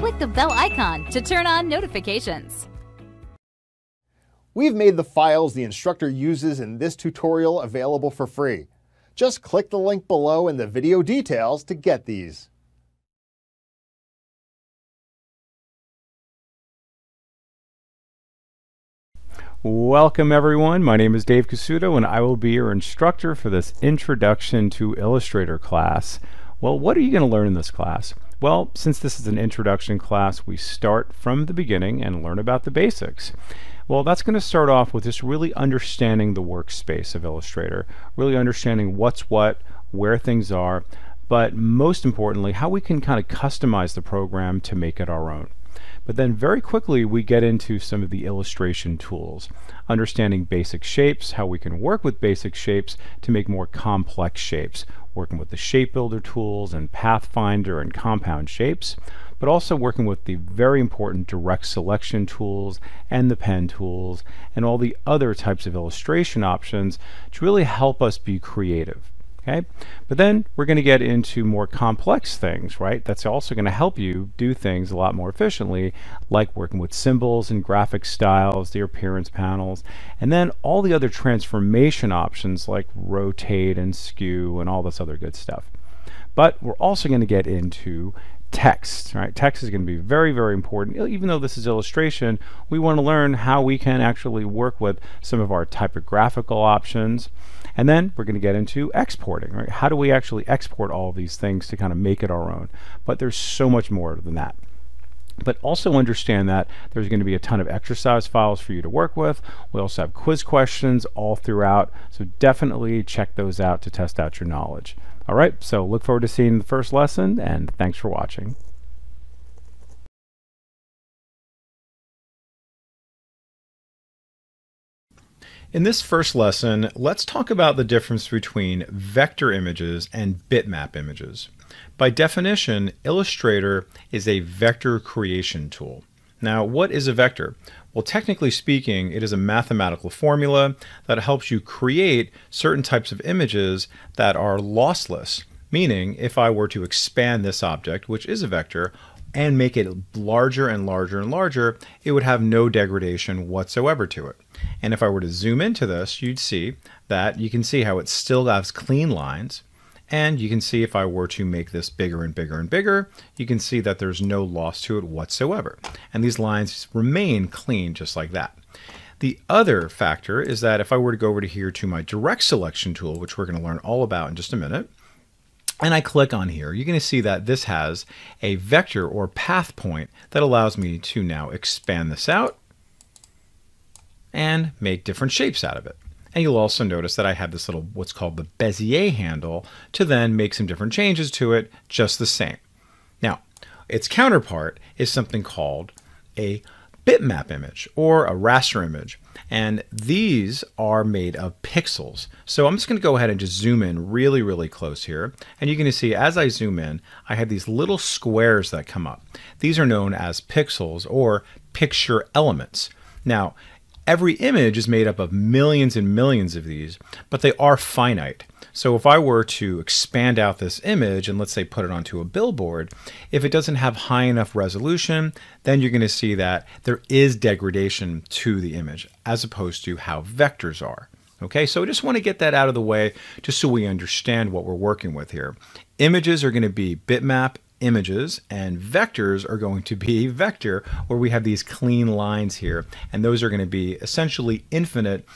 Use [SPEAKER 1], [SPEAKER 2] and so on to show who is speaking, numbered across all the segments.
[SPEAKER 1] click the bell icon to turn on notifications.
[SPEAKER 2] We've made the files the instructor uses in this tutorial available for free. Just click the link below in the video details to get these.
[SPEAKER 3] Welcome everyone, my name is Dave Casuto and I will be your instructor for this Introduction to Illustrator class. Well, what are you going to learn in this class? Well, since this is an introduction class, we start from the beginning and learn about the basics. Well, that's going to start off with just really understanding the workspace of Illustrator, really understanding what's what, where things are, but most importantly, how we can kind of customize the program to make it our own. But then very quickly we get into some of the illustration tools, understanding basic shapes, how we can work with basic shapes to make more complex shapes, working with the shape builder tools and Pathfinder and compound shapes, but also working with the very important direct selection tools and the pen tools and all the other types of illustration options to really help us be creative. Okay, but then we're going to get into more complex things, right? That's also going to help you do things a lot more efficiently, like working with symbols and graphic styles, the appearance panels, and then all the other transformation options like rotate and skew and all this other good stuff. But we're also going to get into text, right? Text is going to be very, very important. Even though this is illustration, we want to learn how we can actually work with some of our typographical options. And then we're going to get into exporting, right? How do we actually export all of these things to kind of make it our own? But there's so much more than that. But also understand that there's going to be a ton of exercise files for you to work with. We also have quiz questions all throughout, so definitely check those out to test out your knowledge. All right, so look forward to seeing the first lesson, and thanks for watching. In this first lesson, let's talk about the difference between vector images and bitmap images. By definition, Illustrator is a vector creation tool. Now, what is a vector? Well, technically speaking, it is a mathematical formula that helps you create certain types of images that are lossless. Meaning, if I were to expand this object, which is a vector, and make it larger and larger and larger, it would have no degradation whatsoever to it. And if I were to zoom into this, you'd see that you can see how it still has clean lines. And you can see if I were to make this bigger and bigger and bigger, you can see that there's no loss to it whatsoever. And these lines remain clean just like that. The other factor is that if I were to go over to here to my direct selection tool, which we're going to learn all about in just a minute, and I click on here, you're going to see that this has a vector or path point that allows me to now expand this out and make different shapes out of it. And you'll also notice that I have this little what's called the Bezier handle to then make some different changes to it just the same. Now, its counterpart is something called a bitmap image or a raster image. And these are made of pixels. So I'm just going to go ahead and just zoom in really, really close here. And you're going to see as I zoom in, I have these little squares that come up. These are known as pixels or picture elements. Now, every image is made up of millions and millions of these, but they are finite. So if I were to expand out this image and let's say put it onto a billboard, if it doesn't have high enough resolution, then you're going to see that there is degradation to the image as opposed to how vectors are. Okay, so I just want to get that out of the way just so we understand what we're working with here. Images are going to be bitmap images and vectors are going to be vector where we have these clean lines here. And those are going to be essentially infinite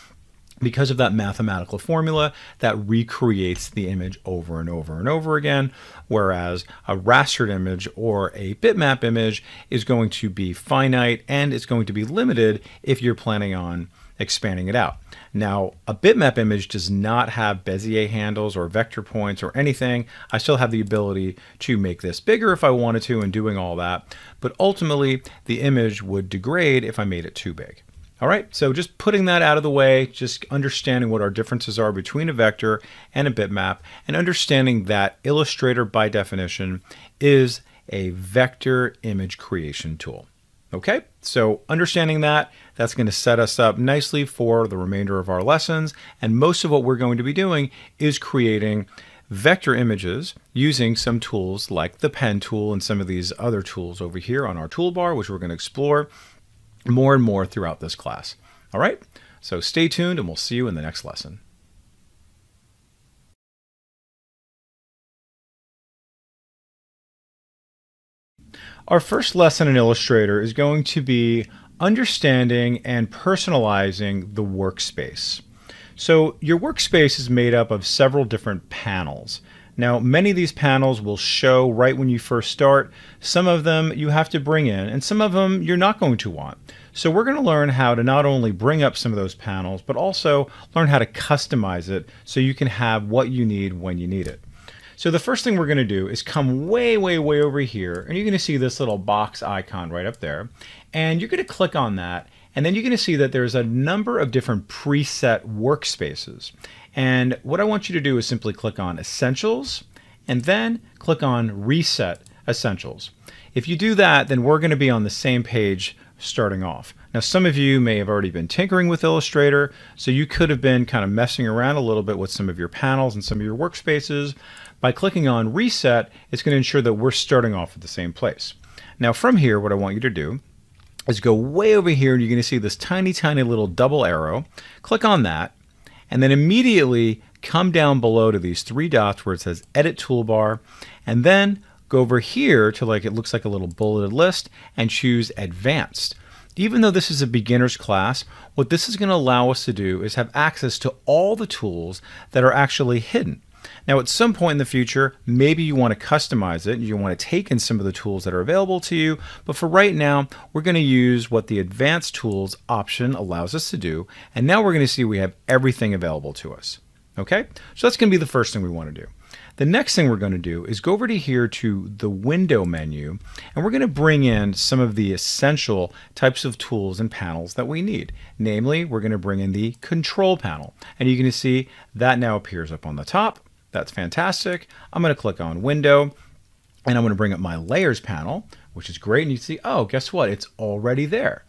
[SPEAKER 3] because of that mathematical formula that recreates the image over and over and over again, whereas a rastered image or a bitmap image is going to be finite and it's going to be limited if you're planning on expanding it out. Now, a bitmap image does not have Bezier handles or vector points or anything. I still have the ability to make this bigger if I wanted to and doing all that, but ultimately the image would degrade if I made it too big. All right, so just putting that out of the way, just understanding what our differences are between a vector and a bitmap, and understanding that Illustrator, by definition, is a vector image creation tool. Okay, so understanding that, that's going to set us up nicely for the remainder of our lessons. And most of what we're going to be doing is creating vector images using some tools like the pen tool and some of these other tools over here on our toolbar, which we're going to explore more and more throughout this class. All right, so stay tuned and we'll see you in the next lesson. Our first lesson in Illustrator is going to be understanding and personalizing the workspace. So your workspace is made up of several different panels. Now, many of these panels will show right when you first start. Some of them you have to bring in, and some of them you're not going to want. So we're going to learn how to not only bring up some of those panels, but also learn how to customize it so you can have what you need when you need it. So the first thing we're going to do is come way, way, way over here, and you're going to see this little box icon right up there. And you're going to click on that, and then you're going to see that there's a number of different preset workspaces. And what I want you to do is simply click on Essentials, and then click on Reset Essentials. If you do that, then we're going to be on the same page starting off. Now, some of you may have already been tinkering with Illustrator, so you could have been kind of messing around a little bit with some of your panels and some of your workspaces. By clicking on Reset, it's going to ensure that we're starting off at the same place. Now, from here, what I want you to do is go way over here and you're going to see this tiny, tiny little double arrow. Click on that, and then immediately come down below to these three dots where it says Edit Toolbar, and then go over here to like it looks like a little bulleted list and choose Advanced. Even though this is a beginner's class, what this is going to allow us to do is have access to all the tools that are actually hidden. Now, at some point in the future, maybe you want to customize it. You want to take in some of the tools that are available to you. But for right now, we're going to use what the Advanced Tools option allows us to do. And now we're going to see we have everything available to us. Okay? So that's going to be the first thing we want to do. The next thing we're going to do is go over to here to the window menu and we're going to bring in some of the essential types of tools and panels that we need. Namely, we're going to bring in the control panel and you're going to see that now appears up on the top. That's fantastic. I'm going to click on window and I'm going to bring up my layers panel, which is great. And you see, oh, guess what? It's already there.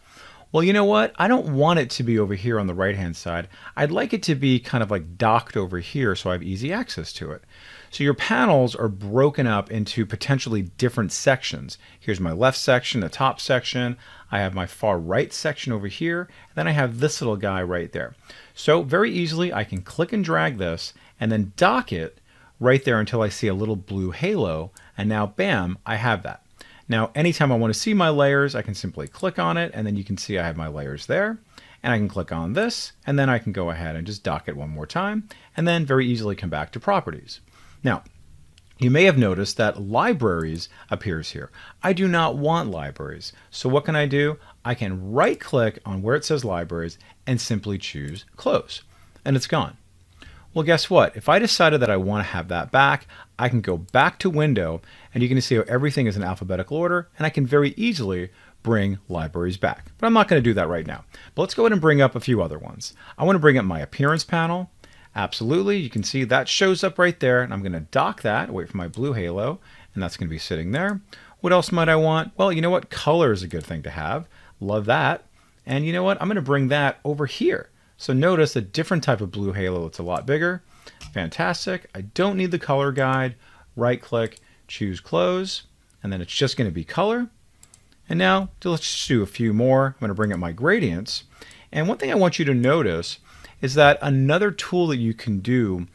[SPEAKER 3] Well, you know what? I don't want it to be over here on the right hand side. I'd like it to be kind of like docked over here so I have easy access to it. So your panels are broken up into potentially different sections. Here's my left section, the top section. I have my far right section over here. And then I have this little guy right there. So very easily I can click and drag this and then dock it right there until I see a little blue halo. And now, bam, I have that. Now, anytime I want to see my layers, I can simply click on it, and then you can see I have my layers there. And I can click on this, and then I can go ahead and just dock it one more time, and then very easily come back to properties. Now, you may have noticed that libraries appears here. I do not want libraries. So what can I do? I can right click on where it says libraries and simply choose close and it's gone. Well, guess what? If I decided that I want to have that back, I can go back to window and you can see how everything is in alphabetical order and I can very easily bring libraries back. But I'm not going to do that right now. But let's go ahead and bring up a few other ones. I want to bring up my appearance panel. Absolutely, you can see that shows up right there and I'm going to dock that, wait for my blue halo, and that's going to be sitting there. What else might I want? Well, you know what? Color is a good thing to have. Love that. And you know what? I'm going to bring that over here. So notice a different type of blue halo that's a lot bigger. Fantastic. I don't need the color guide. Right click, choose close, and then it's just going to be color. And now let's just do a few more. I'm going to bring up my gradients. And one thing I want you to notice is that another tool that you can do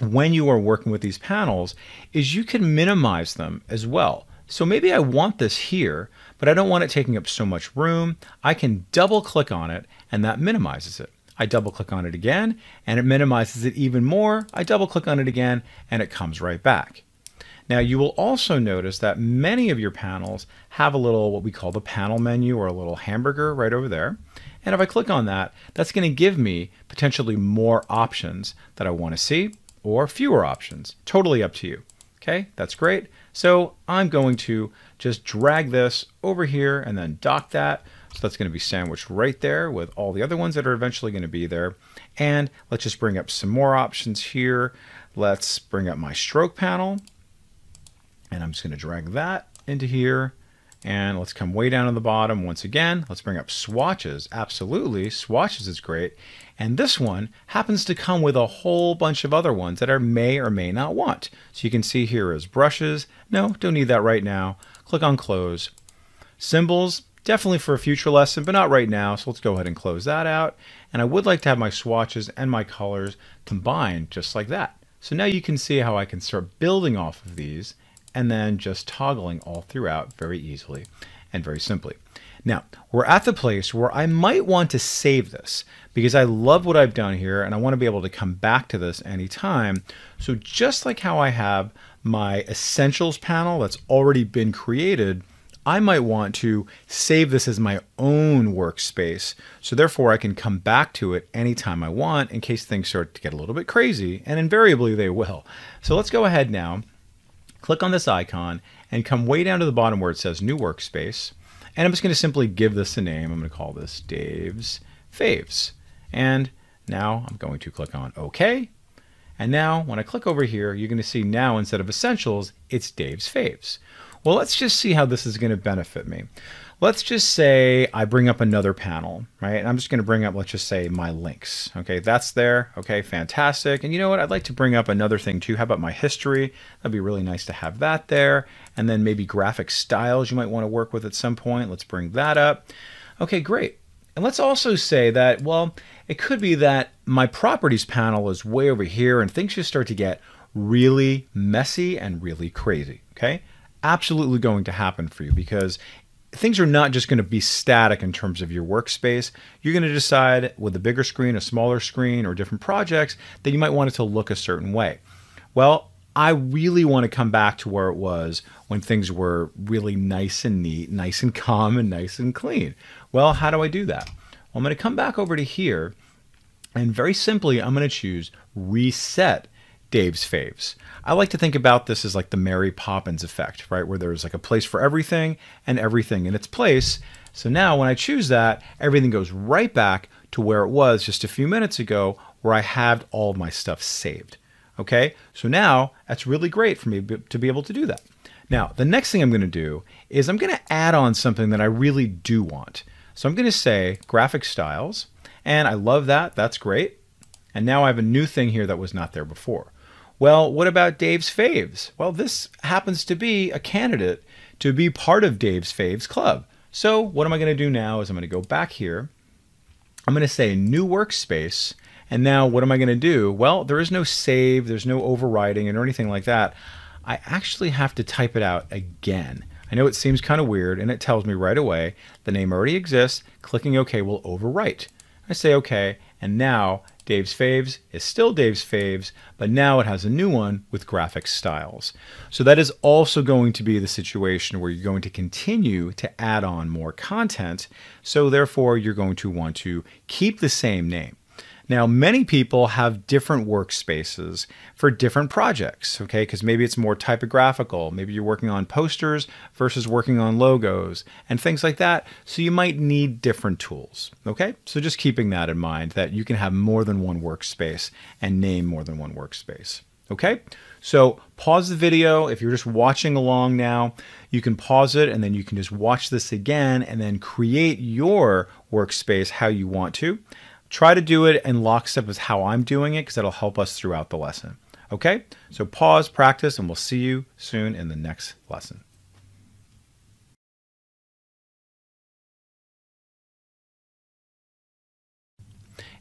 [SPEAKER 3] when you are working with these panels is you can minimize them as well. So maybe I want this here, but I don't want it taking up so much room. I can double click on it and that minimizes it. I double click on it again and it minimizes it even more. I double click on it again and it comes right back. Now you will also notice that many of your panels have a little what we call the panel menu or a little hamburger right over there. And if I click on that, that's going to give me potentially more options that I want to see or fewer options. Totally up to you. Okay, that's great. So I'm going to just drag this over here and then dock that so that's going to be sandwiched right there with all the other ones that are eventually going to be there. And let's just bring up some more options here. Let's bring up my stroke panel. And I'm just going to drag that into here. And let's come way down to the bottom once again. Let's bring up swatches. Absolutely, swatches is great. And this one happens to come with a whole bunch of other ones that I may or may not want. So you can see here is brushes. No, don't need that right now. Click on close. Symbols, definitely for a future lesson, but not right now. So let's go ahead and close that out. And I would like to have my swatches and my colors combined just like that. So now you can see how I can start building off of these and then just toggling all throughout very easily and very simply. Now, we're at the place where I might want to save this because I love what I've done here and I want to be able to come back to this anytime. So just like how I have my essentials panel that's already been created, I might want to save this as my own workspace. So therefore I can come back to it anytime I want in case things start to get a little bit crazy and invariably they will. So let's go ahead now, click on this icon and come way down to the bottom where it says new workspace. And I'm just going to simply give this a name. I'm going to call this Dave's Faves. And now I'm going to click on OK. And now when I click over here, you're going to see now instead of Essentials, it's Dave's Faves. Well, let's just see how this is going to benefit me. Let's just say I bring up another panel, right? And I'm just going to bring up, let's just say my links. Okay, that's there. Okay, fantastic. And you know what? I'd like to bring up another thing too. How about my history? That'd be really nice to have that there. And then maybe graphic styles you might want to work with at some point. Let's bring that up. Okay, great. And let's also say that, well, it could be that my properties panel is way over here and things just start to get really messy and really crazy. Okay, absolutely going to happen for you because things are not just going to be static in terms of your workspace. You're going to decide with a bigger screen, a smaller screen, or different projects that you might want it to look a certain way. Well, I really want to come back to where it was when things were really nice and neat, nice and calm, and nice and clean. Well, how do I do that? Well, I'm going to come back over to here, and very simply, I'm going to choose Reset Dave's Faves. I like to think about this as like the Mary Poppins effect, right? Where there's like a place for everything and everything in its place. So now when I choose that, everything goes right back to where it was just a few minutes ago where I had all of my stuff saved. Okay, so now that's really great for me to be able to do that. Now, the next thing I'm going to do is I'm going to add on something that I really do want. So I'm going to say graphic styles, and I love that. That's great. And now I have a new thing here that was not there before. Well, what about Dave's Faves? Well, this happens to be a candidate to be part of Dave's Faves Club. So what am I going to do now is I'm going to go back here. I'm going to say new workspace. And now what am I going to do? Well, there is no save, there's no overriding or anything like that. I actually have to type it out again. I know it seems kind of weird and it tells me right away the name already exists. Clicking OK will overwrite. I say OK, and now Dave's Faves is still Dave's Faves, but now it has a new one with graphic styles. So that is also going to be the situation where you're going to continue to add on more content. So therefore, you're going to want to keep the same name. Now, many people have different workspaces for different projects, okay? Because maybe it's more typographical. Maybe you're working on posters versus working on logos and things like that. So you might need different tools, okay? So just keeping that in mind that you can have more than one workspace and name more than one workspace, okay? So pause the video. If you're just watching along now, you can pause it and then you can just watch this again and then create your workspace how you want to. Try to do it in lockstep with how I'm doing it because that'll help us throughout the lesson. Okay, so pause, practice, and we'll see you soon in the next lesson.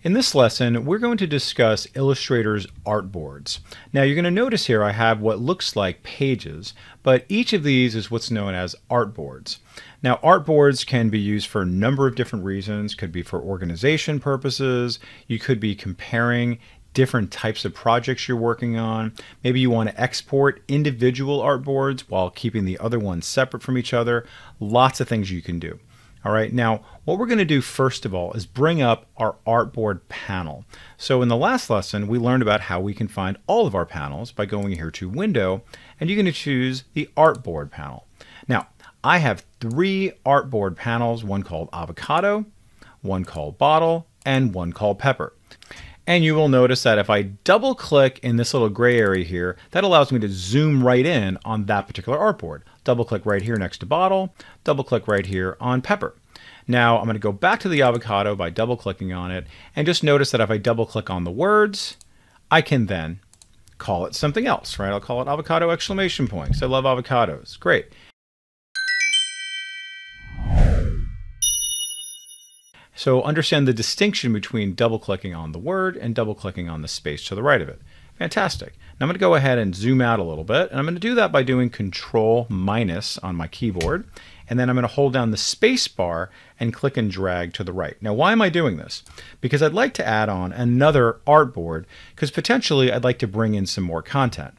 [SPEAKER 3] In this lesson, we're going to discuss Illustrator's artboards. Now you're going to notice here I have what looks like pages, but each of these is what's known as artboards. Now artboards can be used for a number of different reasons, could be for organization purposes, you could be comparing different types of projects you're working on. Maybe you want to export individual artboards while keeping the other ones separate from each other. Lots of things you can do. All right, now what we're going to do first of all is bring up our artboard panel. So in the last lesson, we learned about how we can find all of our panels by going here to Window, and you're going to choose the artboard panel. Now, I have three artboard panels, one called Avocado, one called Bottle, and one called Pepper. And you will notice that if I double click in this little gray area here, that allows me to zoom right in on that particular artboard. Double click right here next to bottle, double click right here on pepper. Now I'm going to go back to the avocado by double clicking on it and just notice that if I double click on the words, I can then call it something else, right? I'll call it avocado exclamation points. I love avocados. Great. So understand the distinction between double clicking on the word and double clicking on the space to the right of it. Fantastic. Now I'm going to go ahead and zoom out a little bit, and I'm going to do that by doing Control minus on my keyboard, and then I'm going to hold down the space bar and click and drag to the right. Now why am I doing this? Because I'd like to add on another artboard, because potentially I'd like to bring in some more content.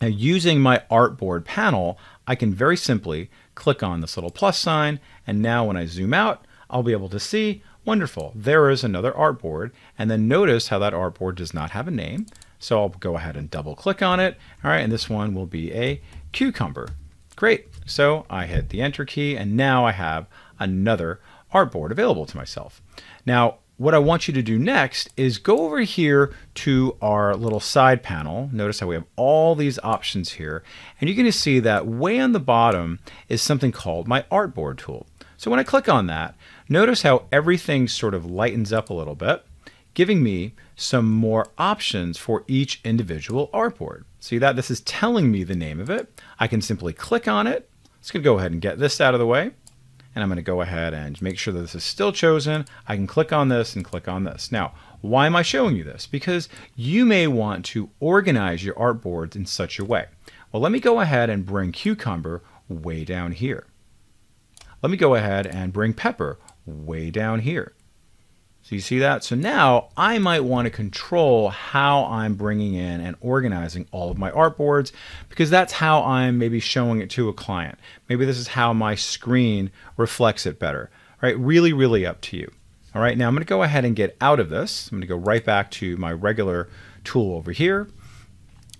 [SPEAKER 3] Now using my artboard panel, I can very simply click on this little plus sign, and now when I zoom out, I'll be able to see, wonderful, there is another artboard. And then notice how that artboard does not have a name. So I'll go ahead and double click on it. All right, and this one will be a cucumber. Great. So I hit the enter key and now I have another artboard available to myself. Now, what I want you to do next is go over here to our little side panel. Notice how we have all these options here. And you're going to see that way on the bottom is something called my artboard tool. So when I click on that, notice how everything sort of lightens up a little bit, giving me some more options for each individual artboard. See that? This is telling me the name of it. I can simply click on it. Let's go ahead and get this out of the way. And I'm going to go ahead and make sure that this is still chosen. I can click on this and click on this. Now, why am I showing you this? Because you may want to organize your artboards in such a way. Well, let me go ahead and bring Cucumber way down here. Let me go ahead and bring pepper way down here. So you see that? So now I might want to control how I'm bringing in and organizing all of my artboards because that's how I'm maybe showing it to a client. Maybe this is how my screen reflects it better, right? Really, really up to you. All right, now I'm going to go ahead and get out of this. I'm going to go right back to my regular tool over here.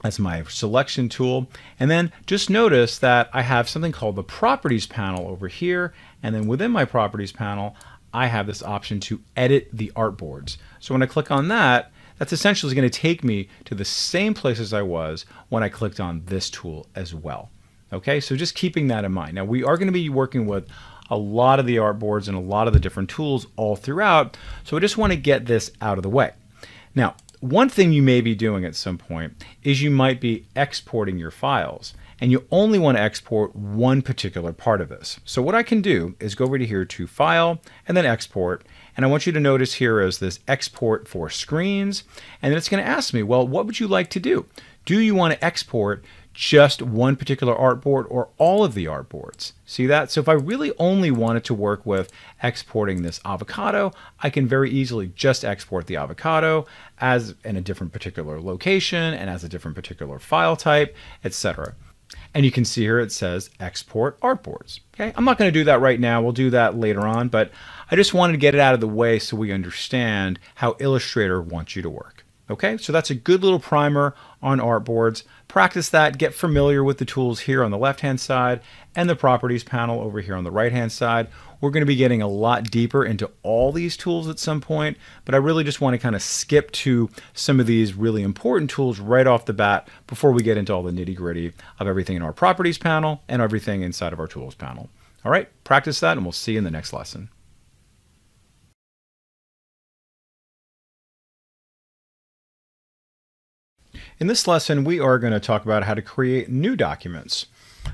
[SPEAKER 3] That's my selection tool. And then just notice that I have something called the properties panel over here. And then within my properties panel, I have this option to edit the artboards. So when I click on that, that's essentially going to take me to the same place as I was when I clicked on this tool as well. Okay, so just keeping that in mind. Now we are going to be working with a lot of the artboards and a lot of the different tools all throughout. So I just want to get this out of the way. Now, one thing you may be doing at some point is you might be exporting your files and you only want to export one particular part of this. So what I can do is go over to here to File and then Export. And I want you to notice here is this Export for Screens. And then it's going to ask me, well, what would you like to do? Do you want to export just one particular artboard or all of the artboards. See that? So if I really only wanted to work with exporting this avocado, I can very easily just export the avocado as in a different particular location and as a different particular file type, etc. And you can see here it says export artboards. Okay, I'm not going to do that right now. We'll do that later on, but I just wanted to get it out of the way so we understand how Illustrator wants you to work. Okay, so that's a good little primer on artboards. Practice that, get familiar with the tools here on the left-hand side and the properties panel over here on the right-hand side. We're going to be getting a lot deeper into all these tools at some point, but I really just want to kind of skip to some of these really important tools right off the bat before we get into all the nitty gritty of everything in our properties panel and everything inside of our tools panel. All right, practice that and we'll see you in the next lesson. In this lesson, we are going to talk about how to create new documents.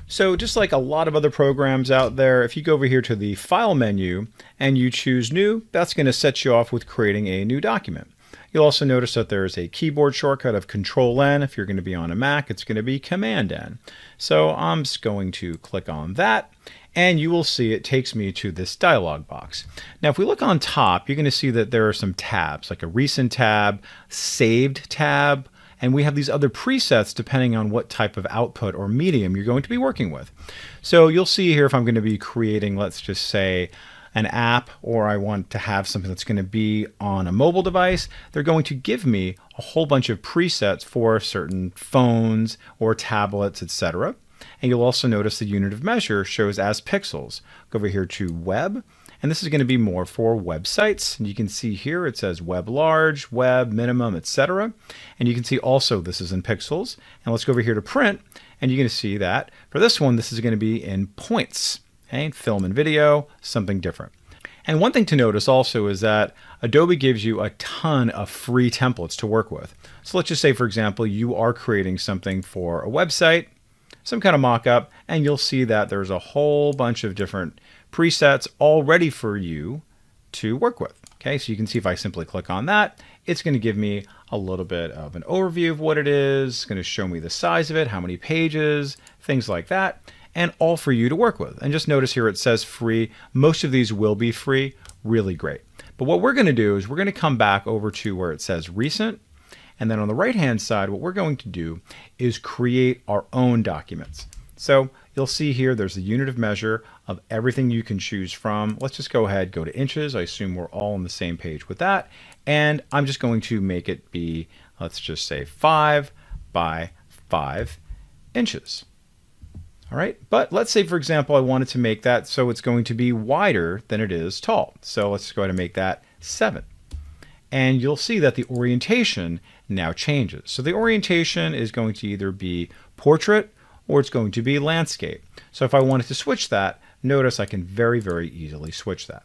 [SPEAKER 3] So just like a lot of other programs out there, if you go over here to the File menu and you choose New, that's going to set you off with creating a new document. You'll also notice that there's a keyboard shortcut of Control N. If you're going to be on a Mac, it's going to be Command N. So I'm just going to click on that and you will see it takes me to this dialog box. Now, if we look on top, you're going to see that there are some tabs, like a recent tab, saved tab, and we have these other presets depending on what type of output or medium you're going to be working with. So you'll see here if I'm going to be creating, let's just say, an app or I want to have something that's going to be on a mobile device, they're going to give me a whole bunch of presets for certain phones or tablets, etc. And you'll also notice the unit of measure shows as pixels. Go over here to web, and this is going to be more for websites. And you can see here it says web large, web minimum, etc. And you can see also this is in pixels. And let's go over here to print. And you're going to see that for this one, this is going to be in points. Okay, film and video, something different. And one thing to notice also is that Adobe gives you a ton of free templates to work with. So let's just say, for example, you are creating something for a website, some kind of mock-up, and you'll see that there's a whole bunch of different presets all ready for you to work with. Okay, so you can see if I simply click on that, it's going to give me a little bit of an overview of what it is. It's going to show me the size of it, how many pages, things like that, and all for you to work with. And just notice here it says free. Most of these will be free. Really great. But what we're going to do is we're going to come back over to where it says recent. And then on the right hand side, what we're going to do is create our own documents. So you'll see here there's a unit of measure of everything you can choose from. Let's just go ahead, go to inches. I assume we're all on the same page with that. And I'm just going to make it be, let's just say five by five inches. All right, but let's say, for example, I wanted to make that so it's going to be wider than it is tall. So let's go ahead and make that seven. And you'll see that the orientation now changes. So the orientation is going to either be portrait or it's going to be landscape. So if I wanted to switch that, notice I can very, very easily switch that.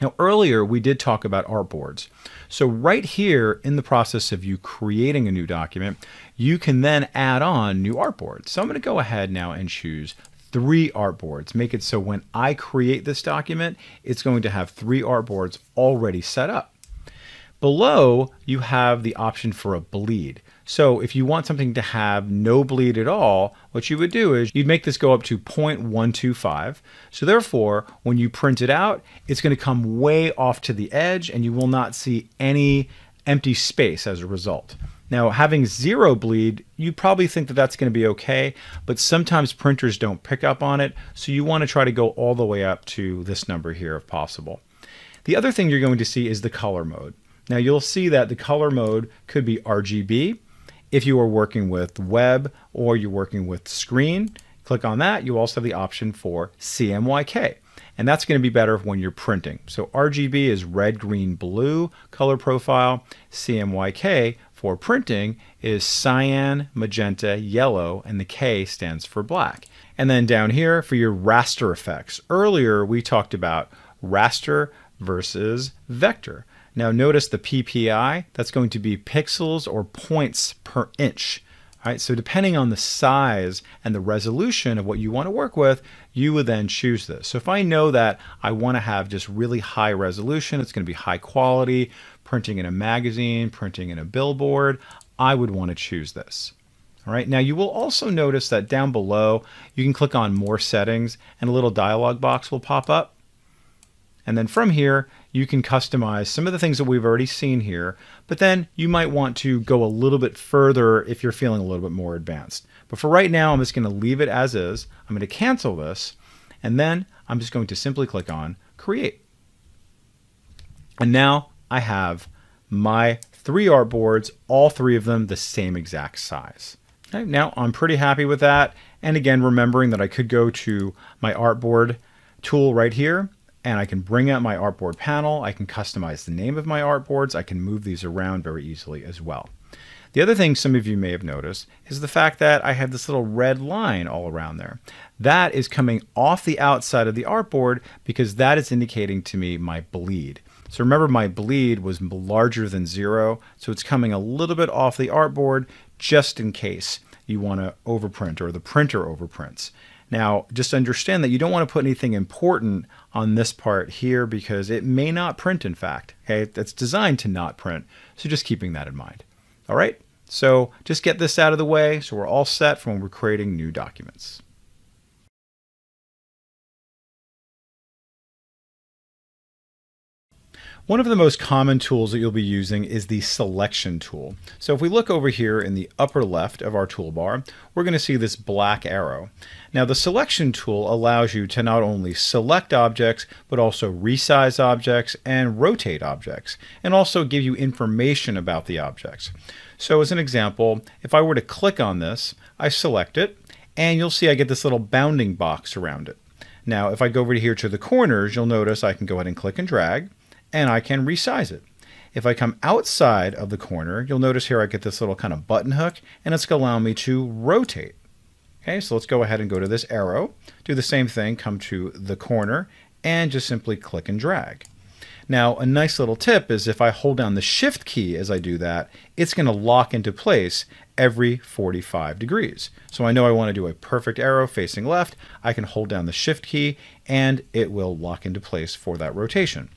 [SPEAKER 3] Now, earlier we did talk about artboards. So, right here in the process of you creating a new document, you can then add on new artboards. So, I'm going to go ahead now and choose three artboards. Make it so when I create this document, it's going to have three artboards already set up. Below, you have the option for a bleed. So if you want something to have no bleed at all, what you would do is you'd make this go up to 0.125. So therefore, when you print it out, it's going to come way off to the edge and you will not see any empty space as a result. Now, having zero bleed, you probably think that that's going to be okay, but sometimes printers don't pick up on it, so you want to try to go all the way up to this number here if possible. The other thing you're going to see is the color mode. Now, you'll see that the color mode could be RGB, if you are working with web or you're working with screen, click on that. You also have the option for CMYK. And that's going to be better when you're printing. So RGB is red, green, blue color profile. CMYK for printing is cyan, magenta, yellow, and the K stands for black. And then down here for your raster effects. Earlier we talked about raster versus vector. Now notice the PPI, that's going to be pixels or points per inch. All right, so depending on the size and the resolution of what you want to work with, you would then choose this. So if I know that I want to have just really high resolution, it's going to be high quality, printing in a magazine, printing in a billboard, I would want to choose this. All right, now you will also notice that down below, you can click on more settings and a little dialog box will pop up. And then from here, you can customize some of the things that we've already seen here, but then you might want to go a little bit further if you're feeling a little bit more advanced. But for right now, I'm just going to leave it as is. I'm going to cancel this, and then I'm just going to simply click on Create. And now I have my three artboards, all three of them the same exact size. Okay, now I'm pretty happy with that. And again, remembering that I could go to my artboard tool right here and I can bring out my artboard panel. I can customize the name of my artboards. I can move these around very easily as well. The other thing some of you may have noticed is the fact that I have this little red line all around there. That is coming off the outside of the artboard because that is indicating to me my bleed. So remember my bleed was larger than zero, so it's coming a little bit off the artboard just in case you want to overprint or the printer overprints. Now, just understand that you don't want to put anything important on this part here because it may not print, in fact. Okay, that's designed to not print. So just keeping that in mind. All right, so just get this out of the way so we're all set for when we're creating new documents. One of the most common tools that you'll be using is the selection tool. So if we look over here in the upper left of our toolbar, we're going to see this black arrow. Now the selection tool allows you to not only select objects, but also resize objects and rotate objects, and also give you information about the objects. So as an example, if I were to click on this, I select it, and you'll see I get this little bounding box around it. Now, if I go over here to the corners, you'll notice I can go ahead and click and drag, and I can resize it. If I come outside of the corner, you'll notice here I get this little kind of button hook, and it's going to allow me to rotate. Okay, so let's go ahead and go to this arrow, do the same thing, come to the corner, and just simply click and drag. Now, a nice little tip is if I hold down the shift key as I do that, it's going to lock into place every 45 degrees. So I know I want to do a perfect arrow facing left. I can hold down the shift key and it will lock into place for that rotation.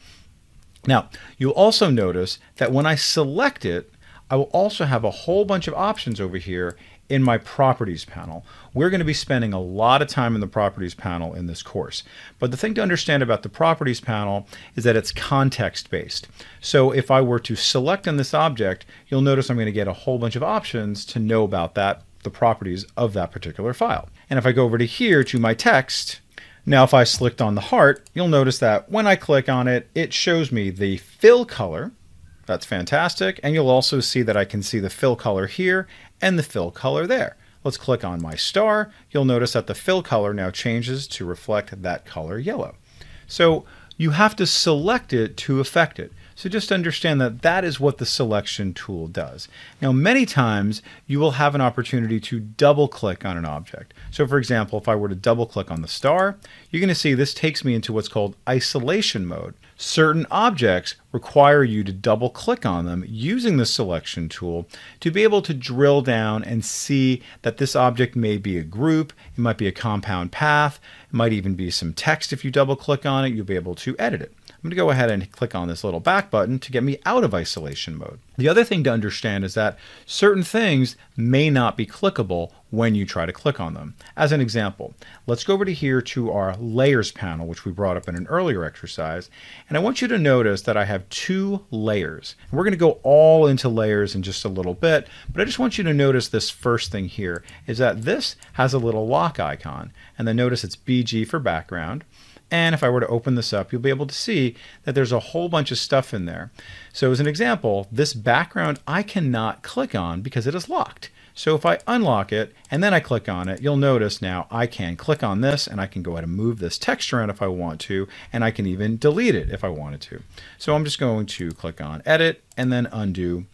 [SPEAKER 3] Now, you'll also notice that when I select it, I will also have a whole bunch of options over here in my properties panel. We're going to be spending a lot of time in the properties panel in this course. But the thing to understand about the properties panel is that it's context based. So if I were to select on this object, you'll notice I'm going to get a whole bunch of options to know about that, the properties of that particular file. And if I go over to here to my text, now if I select on the heart, you'll notice that when I click on it, it shows me the fill color, that's fantastic. And you'll also see that I can see the fill color here and the fill color there. Let's click on my star. You'll notice that the fill color now changes to reflect that color yellow. So you have to select it to affect it. So just understand that that is what the selection tool does. Now, many times you will have an opportunity to double click on an object. So for example, if I were to double click on the star, you're going to see this takes me into what's called isolation mode. Certain objects require you to double click on them using the selection tool to be able to drill down and see that this object may be a group, it might be a compound path, it might even be some text if you double click on it, you'll be able to edit it. I'm going to go ahead and click on this little back button to get me out of isolation mode. The other thing to understand is that certain things may not be clickable when you try to click on them. As an example, let's go over to here to our layers panel, which we brought up in an earlier exercise. And I want you to notice that I have two layers. We're going to go all into layers in just a little bit, but I just want you to notice this first thing here is that this has a little lock icon. And then notice it's BG for background. And if I were to open this up, you'll be able to see that there's a whole bunch of stuff in there. So as an example, this background I cannot click on because it is locked. So if I unlock it and then I click on it, you'll notice now I can click on this and I can go ahead and move this text around if I want to, and I can even delete it if I wanted to. So I'm just going to click on edit and then undo,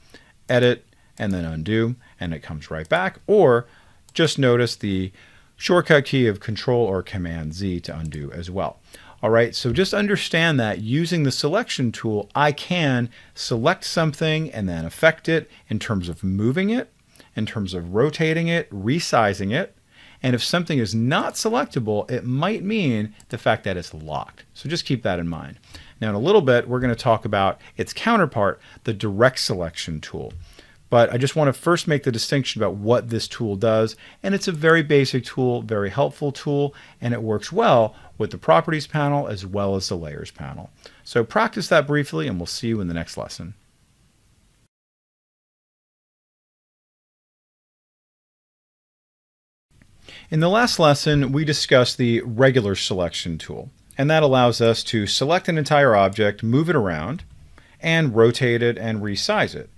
[SPEAKER 3] edit and then undo, and it comes right back. Or just notice the shortcut key of Control or Command Z to undo as well. All right, so just understand that using the selection tool, I can select something and then affect it in terms of moving it, in terms of rotating it, resizing it. And if something is not selectable, it might mean the fact that it's locked. So just keep that in mind. Now, in a little bit, we're going to talk about its counterpart, the direct selection tool. But I just want to first make the distinction about what this tool does. And it's a very basic tool, very helpful tool, and it works well with the properties panel as well as the layers panel. So practice that briefly and we'll see you in the next lesson. In the last lesson, we discussed the regular selection tool, and that allows us to select an entire object, move it around, and rotate it and resize it.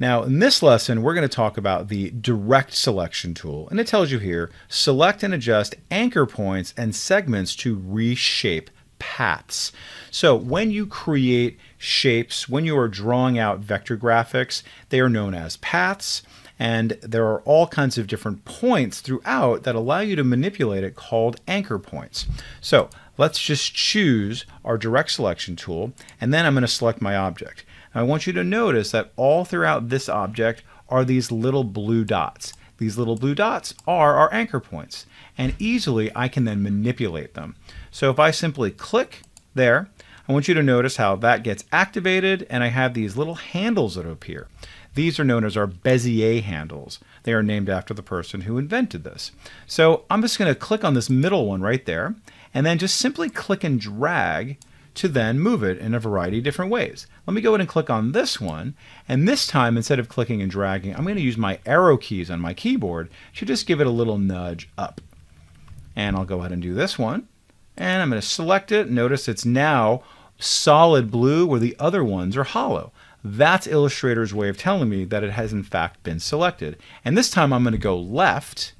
[SPEAKER 3] Now, in this lesson, we're going to talk about the direct selection tool. And it tells you here, select and adjust anchor points and segments to reshape paths. So when you create shapes, when you are drawing out vector graphics, they are known as paths. And there are all kinds of different points throughout that allow you to manipulate it called anchor points. So let's just choose our direct selection tool, and then I'm going to select my object. I want you to notice that all throughout this object are these little blue dots. These little blue dots are our anchor points, and easily I can then manipulate them. So if I simply click there, I want you to notice how that gets activated, and I have these little handles that appear. These are known as our Bezier handles. They are named after the person who invented this. So I'm just going to click on this middle one right there, and then just simply click and drag to then move it in a variety of different ways. Let me go ahead and click on this one, and this time instead of clicking and dragging, I'm going to use my arrow keys on my keyboard to just give it a little nudge up. And I'll go ahead and do this one, and I'm going to select it. Notice it's now solid blue where the other ones are hollow. That's Illustrator's way of telling me that it has in fact been selected. And this time I'm going to go left,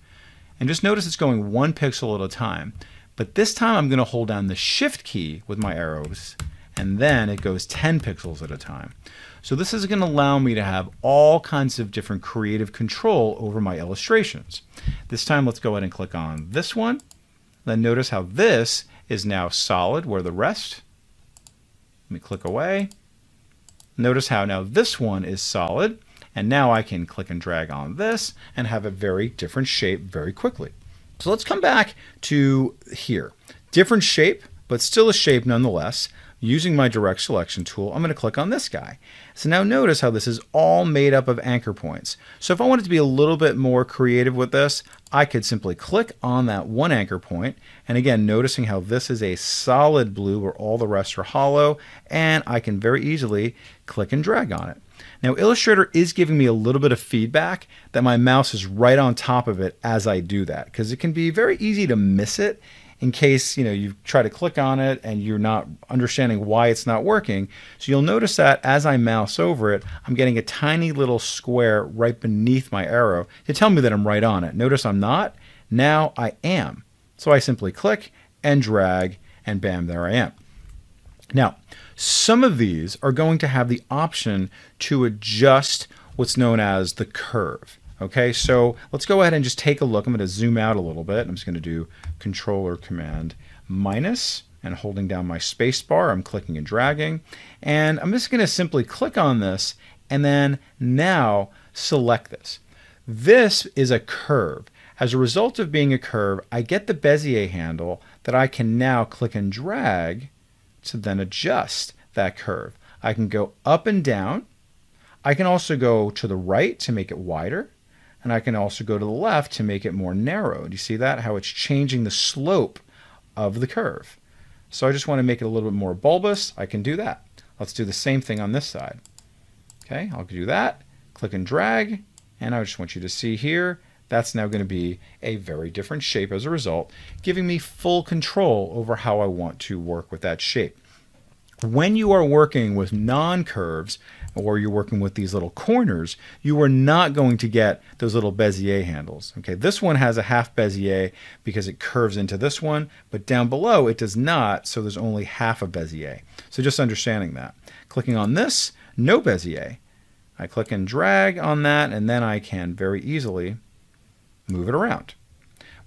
[SPEAKER 3] and just notice it's going one pixel at a time. But this time I'm going to hold down the shift key with my arrows and then it goes 10 pixels at a time. So this is going to allow me to have all kinds of different creative control over my illustrations. This time let's go ahead and click on this one. Then notice how this is now solid where the rest. Let me click away. Notice how now this one is solid and now I can click and drag on this and have a very different shape very quickly. So let's come back to here. Different shape, but still a shape nonetheless. Using my direct selection tool, I'm going to click on this guy. So now notice how this is all made up of anchor points. So if I wanted to be a little bit more creative with this, I could simply click on that one anchor point. And again, noticing how this is a solid blue where all the rest are hollow, and I can very easily click and drag on it. Now Illustrator is giving me a little bit of feedback that my mouse is right on top of it as I do that because it can be very easy to miss it in case you know you try to click on it and you're not understanding why it's not working. So you'll notice that as I mouse over it, I'm getting a tiny little square right beneath my arrow to tell me that I'm right on it. Notice I'm not. Now I am. So I simply click and drag and bam, there I am. Now, some of these are going to have the option to adjust what's known as the curve. Okay, so let's go ahead and just take a look. I'm going to zoom out a little bit. I'm just going to do Control or Command minus and holding down my space bar, I'm clicking and dragging. And I'm just going to simply click on this and then now select this. This is a curve. As a result of being a curve, I get the Bezier handle that I can now click and drag to then adjust that curve. I can go up and down. I can also go to the right to make it wider and I can also go to the left to make it more narrow. Do you see that? How it's changing the slope of the curve. So I just want to make it a little bit more bulbous. I can do that. Let's do the same thing on this side. Okay, I'll do that. Click and drag. And I just want you to see here, that's now going to be a very different shape as a result, giving me full control over how I want to work with that shape. When you are working with non-curves, or you're working with these little corners, you are not going to get those little Bezier handles. Okay, this one has a half Bezier because it curves into this one, but down below it does not, so there's only half a Bezier. So just understanding that. Clicking on this, no Bezier. I click and drag on that, and then I can very easily move it around.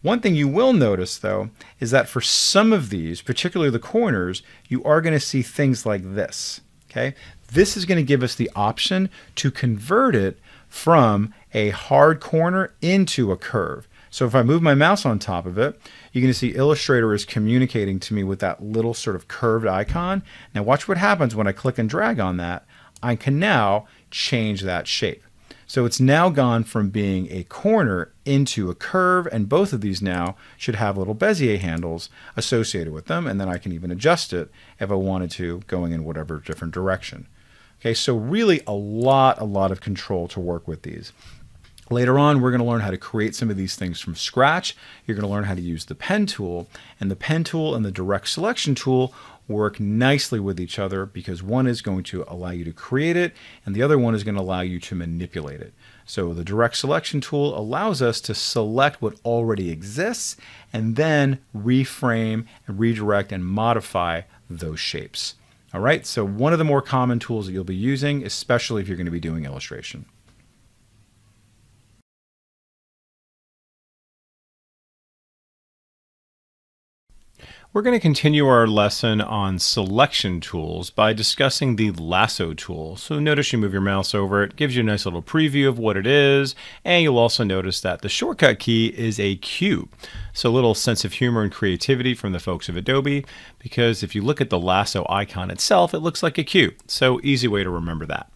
[SPEAKER 3] One thing you will notice, though, is that for some of these, particularly the corners, you are going to see things like this. Okay, this is going to give us the option to convert it from a hard corner into a curve. So if I move my mouse on top of it, you're going to see Illustrator is communicating to me with that little sort of curved icon. Now watch what happens when I click and drag on that. I can now change that shape. So it's now gone from being a corner into a curve, and both of these now should have little Bezier handles associated with them, and then I can even adjust it if I wanted to, going in whatever different direction. Okay, so really a lot, a lot of control to work with these. Later on, we're going to learn how to create some of these things from scratch. You're going to learn how to use the pen tool, and the pen tool and the direct selection tool work nicely with each other because one is going to allow you to create it, and the other one is going to allow you to manipulate it. So the direct selection tool allows us to select what already exists and then reframe and redirect and modify those shapes. All right, so one of the more common tools that you'll be using, especially if you're going to be doing illustration. We're going to continue our lesson on selection tools by discussing the lasso tool. So notice you move your mouse over, it gives you a nice little preview of what it is, and you'll also notice that the shortcut key is a Q. So a little sense of humor and creativity from the folks of Adobe, because if you look at the lasso icon itself, it looks like a Q. So easy way to remember that.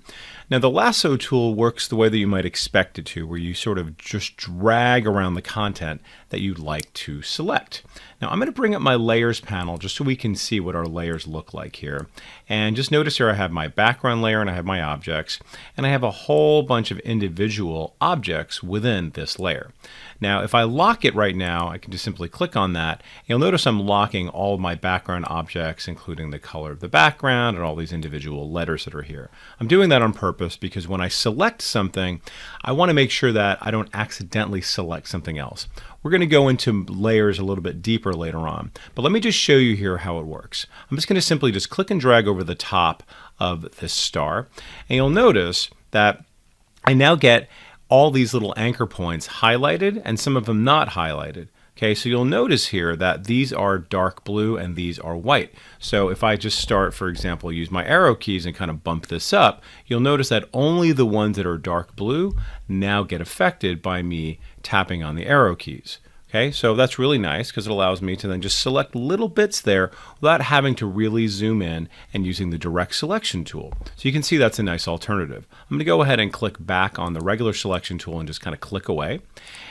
[SPEAKER 3] Now the lasso tool works the way that you might expect it to, where you sort of just drag around the content that you'd like to select. Now I'm going to bring up my layers panel just so we can see what our layers look like here. And just notice here I have my background layer and I have my objects, and I have a whole bunch of individual objects within this layer. Now, if I lock it right now, I can just simply click on that. You'll notice I'm locking all my background objects, including the color of the background and all these individual letters that are here. I'm doing that on purpose because when I select something, I want to make sure that I don't accidentally select something else. We're going to go into layers a little bit deeper later on, but let me just show you here how it works. I'm just going to simply just click and drag over the top of this star, and you'll notice that I now get all these little anchor points highlighted and some of them not highlighted. Okay, so you'll notice here that these are dark blue and these are white. So if I just start, for example, use my arrow keys and kind of bump this up, you'll notice that only the ones that are dark blue now get affected by me tapping on the arrow keys. Okay, so that's really nice because it allows me to then just select little bits there without having to really zoom in and using the direct selection tool. So you can see that's a nice alternative. I'm going to go ahead and click back on the regular selection tool and just kind of click away.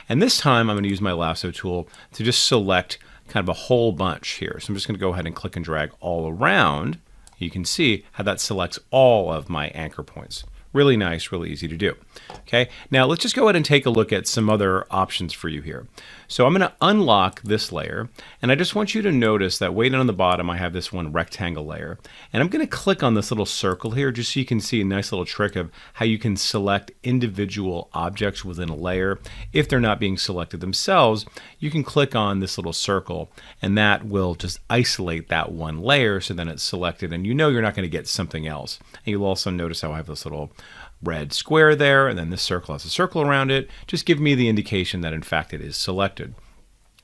[SPEAKER 3] And this time I'm going to use my lasso tool to just select kind of a whole bunch here. So I'm just going to go ahead and click and drag all around. You can see how that selects all of my anchor points. Really nice, really easy to do. Okay, now let's just go ahead and take a look at some other options for you here. So I'm going to unlock this layer, and I just want you to notice that way down on the bottom I have this one rectangle layer. And I'm going to click on this little circle here just so you can see a nice little trick of how you can select individual objects within a layer. If they're not being selected themselves, you can click on this little circle, and that will just isolate that one layer so then it's selected, and you know you're not going to get something else. And you'll also notice how I have this little red square there, and then this circle has a circle around it. Just give me the indication that in fact it is selected.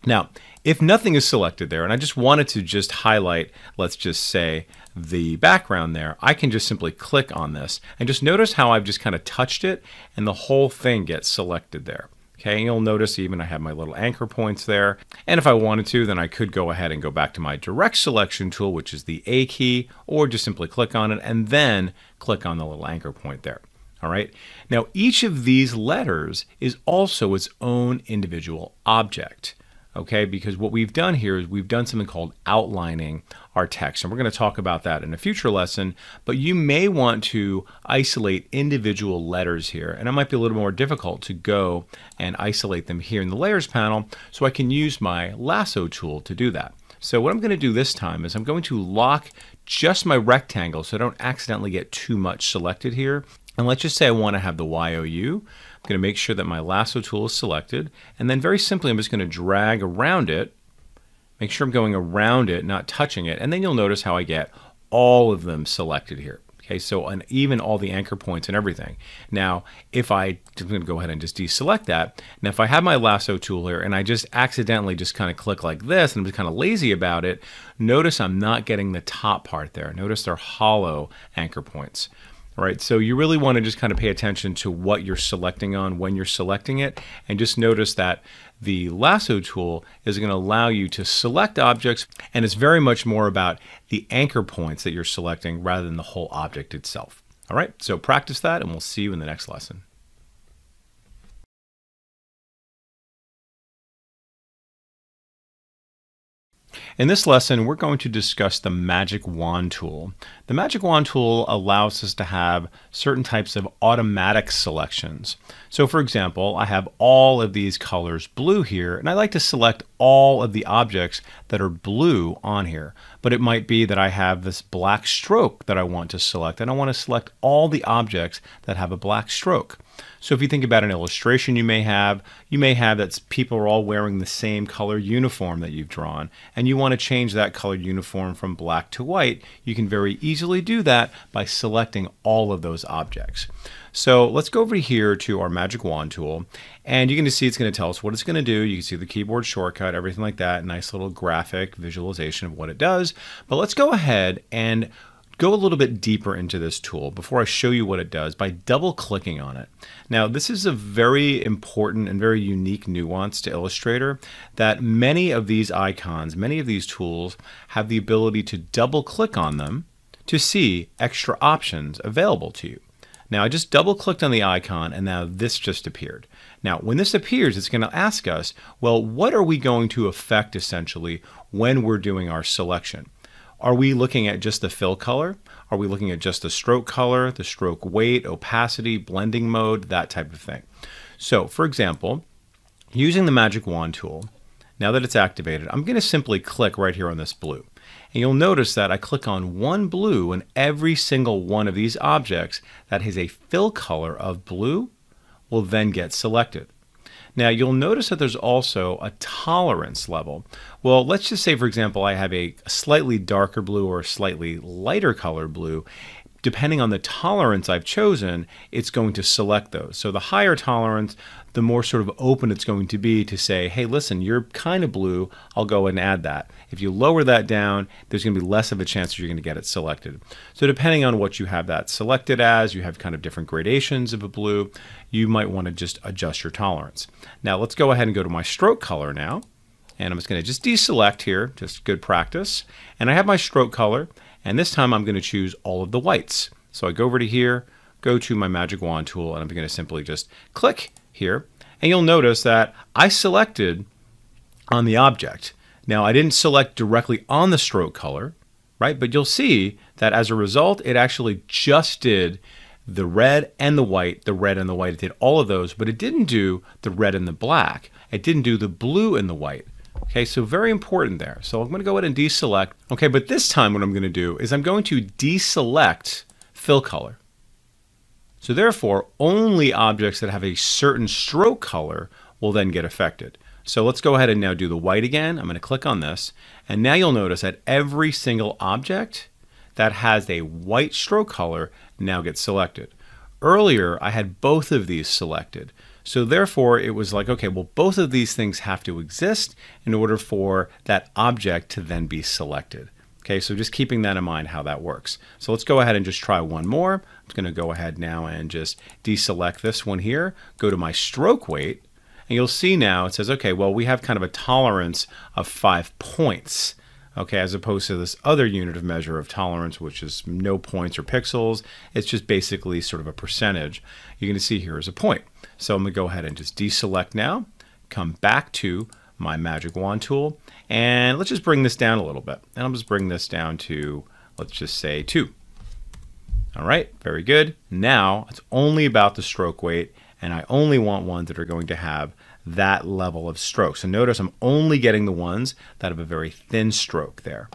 [SPEAKER 3] Now, if nothing is selected there, and I just wanted to just highlight, let's just say, the background there, I can just simply click on this and just notice how I've just kind of touched it and the whole thing gets selected there. Okay, and you'll notice even I have my little anchor points there. And if I wanted to, then I could go ahead and go back to my direct selection tool, which is the A key, or just simply click on it and then click on the little anchor point there. All right. Now, each of these letters is also its own individual object. Okay, because what we've done here is we've done something called outlining our text. And we're going to talk about that in a future lesson. But you may want to isolate individual letters here. And it might be a little more difficult to go and isolate them here in the layers panel. So I can use my lasso tool to do that. So what I'm going to do this time is I'm going to lock just my rectangle so I don't accidentally get too much selected here. And let's just say I want to have the YOU. I'm going to make sure that my lasso tool is selected. And then very simply, I'm just going to drag around it. Make sure I'm going around it, not touching it. And then you'll notice how I get all of them selected here. Okay, so and even all the anchor points and everything. Now, if I, I'm going to go ahead and just deselect that. Now, if I have my lasso tool here and I just accidentally just kind of click like this and I'm just kind of lazy about it, notice I'm not getting the top part there. Notice they're hollow anchor points right? So you really want to just kind of pay attention to what you're selecting on when you're selecting it, and just notice that the lasso tool is going to allow you to select objects, and it's very much more about the anchor points that you're selecting rather than the whole object itself. All right, so practice that, and we'll see you in the next lesson. In this lesson, we're going to discuss the Magic Wand tool. The Magic Wand tool allows us to have certain types of automatic selections. So for example, I have all of these colors blue here, and I like to select all of the objects that are blue on here. But it might be that I have this black stroke that I want to select, and I want to select all the objects that have a black stroke. So if you think about an illustration you may have, you may have that people are all wearing the same color uniform that you've drawn, and you want to change that color uniform from black to white. You can very easily do that by selecting all of those objects. So let's go over here to our magic wand tool and you're going to see it's going to tell us what it's going to do. You can see the keyboard shortcut, everything like that, nice little graphic visualization of what it does. But let's go ahead and go a little bit deeper into this tool before I show you what it does by double clicking on it. Now, this is a very important and very unique nuance to Illustrator that many of these icons, many of these tools have the ability to double click on them to see extra options available to you. Now I just double clicked on the icon and now this just appeared. Now when this appears it's going to ask us, well what are we going to affect essentially when we're doing our selection? Are we looking at just the fill color? Are we looking at just the stroke color, the stroke weight, opacity, blending mode, that type of thing? So, for example, using the magic wand tool, now that it's activated, I'm going to simply click right here on this blue. And you'll notice that I click on one blue and every single one of these objects that has a fill color of blue will then get selected. Now you'll notice that there's also a tolerance level. Well, let's just say, for example, I have a slightly darker blue or a slightly lighter color blue. Depending on the tolerance I've chosen, it's going to select those. So the higher tolerance, the more sort of open it's going to be to say, hey, listen, you're kind of blue, I'll go and add that. If you lower that down, there's going to be less of a chance that you're going to get it selected. So depending on what you have that selected as, you have kind of different gradations of a blue, you might want to just adjust your tolerance. Now let's go ahead and go to my stroke color now. And I'm just going to just deselect here, just good practice. And I have my stroke color, and this time I'm going to choose all of the whites. So I go over to here, go to my magic wand tool, and I'm going to simply just click here. And you'll notice that I selected on the object. Now, I didn't select directly on the stroke color, right? But you'll see that as a result, it actually just did the red and the white, the red and the white. It did all of those, but it didn't do the red and the black. It didn't do the blue and the white. Okay, so very important there. So I'm going to go ahead and deselect. Okay, but this time what I'm going to do is I'm going to deselect fill color. So therefore, only objects that have a certain stroke color will then get affected. So let's go ahead and now do the white again. I'm going to click on this. And now you'll notice that every single object that has a white stroke color now gets selected. Earlier, I had both of these selected. So therefore, it was like, okay, well, both of these things have to exist in order for that object to then be selected. Okay, so just keeping that in mind how that works. So let's go ahead and just try one more. Going to go ahead now and just deselect this one here, go to my stroke weight, and you'll see now it says, okay, well, we have kind of a tolerance of five points, okay, as opposed to this other unit of measure of tolerance, which is no points or pixels. It's just basically sort of a percentage. You're going to see here is a point. So I'm going to go ahead and just deselect now, come back to my magic wand tool, and let's just bring this down a little bit. And I'll just bring this down to, let's just say two. All right, very good. Now it's only about the stroke weight, and I only want ones that are going to have that level of stroke. So notice I'm only getting the ones that have a very thin stroke there.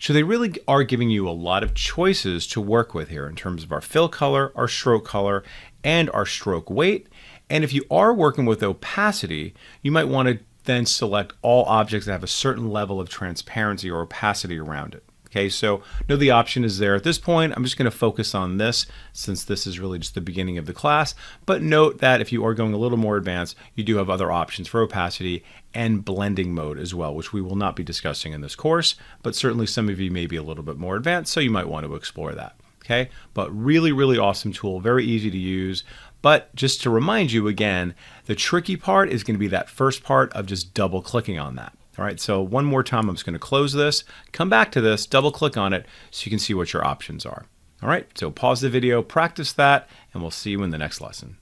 [SPEAKER 3] So they really are giving you a lot of choices to work with here in terms of our fill color, our stroke color, and our stroke weight. And if you are working with opacity, you might want to then select all objects that have a certain level of transparency or opacity around it. Okay, so know the option is there at this point. I'm just going to focus on this since this is really just the beginning of the class. But note that if you are going a little more advanced, you do have other options for opacity and blending mode as well, which we will not be discussing in this course. But certainly some of you may be a little bit more advanced, so you might want to explore that. Okay, but really, really awesome tool, very easy to use. But just to remind you again, the tricky part is going to be that first part of just double clicking on that. All right, so one more time, I'm just going to close this, come back to this, double click on it so you can see what your options are. All right, so pause the video, practice that, and we'll see you in the next lesson.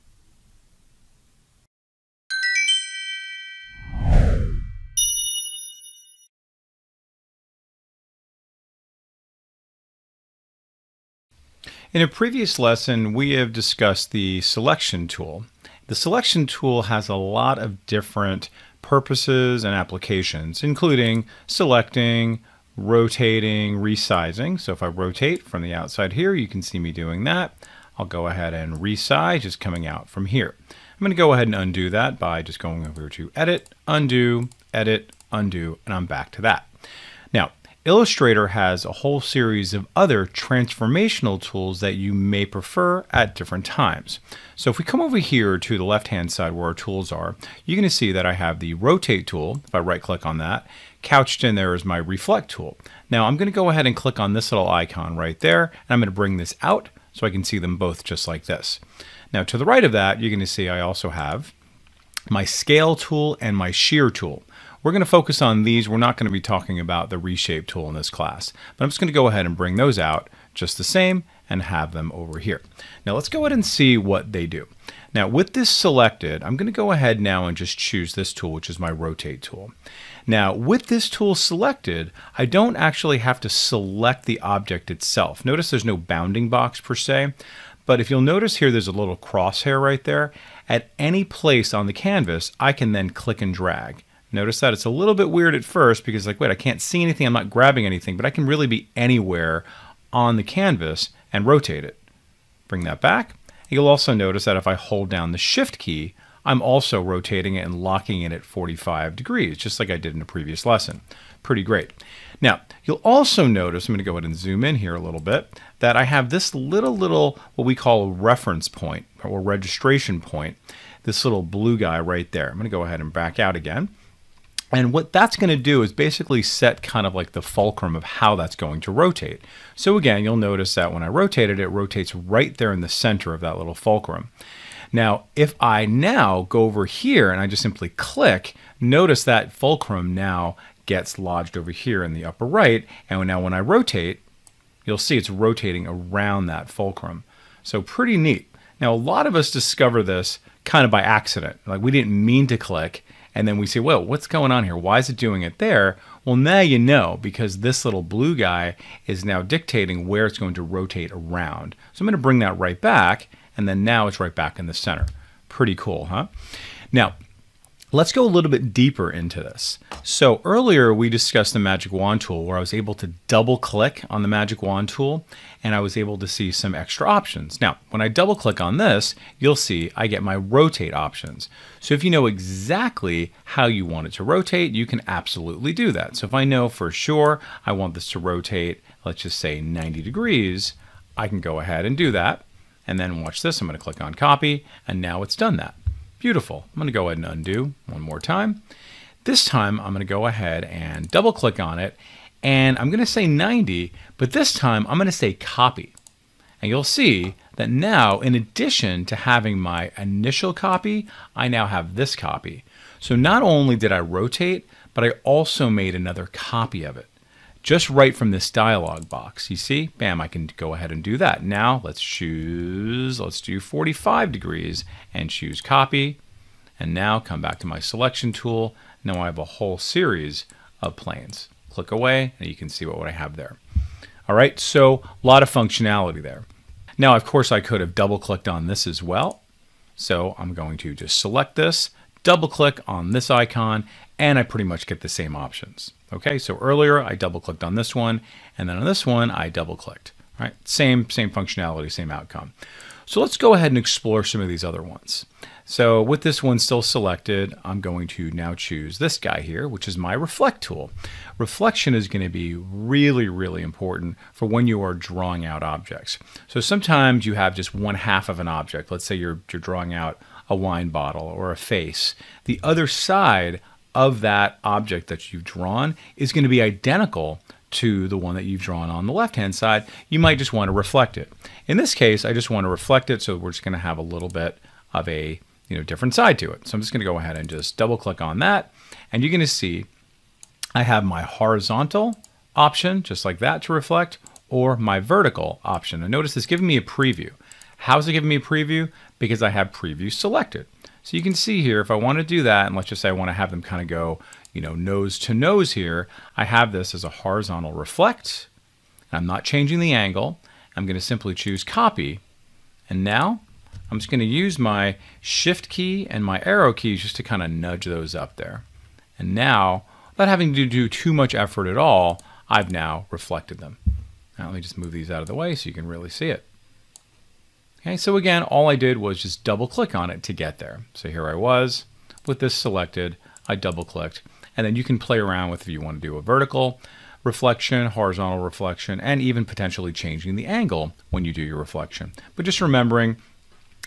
[SPEAKER 3] In a previous lesson, we have discussed the selection tool. The selection tool has a lot of different purposes and applications, including selecting, rotating, resizing. So if I rotate from the outside here, you can see me doing that. I'll go ahead and resize, just coming out from here. I'm going to go ahead and undo that by just going over to Edit, Undo, Edit, Undo, and I'm back to that. Now, Illustrator has a whole series of other transformational tools that you may prefer at different times. So if we come over here to the left-hand side where our tools are, you're going to see that I have the Rotate tool. If I right-click on that, couched in there is my Reflect tool. Now I'm going to go ahead and click on this little icon right there, and I'm going to bring this out so I can see them both just like this. Now to the right of that, you're going to see I also have my Scale tool and my Shear tool. We're going to focus on these. We're not going to be talking about the reshape tool in this class, but I'm just going to go ahead and bring those out just the same and have them over here. Now let's go ahead and see what they do. Now with this selected, I'm going to go ahead now and just choose this tool, which is my rotate tool. Now with this tool selected, I don't actually have to select the object itself. Notice there's no bounding box per se, but if you'll notice here, there's a little crosshair right there. at any place on the canvas, I can then click and drag. Notice that it's a little bit weird at first because like, wait, I can't see anything, I'm not grabbing anything, but I can really be anywhere on the canvas and rotate it. Bring that back. You'll also notice that if I hold down the shift key, I'm also rotating it and locking it at 45 degrees, just like I did in a previous lesson. Pretty great. Now, you'll also notice, I'm going to go ahead and zoom in here a little bit, that I have this little, little, what we call a reference point or registration point, this little blue guy right there. I'm going to go ahead and back out again. And what that's going to do is basically set kind of like the fulcrum of how that's going to rotate. So again, you'll notice that when I rotate it, it rotates right there in the center of that little fulcrum. Now, if I now go over here and I just simply click, notice that fulcrum now gets lodged over here in the upper right. And now when I rotate, you'll see it's rotating around that fulcrum. So pretty neat. Now, a lot of us discover this kind of by accident. Like we didn't mean to click and then we say, well, what's going on here? Why is it doing it there? Well, now you know because this little blue guy is now dictating where it's going to rotate around. So I'm going to bring that right back, and then now it's right back in the center. Pretty cool, huh? Now, Let's go a little bit deeper into this. So earlier we discussed the magic wand tool where I was able to double click on the magic wand tool and I was able to see some extra options. Now, when I double click on this, you'll see I get my rotate options. So if you know exactly how you want it to rotate, you can absolutely do that. So if I know for sure I want this to rotate, let's just say 90 degrees, I can go ahead and do that. And then watch this, I'm gonna click on copy and now it's done that. Beautiful. I'm going to go ahead and undo one more time. This time I'm going to go ahead and double click on it and I'm going to say 90, but this time I'm going to say copy. And you'll see that now, in addition to having my initial copy, I now have this copy. So not only did I rotate, but I also made another copy of it. Just right from this dialog box. You see, bam, I can go ahead and do that. Now let's choose, let's do 45 degrees and choose copy. And now come back to my selection tool. Now I have a whole series of planes. Click away and you can see what I have there. All right, so a lot of functionality there. Now, of course, I could have double clicked on this as well. So I'm going to just select this, double click on this icon, and I pretty much get the same options. Okay, so earlier I double clicked on this one, and then on this one I double clicked. Right, same same functionality, same outcome. So let's go ahead and explore some of these other ones. So with this one still selected, I'm going to now choose this guy here, which is my reflect tool. Reflection is going to be really, really important for when you are drawing out objects. So sometimes you have just one half of an object. Let's say you're, you're drawing out a wine bottle or a face. The other side of that object that you've drawn is going to be identical to the one that you've drawn on the left hand side. You might just want to reflect it. In this case, I just want to reflect it, so we're just going to have a little bit of a you know, different side to it. So I'm just going to go ahead and just double click on that. And you're going to see I have my horizontal option, just like that to reflect, or my vertical option. And notice it's giving me a preview. How's it giving me a preview? Because I have preview selected. So you can see here, if I want to do that, and let's just say I want to have them kind of go, you know, nose to nose here, I have this as a horizontal reflect. I'm not changing the angle. I'm going to simply choose copy. And now I'm just going to use my shift key and my arrow keys just to kind of nudge those up there. And now, without having to do too much effort at all, I've now reflected them. Now let me just move these out of the way so you can really see it. Okay, so again, all I did was just double click on it to get there. So here I was with this selected, I double clicked, and then you can play around with if you want to do a vertical reflection, horizontal reflection, and even potentially changing the angle when you do your reflection. But just remembering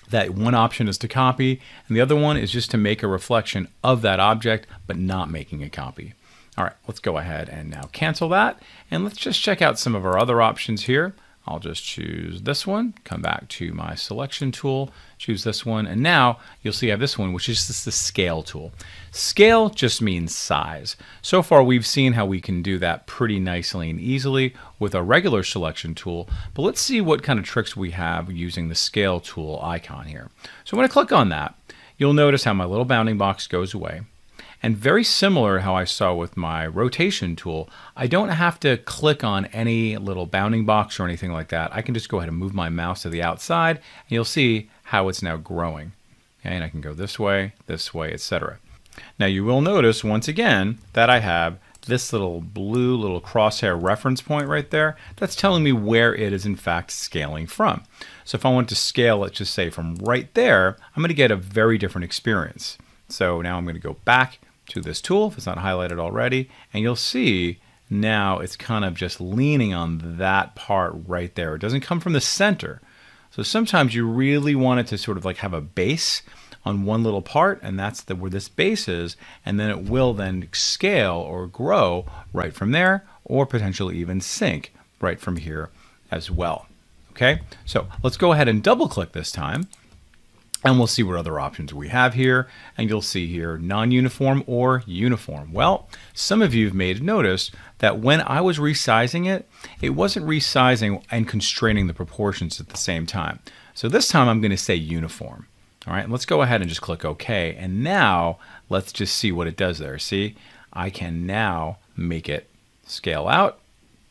[SPEAKER 3] that one option is to copy, and the other one is just to make a reflection of that object, but not making a copy. All right, let's go ahead and now cancel that, and let's just check out some of our other options here. I'll just choose this one, come back to my selection tool, choose this one, and now you'll see I have this one, which is just the scale tool. Scale just means size. So far we've seen how we can do that pretty nicely and easily with a regular selection tool, but let's see what kind of tricks we have using the scale tool icon here. So when I click on that, you'll notice how my little bounding box goes away. And very similar how I saw with my rotation tool, I don't have to click on any little bounding box or anything like that. I can just go ahead and move my mouse to the outside and you'll see how it's now growing. Okay, and I can go this way, this way, etc. Now you will notice once again that I have this little blue little crosshair reference point right there, that's telling me where it is in fact scaling from. So if I want to scale, let's just say from right there, I'm going to get a very different experience. So now I'm going to go back to this tool if it's not highlighted already, and you'll see now it's kind of just leaning on that part right there. It doesn't come from the center. So sometimes you really want it to sort of like have a base on one little part, and that's the, where this base is, and then it will then scale or grow right from there, or potentially even sync right from here as well. Okay, so let's go ahead and double click this time and we'll see what other options we have here. And you'll see here non-uniform or uniform. Well, some of you have made notice that when I was resizing it, it wasn't resizing and constraining the proportions at the same time. So this time I'm going to say uniform. All right, let's go ahead and just click OK. And now let's just see what it does there. See, I can now make it scale out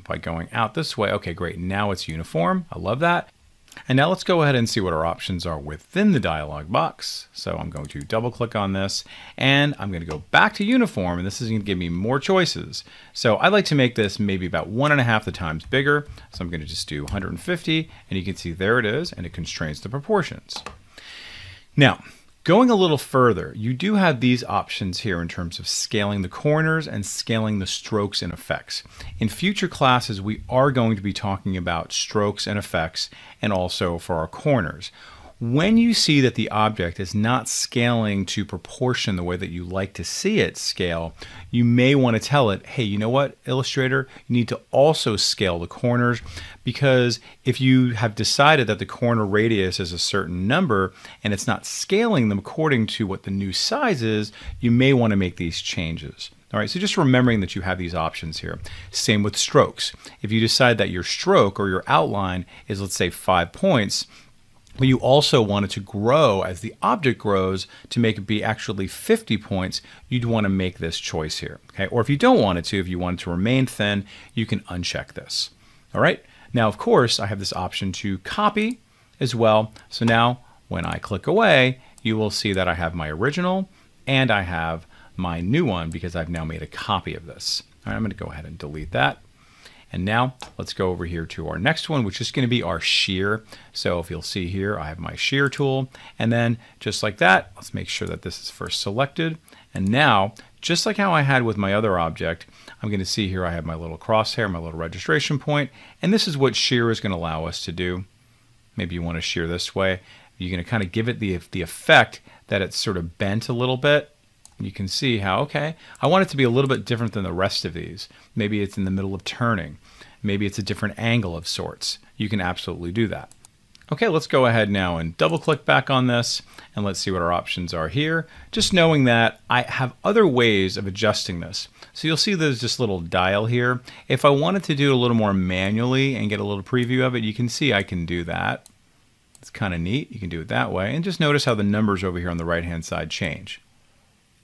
[SPEAKER 3] by going out this way. Okay, great. Now it's uniform. I love that. And now let's go ahead and see what our options are within the dialog box. So I'm going to double click on this and I'm going to go back to uniform and this is going to give me more choices. So I'd like to make this maybe about one and a half the times bigger. So I'm going to just do 150 and you can see there it is and it constrains the proportions. Now, Going a little further, you do have these options here in terms of scaling the corners and scaling the strokes and effects. In future classes, we are going to be talking about strokes and effects and also for our corners. When you see that the object is not scaling to proportion the way that you like to see it scale, you may want to tell it, hey, you know what, Illustrator, you need to also scale the corners because if you have decided that the corner radius is a certain number and it's not scaling them according to what the new size is, you may want to make these changes. All right, so just remembering that you have these options here. Same with strokes. If you decide that your stroke or your outline is, let's say, five points, but you also want it to grow as the object grows to make it be actually 50 points, you'd want to make this choice here. Okay, or if you don't want it to, if you want it to remain thin, you can uncheck this. All right, now of course I have this option to copy as well. So now when I click away, you will see that I have my original and I have my new one because I've now made a copy of this. All right, I'm going to go ahead and delete that. And now let's go over here to our next one, which is going to be our shear. So if you'll see here, I have my shear tool. And then just like that, let's make sure that this is first selected. And now, just like how I had with my other object, I'm going to see here I have my little crosshair, my little registration point, and this is what shear is going to allow us to do. Maybe you want to shear this way. You're going to kind of give it the, the effect that it's sort of bent a little bit you can see how, okay, I want it to be a little bit different than the rest of these. Maybe it's in the middle of turning. Maybe it's a different angle of sorts. You can absolutely do that. Okay, let's go ahead now and double click back on this and let's see what our options are here. Just knowing that I have other ways of adjusting this. So you'll see there's this little dial here. If I wanted to do it a little more manually and get a little preview of it, you can see I can do that. It's kind of neat. You can do it that way. And just notice how the numbers over here on the right hand side change.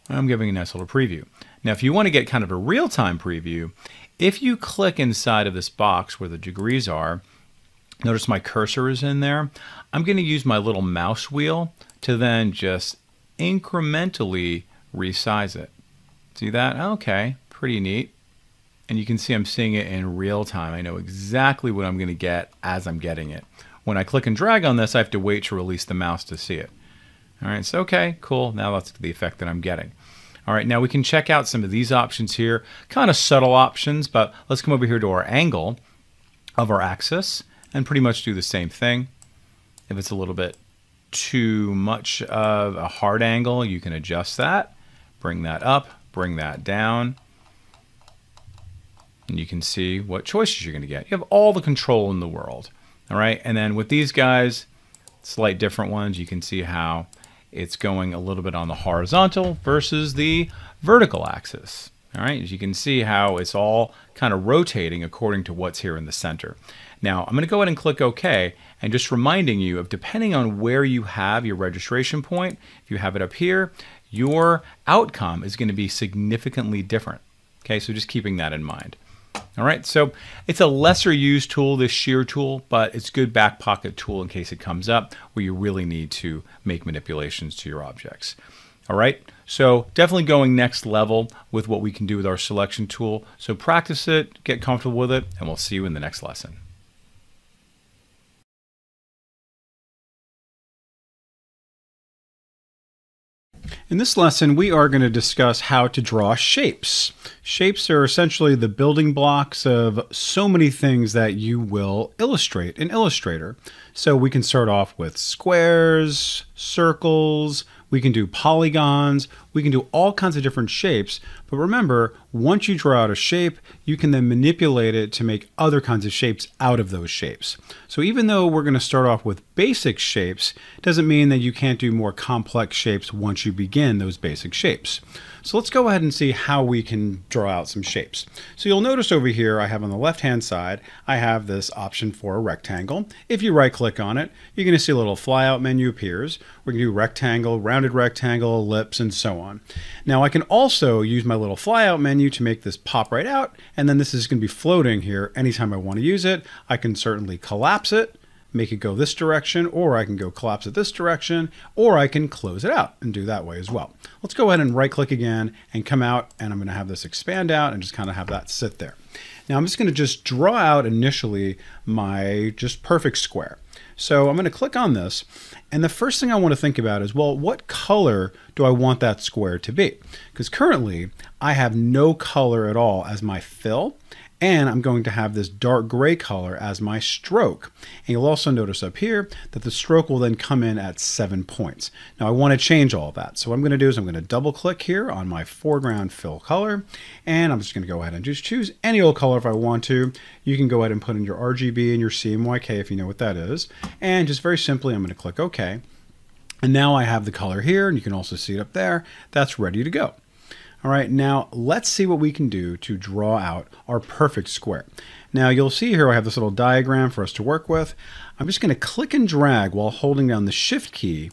[SPEAKER 3] I'm giving a nice little preview. Now, if you want to get kind of a real-time preview, if you click inside of this box where the degrees are, notice my cursor is in there. I'm going to use my little mouse wheel to then just incrementally resize it. See that? Okay, pretty neat. And you can see I'm seeing it in real time. I know exactly what I'm going to get as I'm getting it. When I click and drag on this, I have to wait to release the mouse to see it. All right, so okay, cool. Now that's the effect that I'm getting. All right, now we can check out some of these options here, kind of subtle options, but let's come over here to our angle of our axis and pretty much do the same thing. If it's a little bit too much of a hard angle, you can adjust that, bring that up, bring that down, and you can see what choices you're going to get. You have all the control in the world. All right, and then with these guys, slight different ones, you can see how it's going a little bit on the horizontal versus the vertical axis. All right, as you can see how it's all kind of rotating according to what's here in the center. Now, I'm going to go ahead and click OK, and just reminding you of depending on where you have your registration point, if you have it up here, your outcome is going to be significantly different. Okay, so just keeping that in mind. All right, so it's a lesser used tool, this shear tool, but it's good back pocket tool in case it comes up where you really need to make manipulations to your objects. All right, so definitely going next level with what we can do with our selection tool. So practice it, get comfortable with it, and we'll see you in the next lesson. In this lesson, we are going to discuss how to draw shapes. Shapes are essentially the building blocks of so many things that you will illustrate in Illustrator. So we can start off with squares, circles, we can do polygons, we can do all kinds of different shapes. But remember, once you draw out a shape, you can then manipulate it to make other kinds of shapes out of those shapes. So even though we're going to start off with basic shapes, doesn't mean that you can't do more complex shapes once you begin those basic shapes. So let's go ahead and see how we can draw out some shapes. So you'll notice over here, I have on the left-hand side, I have this option for a rectangle. If you right-click on it, you're going to see a little flyout menu appears. We can do rectangle, rounded rectangle, ellipse, and so on. Now I can also use my little flyout menu to make this pop right out, and then this is going to be floating here anytime I want to use it. I can certainly collapse it, make it go this direction, or I can go collapse it this direction, or I can close it out and do that way as well. Let's go ahead and right click again and come out, and I'm going to have this expand out and just kind of have that sit there. Now I'm just going to just draw out initially my just perfect square. So I'm going to click on this, and the first thing I want to think about is, well, what color do I want that square to be? Because currently I have no color at all as my fill, and I'm going to have this dark gray color as my stroke. And you'll also notice up here that the stroke will then come in at seven points. Now I want to change all that. So what I'm going to do is I'm going to double click here on my foreground fill color, and I'm just going to go ahead and just choose any old color if I want to. You can go ahead and put in your RGB and your CMYK if you know what that is. And just very simply, I'm going to click OK. And now I have the color here, and you can also see it up there. That's ready to go. All right, now let's see what we can do to draw out our perfect square. Now you'll see here I have this little diagram for us to work with. I'm just going to click and drag while holding down the shift key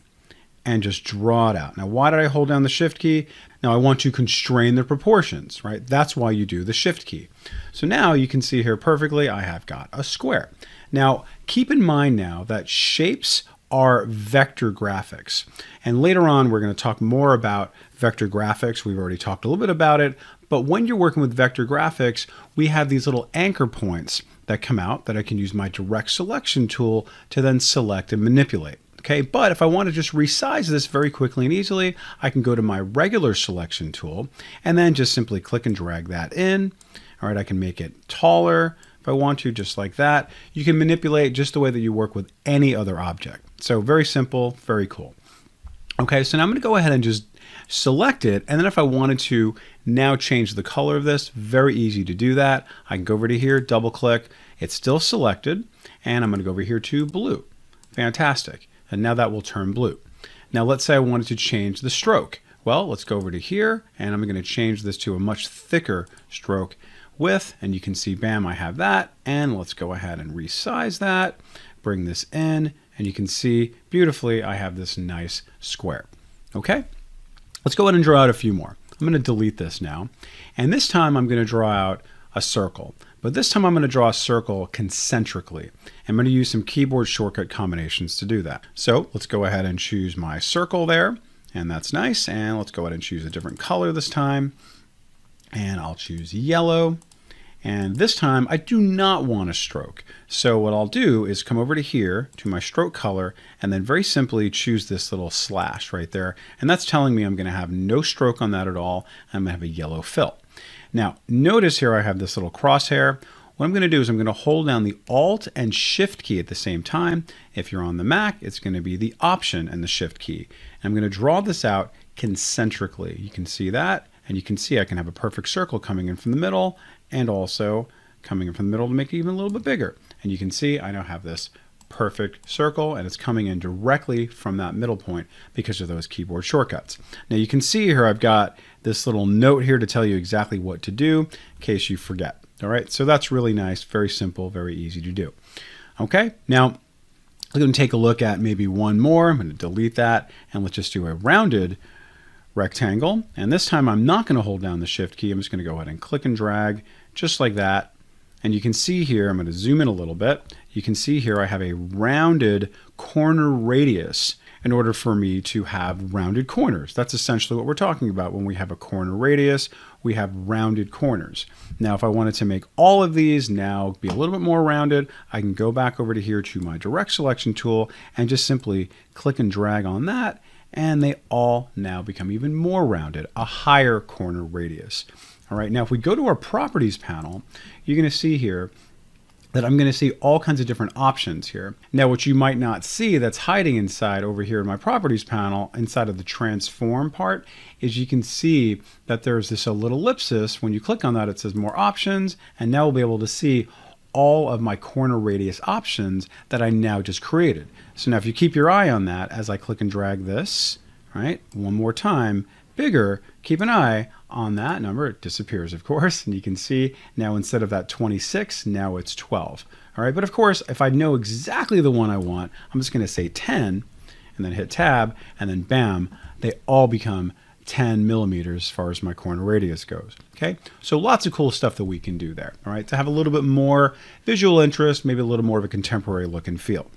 [SPEAKER 3] and just draw it out. Now why did I hold down the shift key? Now I want to constrain the proportions, right? That's why you do the shift key. So now you can see here perfectly I have got a square. Now keep in mind now that shapes are vector graphics. And later on, we're going to talk more about vector graphics. We've already talked a little bit about it. But when you're working with vector graphics, we have these little anchor points that come out that I can use my direct selection tool to then select and manipulate. Okay, but if I want to just resize this very quickly and easily, I can go to my regular selection tool and then just simply click and drag that in. All right, I can make it taller if I want to, just like that. You can manipulate just the way that you work with any other object. So very simple, very cool. Okay, so now I'm going to go ahead and just select it. And then if I wanted to now change the color of this, very easy to do that. I can go over to here, double click. It's still selected. And I'm going to go over here to blue. Fantastic. And now that will turn blue. Now let's say I wanted to change the stroke. Well, let's go over to here and I'm going to change this to a much thicker stroke width. And you can see, bam, I have that. And let's go ahead and resize that, bring this in, and you can see beautifully I have this nice square. Okay, let's go ahead and draw out a few more. I'm going to delete this now. And this time I'm going to draw out a circle. But this time I'm going to draw a circle concentrically. I'm going to use some keyboard shortcut combinations to do that. So let's go ahead and choose my circle there. And that's nice. And let's go ahead and choose a different color this time. And I'll choose yellow. And this time I do not want a stroke. So what I'll do is come over to here to my stroke color and then very simply choose this little slash right there. And that's telling me I'm going to have no stroke on that at all. I'm going to have a yellow fill. Now notice here I have this little crosshair. What I'm going to do is I'm going to hold down the Alt and Shift key at the same time. If you're on the Mac, it's going to be the Option and the Shift key. I'm going to draw this out concentrically. You can see that, and you can see I can have a perfect circle coming in from the middle and also coming in from the middle to make it even a little bit bigger. And you can see I now have this perfect circle and it's coming in directly from that middle point because of those keyboard shortcuts. Now you can see here I've got this little note here to tell you exactly what to do in case you forget. All right, so that's really nice, very simple, very easy to do. Okay, now I'm going to take a look at maybe one more. I'm going to delete that and let's just do a rounded rectangle. And this time I'm not going to hold down the shift key. I'm just going to go ahead and click and drag just like that. And you can see here, I'm going to zoom in a little bit. You can see here I have a rounded corner radius in order for me to have rounded corners. That's essentially what we're talking about when we have a corner radius, we have rounded corners. Now, if I wanted to make all of these now be a little bit more rounded, I can go back over to here to my direct selection tool and just simply click and drag on that and they all now become even more rounded, a higher corner radius. All right, now if we go to our properties panel, you're going to see here that I'm going to see all kinds of different options here. Now, what you might not see that's hiding inside over here in my properties panel, inside of the transform part, is you can see that there's this little ellipsis. When you click on that, it says more options, and now we'll be able to see all of my corner radius options that I now just created. So now if you keep your eye on that as I click and drag this, right, one more time, bigger, keep an eye on that number. It disappears, of course, and you can see now instead of that 26, now it's 12. All right, but of course, if I know exactly the one I want, I'm just going to say 10 and then hit tab, and then bam, they all become 10 millimeters as far as my corner radius goes. Okay, so lots of cool stuff that we can do there. All right, to have a little bit more visual interest, maybe a little more of a contemporary look and feel.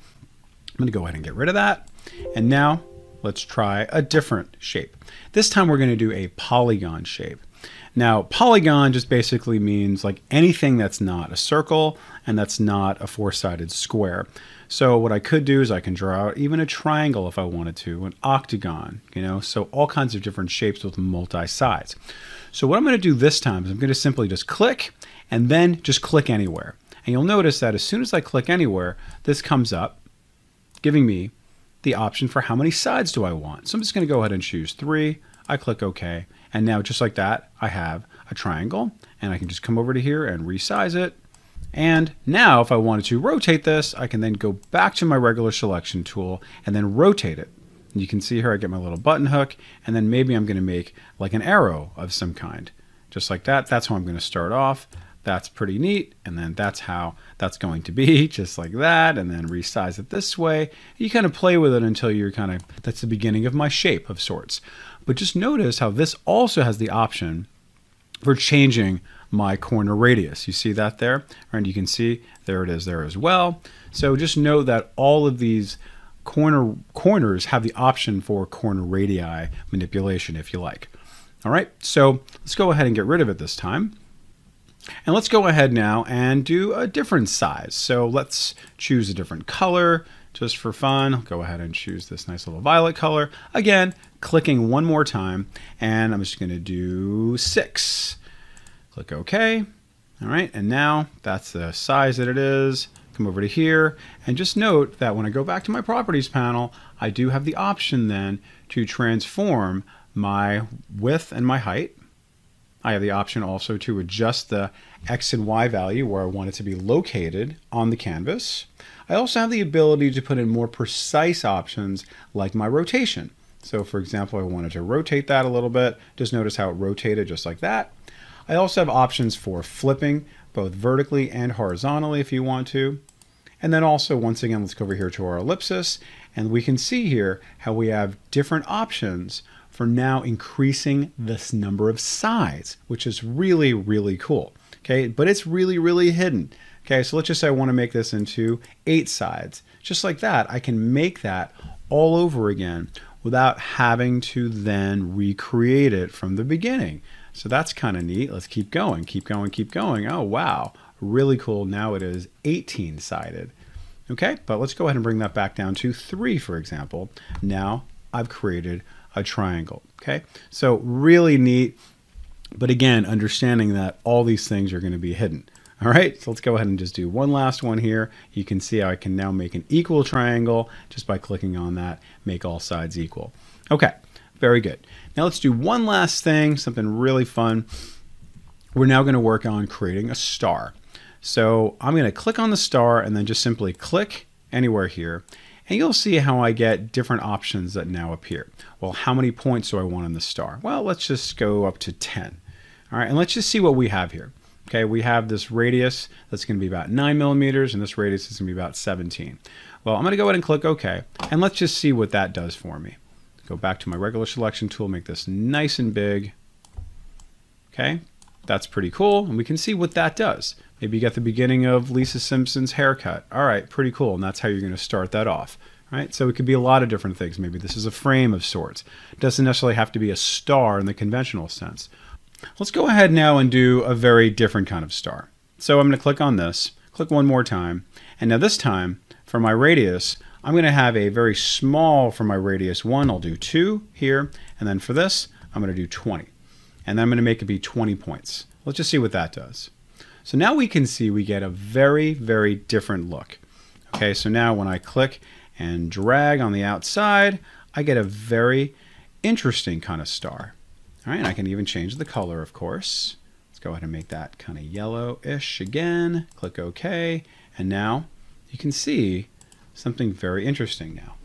[SPEAKER 3] I'm going to go ahead and get rid of that. And now let's try a different shape. This time we're going to do a polygon shape. Now, polygon just basically means like anything that's not a circle and that's not a four-sided square. So what I could do is I can draw out even a triangle if I wanted to, an octagon, you know, so all kinds of different shapes with multi-sides. So what I'm going to do this time is I'm going to simply just click and then just click anywhere. And you'll notice that as soon as I click anywhere, this comes up giving me the option for how many sides do I want. So I'm just going to go ahead and choose three. I click OK. And now just like that, I have a triangle and I can just come over to here and resize it. And now if I wanted to rotate this, I can then go back to my regular selection tool and then rotate it. And you can see here I get my little button hook and then maybe I'm going to make like an arrow of some kind. Just like that. That's how I'm going to start off. That's pretty neat. And then that's how that's going to be, just like that. And then resize it this way. You kind of play with it until you're kind of, that's the beginning of my shape of sorts. But just notice how this also has the option for changing my corner radius. You see that there? And you can see there it is there as well. So just know that all of these corner corners have the option for corner radii manipulation if you like. All right, so let's go ahead and get rid of it this time. And let's go ahead now and do a different size. So let's choose a different color just for fun. I'll go ahead and choose this nice little violet color. Again, clicking one more time, and I'm just gonna do six. Click OK. All right, and now that's the size that it is. Come over to here, and just note that when I go back to my properties panel, I do have the option then to transform my width and my height. I have the option also to adjust the X and Y value where I want it to be located on the canvas. I also have the ability to put in more precise options like my rotation. So for example, I wanted to rotate that a little bit. Just notice how it rotated just like that. I also have options for flipping both vertically and horizontally if you want to. And then also, once again, let's go over here to our ellipsis and we can see here how we have different options for now increasing this number of sides, which is really, really cool. Okay, but it's really, really hidden. Okay, so let's just say I want to make this into eight sides. Just like that, I can make that all over again without having to then recreate it from the beginning. So that's kind of neat. Let's keep going, keep going, keep going. Oh, wow, really cool. Now it is 18 sided. Okay, but let's go ahead and bring that back down to three, for example. Now I've created a triangle. Okay, so really neat. But again, understanding that all these things are going to be hidden. All right, so let's go ahead and just do one last one here. You can see I can now make an equal triangle just by clicking on that, make all sides equal. Okay, very good. Now let's do one last thing, something really fun. We're now going to work on creating a star. So I'm going to click on the star and then just simply click anywhere here and you'll see how I get different options that now appear. Well, how many points do I want on the star? Well, let's just go up to 10. All right, and let's just see what we have here. Okay, we have this radius that's going to be about 9 millimeters, and this radius is going to be about 17. Well, I'm going to go ahead and click OK, and let's just see what that does for me. Go back to my regular selection tool, make this nice and big. Okay, That's pretty cool. And we can see what that does. Maybe you got the beginning of Lisa Simpson's haircut. All right, pretty cool. And that's how you're going to start that off. Right? So it could be a lot of different things. Maybe this is a frame of sorts. It doesn't necessarily have to be a star in the conventional sense. Let's go ahead now and do a very different kind of star. So I'm going to click on this, click one more time, and now this time for my radius, I'm going to have a very small for my radius 1, I'll do 2 here, and then for this, I'm going to do 20. And then I'm going to make it be 20 points. Let's just see what that does. So now we can see we get a very, very different look. Okay, so now when I click and drag on the outside, I get a very interesting kind of star. All right, and I can even change the color, of course. Let's go ahead and make that kind of yellowish again. Click OK. And now you can see something very interesting now.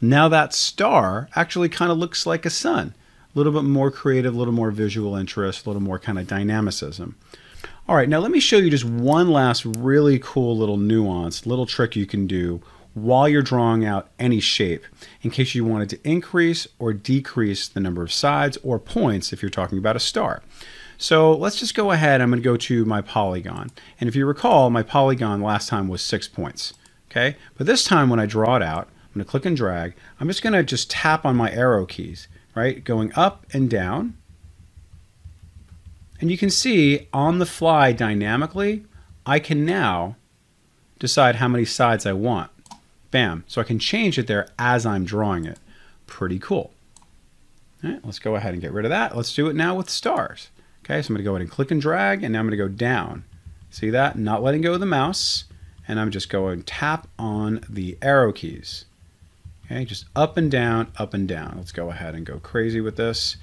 [SPEAKER 3] Now that star actually kind of looks like a sun. A little bit more creative, a little more visual interest, a little more kind of dynamicism. All right, now let me show you just one last really cool little nuance, little trick you can do while you're drawing out any shape in case you wanted to increase or decrease the number of sides or points if you're talking about a star. So let's just go ahead. I'm going to go to my polygon. And if you recall, my polygon last time was six points. Okay, but this time when I draw it out, I'm going to click and drag. I'm just going to just tap on my arrow keys, right? Going up and down. And you can see on the fly dynamically, I can now decide how many sides I want. Bam. So I can change it there as I'm drawing it. Pretty cool. All right, let's go ahead and get rid of that. Let's do it now with stars. Okay, so I'm going to go ahead and click and drag, and now I'm going to go down. See that? Not letting go of the mouse, and I'm just going tap on the arrow keys. Okay, just up and down, up and down. Let's go ahead and go crazy with this.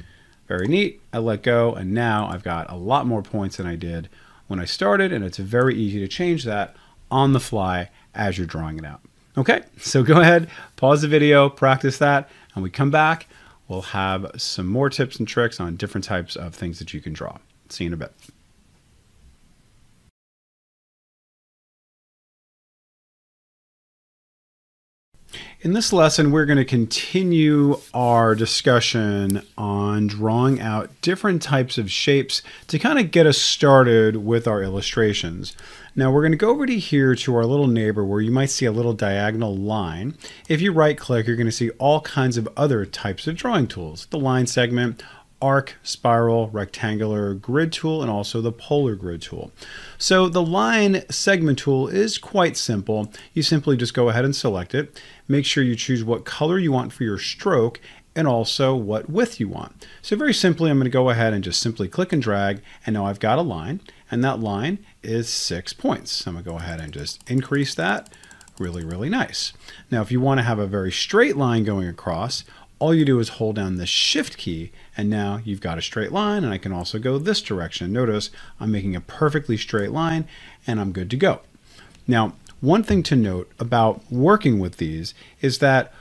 [SPEAKER 3] Very neat. I let go, and now I've got a lot more points than I did when I started, and it's very easy to change that on the fly as you're drawing it out. Okay, so go ahead, pause the video, practice that, and we come back we'll have some more tips and tricks on different types of things that you can draw. See you in a bit. In this lesson, we're going to continue our discussion on drawing out different types of shapes to kind of get us started with our illustrations. Now we're going to go over to here to our little neighbor where you might see a little diagonal line. If you right click, you're going to see all kinds of other types of drawing tools. The line segment, arc, spiral, rectangular, grid tool, and also the polar grid tool. So the line segment tool is quite simple. You simply just go ahead and select it. Make sure you choose what color you want for your stroke and also what width you want. So very simply, I'm going to go ahead and just simply click and drag, and now I've got a line, and that line is six points. So I'm going to go ahead and just increase that. Really, really nice. Now, if you want to have a very straight line going across, all you do is hold down the shift key and now you've got a straight line and I can also go this direction. Notice I'm making a perfectly straight line and I'm good to go. Now, one thing to note about working with these is that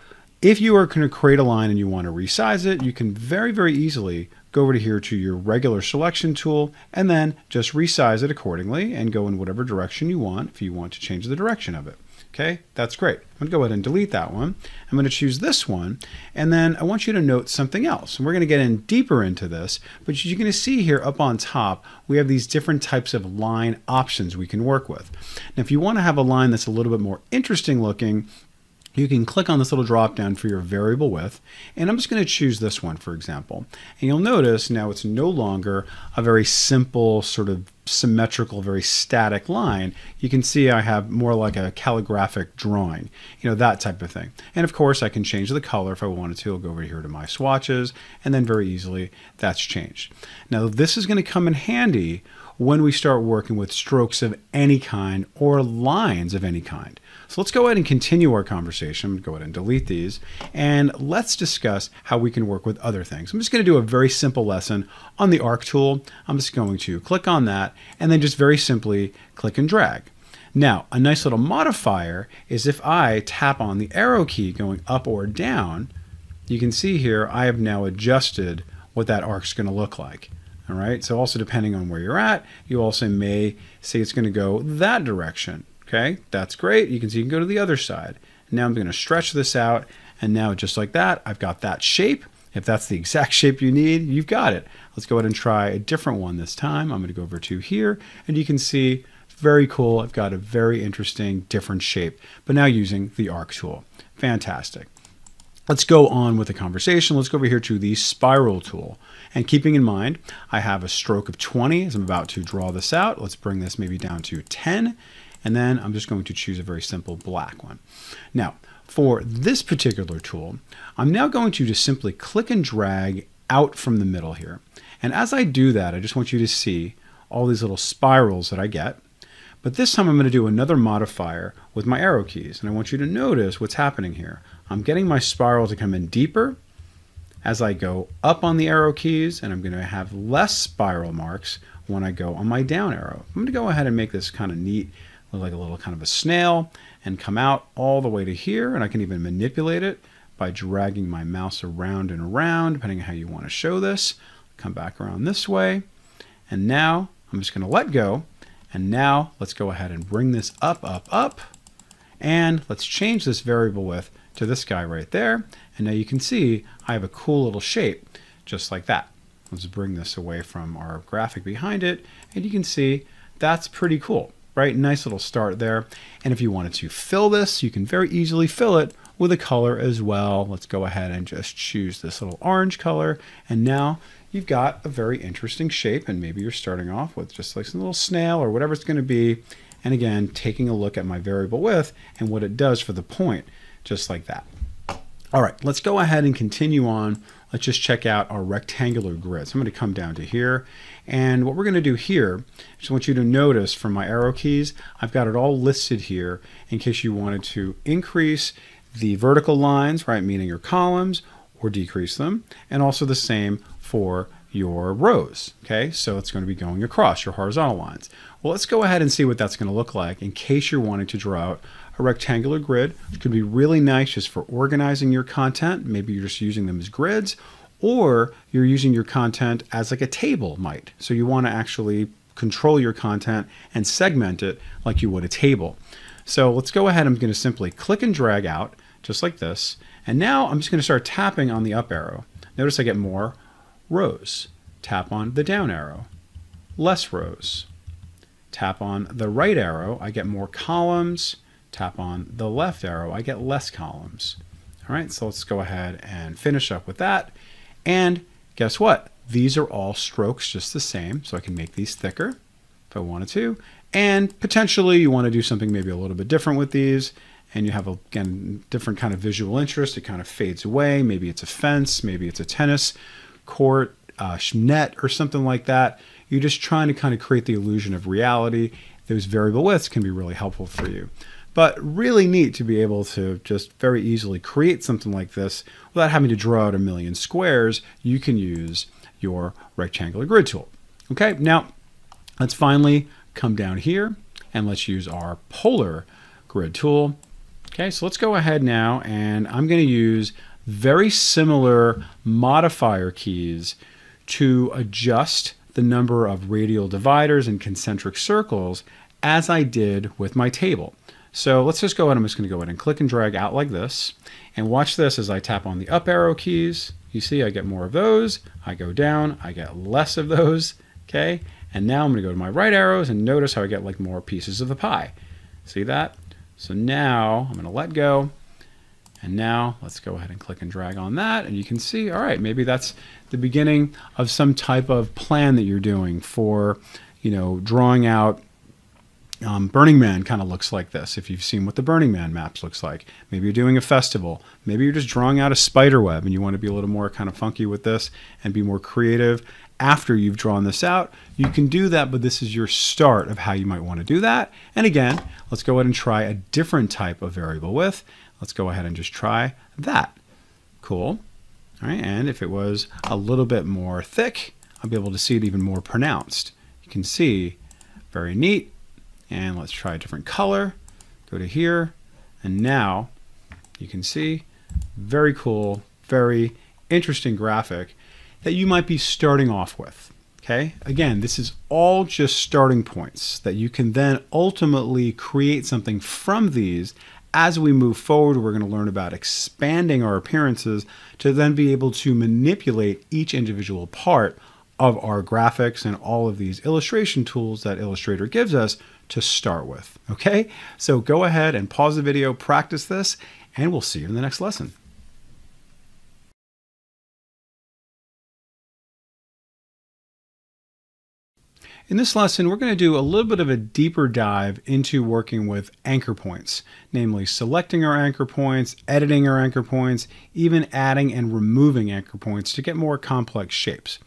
[SPEAKER 3] if you are going to create a line and you want to resize it, you can very, very easily go over to here to your regular selection tool and then just resize it accordingly and go in whatever direction you want if you want to change the direction of it. Okay, that's great. I'm to go ahead and delete that one. I'm to choose this one, and then I want you to note something else. And we're to get in deeper into this, but you're to see here up on top, we have these different types of line options we can work with. Now, if you want to have a line that's a little bit more interesting looking, you can click on this little drop down for your variable width and I'm just going to choose this one for example. And you'll notice now it's no longer a very simple sort of symmetrical very static line. You can see I have more like a calligraphic drawing you know that type of thing. And of course I can change the color if I wanted to. I'll go over here to my swatches and then very easily that's changed. Now this is going to come in handy when we start working with strokes of any kind or lines of any kind. So let's go ahead and continue our conversation. Go ahead and delete these and let's discuss how we can work with other things. I'm just going to do a very simple lesson on the arc tool. I'm just going to click on that and then just very simply click and drag. Now, a nice little modifier is if I tap on the arrow key going up or down, you can see here I have now adjusted what that arc is going to look like. All right, so also depending on where you're at, you also may say it's going to go that direction. Okay, that's great. You can see you can go to the other side. Now I'm going to stretch this out, and now just like that, I've got that shape. If that's the exact shape you need, you've got it. Let's go ahead and try a different one this time. I'm going to go over to here and you can see very cool. I've got a very interesting different shape, but now using the arc tool. Fantastic. Let's go on with the conversation. Let's go over here to the spiral tool. And keeping in mind, I have a stroke of 20 as I'm about to draw this out. Let's bring this maybe down to 10. And then I'm just going to choose a very simple black one. Now, for this particular tool, I'm now going to just simply click and drag out from the middle here. And as I do that, I just want you to see all these little spirals that I get. But this time I'm going to do another modifier with my arrow keys. And I want you to notice what's happening here. I'm getting my spiral to come in deeper as I go up on the arrow keys, and I'm going to have less spiral marks when I go on my down arrow. I'm going to go ahead and make this kind of neat, look like a little kind of a snail, and come out all the way to here, and I can even manipulate it by dragging my mouse around and around, depending on how you want to show this. Come back around this way, and now I'm just going to let go, and now let's go ahead and bring this up, up, up. And let's change this variable width to this guy right there. And now you can see I have a cool little shape just like that. Let's bring this away from our graphic behind it. And you can see that's pretty cool, right? Nice little start there. And if you wanted to fill this, you can very easily fill it with a color as well. Let's go ahead and just choose this little orange color. And now you've got a very interesting shape and maybe you're starting off with just like some little snail or whatever it's going to be. And again, taking a look at my variable width and what it does for the point, just like that. All right, let's go ahead and continue on. Let's just check out our rectangular grid. So I'm going to come down to here. And what we're going to do here, I just want you to notice from my arrow keys, I've got it all listed here in case you wanted to increase the vertical lines, right, meaning your columns, or decrease them, and also the same for your rows. Okay, so it's going to be going across your horizontal lines. Well, let's go ahead and see what that's going to look like in case you're wanting to draw out a rectangular grid. It could be really nice just for organizing your content. Maybe you're just using them as grids, or you're using your content as like a table might. So you want to actually control your content and segment it like you would a table. So let's go ahead. I'm going to simply click and drag out just like this. And now I'm just going to start tapping on the up arrow. Notice I get more rows. Tap on the down arrow, less rows. Tap on the right arrow, I get more columns. Tap on the left arrow, I get less columns. All right, so let's go ahead and finish up with that. And guess what? These are all strokes just the same, so I can make these thicker if I wanted to. And potentially you want to do something maybe a little bit different with these and you have again different kind of visual interest it kind of fades away maybe it's a fence maybe it's a tennis court, uh, net, or something like that. You're just trying to kind of create the illusion of reality. Those variable widths can be really helpful for you. But really neat to be able to just very easily create something like this without having to draw out a million squares. You can use your rectangular grid tool. Okay, now let's finally come down here and let's use our polar grid tool. Okay, so let's go ahead now and I'm going to use very similar modifier keys to adjust the number of radial dividers and concentric circles as I did with my table. So let's just go ahead. I'm just going to go ahead and click and drag out like this. And watch this as I tap on the up arrow keys. You see I get more of those. I go down, I get less of those. Okay. And now I'm going to go to my right arrows and notice how I get like more pieces of the pie. See that? So now I'm going to let go and now let's go ahead and click and drag on that. And you can see, all right, maybe that's the beginning of some type of plan that you're doing for, you know, drawing out um, Burning Man kind of looks like this. If you've seen what the Burning Man maps looks like, maybe you're doing a festival. Maybe you're just drawing out a spider web and you want to be a little more kind of funky with this and be more creative after you've drawn this out. You can do that, but this is your start of how you might want to do that. And again, let's go ahead and try a different type of variable width. Let's go ahead and just try that. Cool. All right, and if it was a little bit more thick, I'll be able to see it even more pronounced. You can see, very neat. And let's try a different color. Go to here, and now you can see, very cool, very interesting graphic that you might be starting off with. Okay, again, this is all just starting points that you can then ultimately create something from these as we move forward, we're going to learn about expanding our appearances to then be able to manipulate each individual part of our graphics and all of these illustration tools that Illustrator gives us to start with. Okay, so go ahead and pause the video, practice this, and we'll see you in the next lesson. In this lesson, we're going to do a little bit of a deeper dive into working with anchor points, namely selecting our anchor points, editing our anchor points, even adding and removing anchor points to get more complex shapes.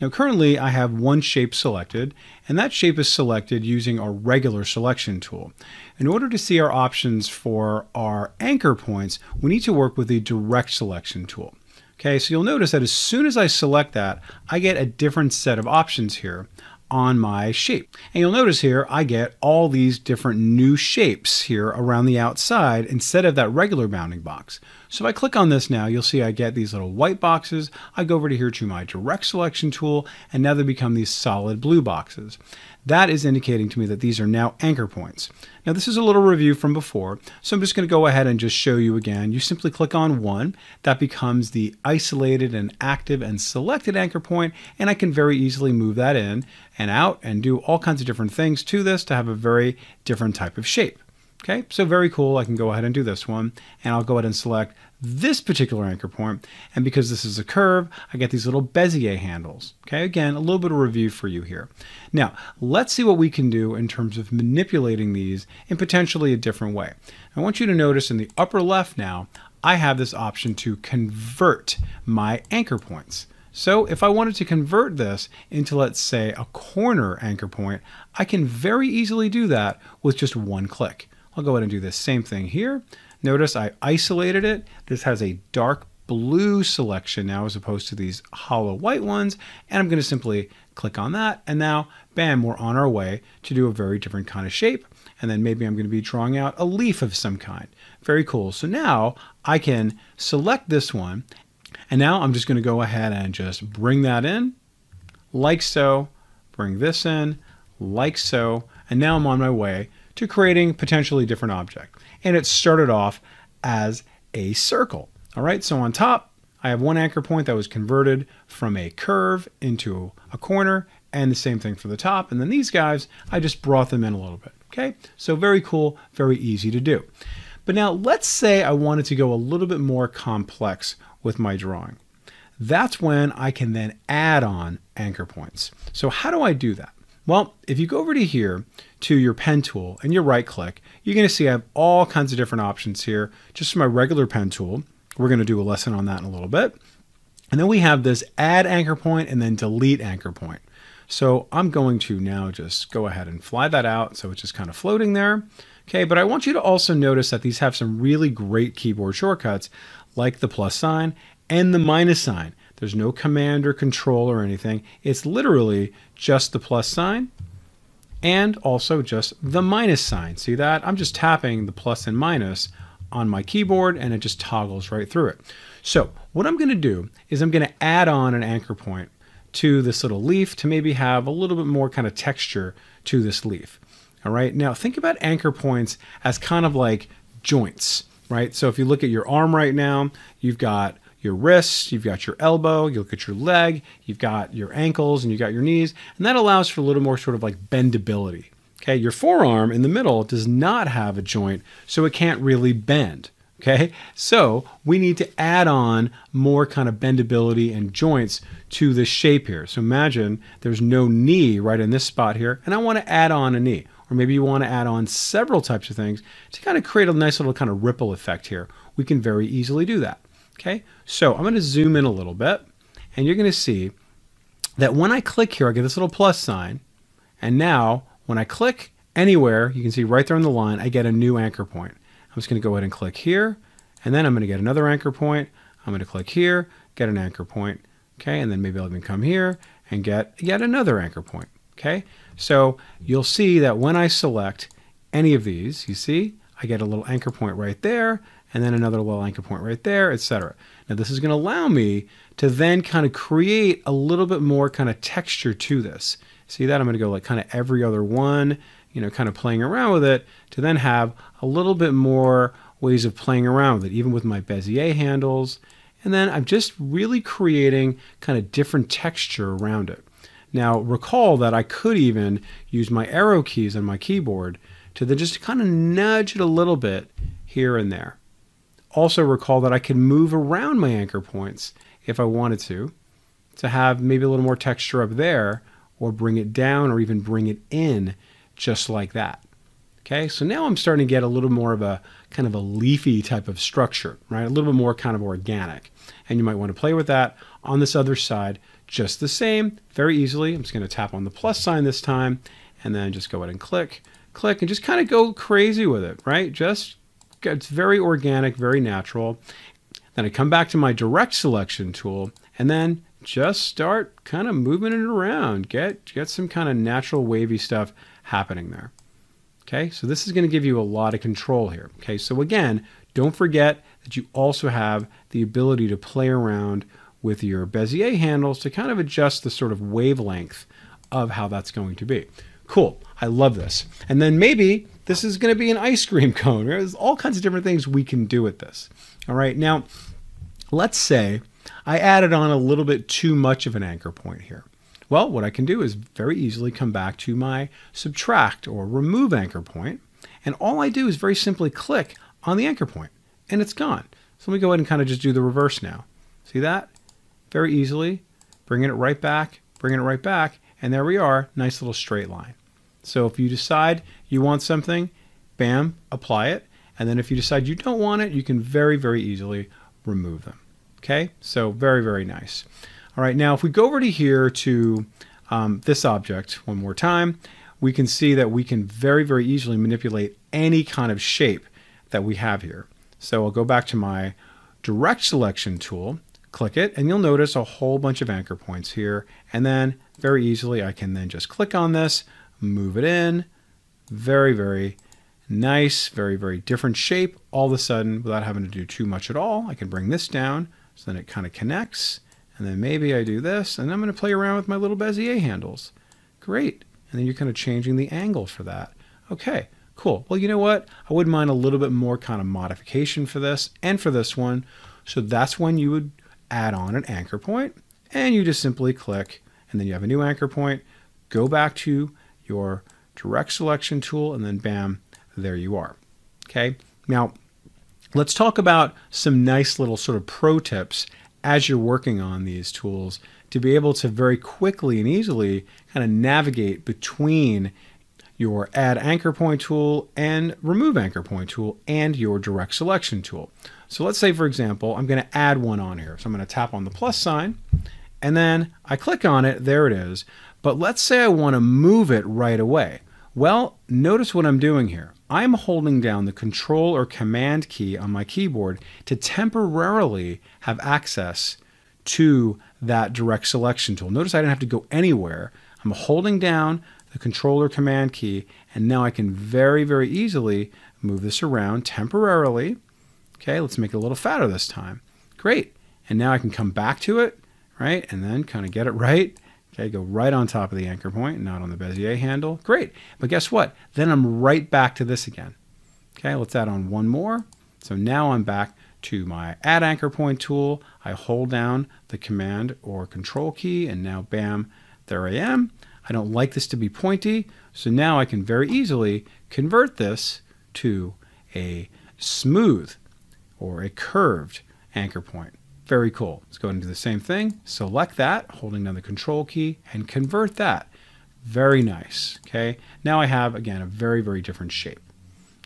[SPEAKER 3] Now currently I have one shape selected, and that shape is selected using our regular selection tool. In order to see our options for our anchor points, we need to work with the direct selection tool. Okay, so you'll notice that as soon as I select that, I get a different set of options here on my shape. And you'll notice here I get all these different new shapes here around the outside instead of that regular bounding box. So if I click on this now, you'll see I get these little white boxes. I go over to here to my direct selection tool, and now they become these solid blue boxes. That is indicating to me that these are now anchor points. Now this is a little review from before, so I'm just going to go ahead and just show you again. You simply click on one, that becomes the isolated and active and selected anchor point, and I can very easily move that in and out and do all kinds of different things to this to have a very different type of shape. Okay, so very cool. I can go ahead and do this one, and I'll go ahead and select this particular anchor point. And because this is a curve, I get these little Bezier handles. Okay, again, a little bit of review for you here. Now, let's see what we can do in terms of manipulating these in potentially a different way. I want you to notice in the upper left now, I have this option to convert my anchor points. So if I wanted to convert this into, let's say, a corner anchor point, I can very easily do that with just one click. I'll go ahead and do the same thing here. Notice I isolated it. This has a dark blue selection now as opposed to these hollow white ones. And I'm going to simply click on that. And now, bam, we're on our way to do a very different kind of shape. And then maybe I'm going to be drawing out a leaf of some kind. Very cool. So now I can select this one. And now I'm just going to go ahead and just bring that in like so. Bring this in like so. And now I'm on my way to creating potentially different object. And it started off as a circle. All right, so on top, I have one anchor point that was converted from a curve into a corner, and the same thing for the top. And then these guys, I just brought them in a little bit. Okay, so very cool, very easy to do. But now let's say I wanted to go a little bit more complex with my drawing. That's when I can then add on anchor points. So how do I do that? Well, if you go over to here to your pen tool and you right click, you're going to see I have all kinds of different options here. Just my regular pen tool. We're going to do a lesson on that in a little bit. And then we have this add anchor point and then delete anchor point. So I'm going to now just go ahead and fly that out. So it's just kind of floating there. Okay, but I want you to also notice that these have some really great keyboard shortcuts like the plus sign and the minus sign. There's no command or control or anything. It's literally just the plus sign and also just the minus sign. See that? I'm just tapping the plus and minus on my keyboard and it just toggles right through it. So what I'm going to do is I'm going to add on an anchor point to this little leaf to maybe have a little bit more kind of texture to this leaf. All right. Now think about anchor points as kind of like joints, right? So if you look at your arm right now, you've got your wrists, you've got your elbow, you look at your leg, you've got your ankles, and you've got your knees, and that allows for a little more sort of like bendability. Okay, your forearm in the middle does not have a joint, so it can't really bend. Okay, so we need to add on more kind of bendability and joints to this shape here. So imagine there's no knee right in this spot here, and I want to add on a knee. Or maybe you want to add on several types of things to kind of create a nice little kind of ripple effect here. We can very easily do that. Okay, so I'm going to zoom in a little bit and you're going to see that when I click here, I get this little plus sign. And now when I click anywhere, you can see right there on the line, I get a new anchor point. I'm just going to go ahead and click here and then I'm going to get another anchor point. I'm going to click here, get an anchor point. Okay, and then maybe I'll even come here and get yet another anchor point. Okay, so you'll see that when I select any of these, you see, I get a little anchor point right there and then another little anchor point right there, etc. Now this is going to allow me to then kind of create a little bit more kind of texture to this. See that? I'm going to go like kind of every other one, you know, kind of playing around with it to then have a little bit more ways of playing around with it, even with my Bezier handles. And then I'm just really creating kind of different texture around it. Now, recall that I could even use my arrow keys on my keyboard to then just kind of nudge it a little bit here and there. Also, recall that I can move around my anchor points if I wanted to, to have maybe a little more texture up there, or bring it down, or even bring it in just like that. Okay, so now I'm starting to get a little more of a kind of a leafy type of structure, right? A little bit more kind of organic. And you might want to play with that on this other side just the same, very easily. I'm just going to tap on the plus sign this time and then just go ahead and click, click, and just kind of go crazy with it, right? Just, it's very organic, very natural. Then I come back to my direct selection tool and then just start kind of moving it around. Get, get some kind of natural wavy stuff happening there. Okay, so this is going to give you a lot of control here. Okay, so again, don't forget that you also have the ability to play around with your Bezier handles to kind of adjust the sort of wavelength of how that's going to be. Cool, I love this. And then maybe this is going to be an ice cream cone. There's all kinds of different things we can do with this. All right, now let's say I added on a little bit too much of an anchor point here. Well, what I can do is very easily come back to my subtract or remove anchor point, and all I do is very simply click on the anchor point, and it's gone. So let me go ahead and kind of just do the reverse now. See that? Very easily, bringing it right back, bringing it right back, and there we are, nice little straight line. So if you decide you want something, bam, apply it, and then if you decide you don't want it, you can very, very easily remove them. Okay, so very, very nice. All right, now if we go over to here to um, this object one more time, we can see that we can very, very easily manipulate any kind of shape that we have here. So I'll go back to my direct selection tool, click it, and you'll notice a whole bunch of anchor points here. And then very easily, I can then just click on this, move it in, very, very nice, very, very different shape. All of a sudden, without having to do too much at all, I can bring this down so then it kind of connects and then maybe I do this, and I'm going to play around with my little Bezier handles. Great. And then you're kind of changing the angle for that. Okay, cool. Well, you know what? I wouldn't mind a little bit more kind of modification for this and for this one. So that's when you would add on an anchor point, and you just simply click, and then you have a new anchor point. Go back to your direct selection tool, and then bam, there you are. Okay, now let's talk about some nice little sort of pro tips as you're working on these tools to be able to very quickly and easily kind of navigate between your add anchor point tool and remove anchor point tool and your direct selection tool. So let's say, for example, I'm going to add one on here. So I'm going to tap on the plus sign and then I click on it. There it is. But let's say I want to move it right away. Well, notice what I'm doing here. I'm holding down the control or command key on my keyboard to temporarily have access to that direct selection tool. Notice I didn't have to go anywhere. I'm holding down the controller command key and now I can very, very easily move this around temporarily. Okay, let's make it a little fatter this time. Great. And now I can come back to it, right? And then kind of get it right Okay, go right on top of the anchor point, not on the Bezier handle. Great. But guess what? Then I'm right back to this again. Okay, let's add on one more. So now I'm back to my add anchor point tool. I hold down the command or control key and now bam, there I am. I don't like this to be pointy, so now I can very easily convert this to a smooth or a curved anchor point. Very cool. Let's go and do the same thing. Select that, holding down the control key, and convert that. Very nice. Okay. Now I have, again, a very, very different shape.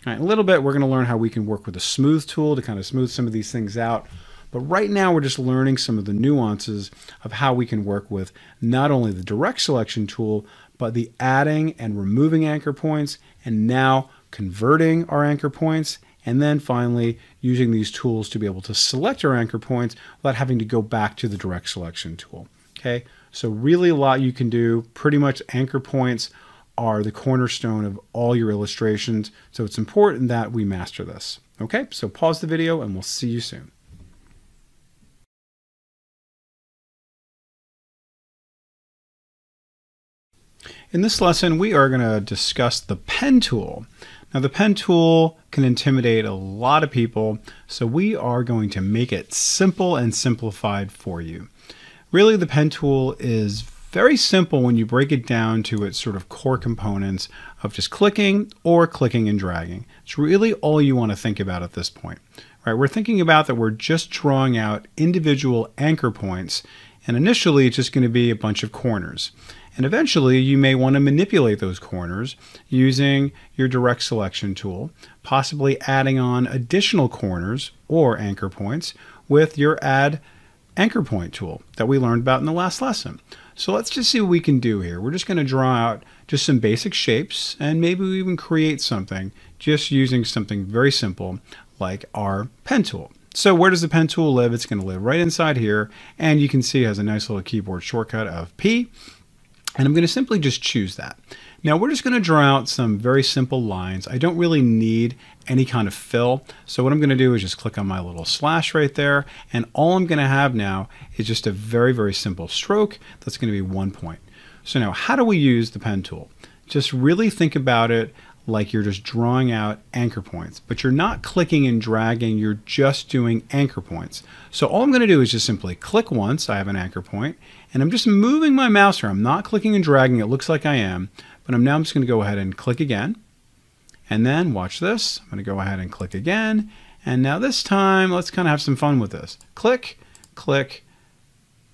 [SPEAKER 3] All right, a little bit, we're going to learn how we can work with a smooth tool to kind of smooth some of these things out. But right now, we're just learning some of the nuances of how we can work with not only the direct selection tool, but the adding and removing anchor points, and now converting our anchor points and then finally using these tools to be able to select our anchor points without having to go back to the direct selection tool. Okay, so really a lot you can do. Pretty much anchor points are the cornerstone of all your illustrations, so it's important that we master this. Okay, so pause the video and we'll see you soon. In this lesson, we are going to discuss the pen tool. Now the pen tool can intimidate a lot of people, so we are going to make it simple and simplified for you. Really the pen tool is very simple when you break it down to its sort of core components of just clicking or clicking and dragging. It's really all you want to think about at this point. Right? We're thinking about that we're just drawing out individual anchor points and initially it's just going to be a bunch of corners. And eventually you may want to manipulate those corners using your direct selection tool, possibly adding on additional corners or anchor points with your add anchor point tool that we learned about in the last lesson. So let's just see what we can do here. We're just going to draw out just some basic shapes and maybe we even create something just using something very simple like our pen tool. So where does the pen tool live? It's going to live right inside here and you can see it has a nice little keyboard shortcut of P and I'm going to simply just choose that. Now we're just going to draw out some very simple lines. I don't really need any kind of fill. So what I'm going to do is just click on my little slash right there. And all I'm going to have now is just a very, very simple stroke. That's going to be one point. So now how do we use the pen tool? Just really think about it like you're just drawing out anchor points, but you're not clicking and dragging, you're just doing anchor points. So all I'm going to do is just simply click once, I have an anchor point, and I'm just moving my mouse here. I'm not clicking and dragging, it looks like I am, but I'm now I'm just going to go ahead and click again. And then watch this. I'm going to go ahead and click again. And now this time, let's kind of have some fun with this. Click, click,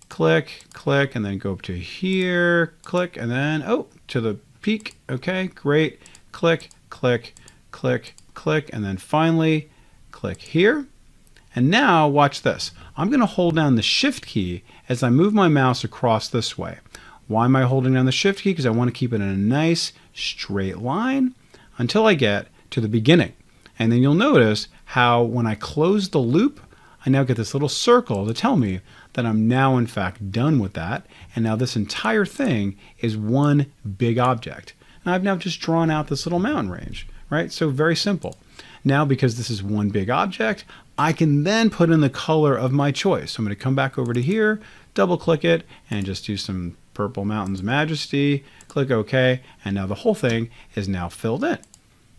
[SPEAKER 3] click, click, and then go up to here, click, and then, oh, to the peak. Okay, great. Click, click, click, click, and then finally click here. And now watch this. I'm going to hold down the shift key as I move my mouse across this way. Why am I holding down the shift key? Because I want to keep it in a nice straight line until I get to the beginning. And then you'll notice how when I close the loop, I now get this little circle to tell me that I'm now in fact done with that. And now this entire thing is one big object. And I've now just drawn out this little mountain range, right? So very simple. Now, because this is one big object, I can then put in the color of my choice. So I'm going to come back over to here, double click it, and just do some Purple Mountains Majesty, click OK, and now the whole thing is now filled in.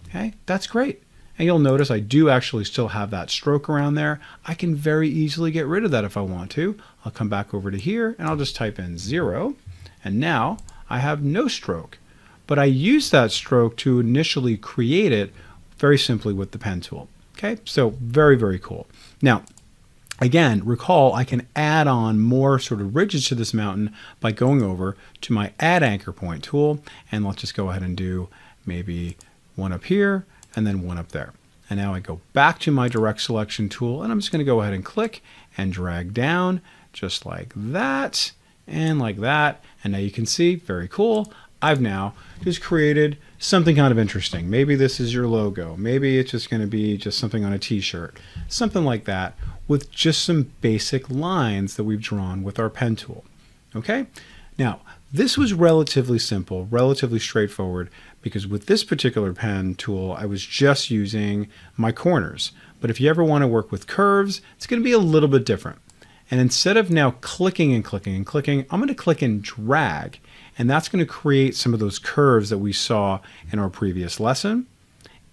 [SPEAKER 3] Okay, that's great. And you'll notice I do actually still have that stroke around there. I can very easily get rid of that if I want to. I'll come back over to here and I'll just type in zero. And now I have no stroke. But I use that stroke to initially create it very simply with the pen tool. Okay, so very, very cool. Now, Again, recall I can add on more sort of ridges to this mountain by going over to my add anchor point tool and let's just go ahead and do maybe one up here and then one up there. And now I go back to my direct selection tool and I'm just going to go ahead and click and drag down just like that and like that. And now you can see, very cool, I've now just created something kind of interesting. Maybe this is your logo. Maybe it's just going to be just something on a t-shirt, something like that with just some basic lines that we've drawn with our pen tool. Okay? Now, this was relatively simple, relatively straightforward, because with this particular pen tool, I was just using my corners. But if you ever want to work with curves, it's going to be a little bit different. And instead of now clicking and clicking and clicking, I'm going to click and drag. And that's going to create some of those curves that we saw in our previous lesson.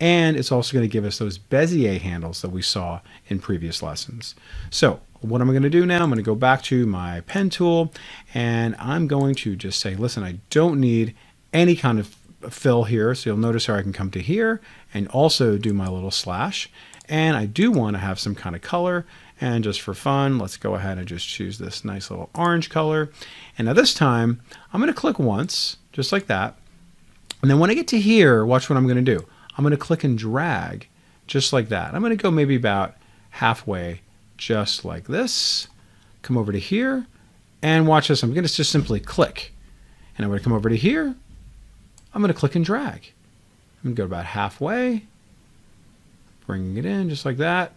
[SPEAKER 3] And it's also going to give us those Bezier handles that we saw in previous lessons. So what am I going to do now? I'm going to go back to my pen tool and I'm going to just say, listen, I don't need any kind of fill here. So you'll notice how I can come to here and also do my little slash. And I do want to have some kind of color. And just for fun, let's go ahead and just choose this nice little orange color. And now this time, I'm going to click once, just like that. And then when I get to here, watch what I'm going to do. I'm going to click and drag just like that. I'm going to go maybe about halfway just like this. Come over to here and watch this. I'm going to just simply click. And I'm going to come over to here. I'm going to click and drag. I'm going to go about halfway. Bringing it in just like that.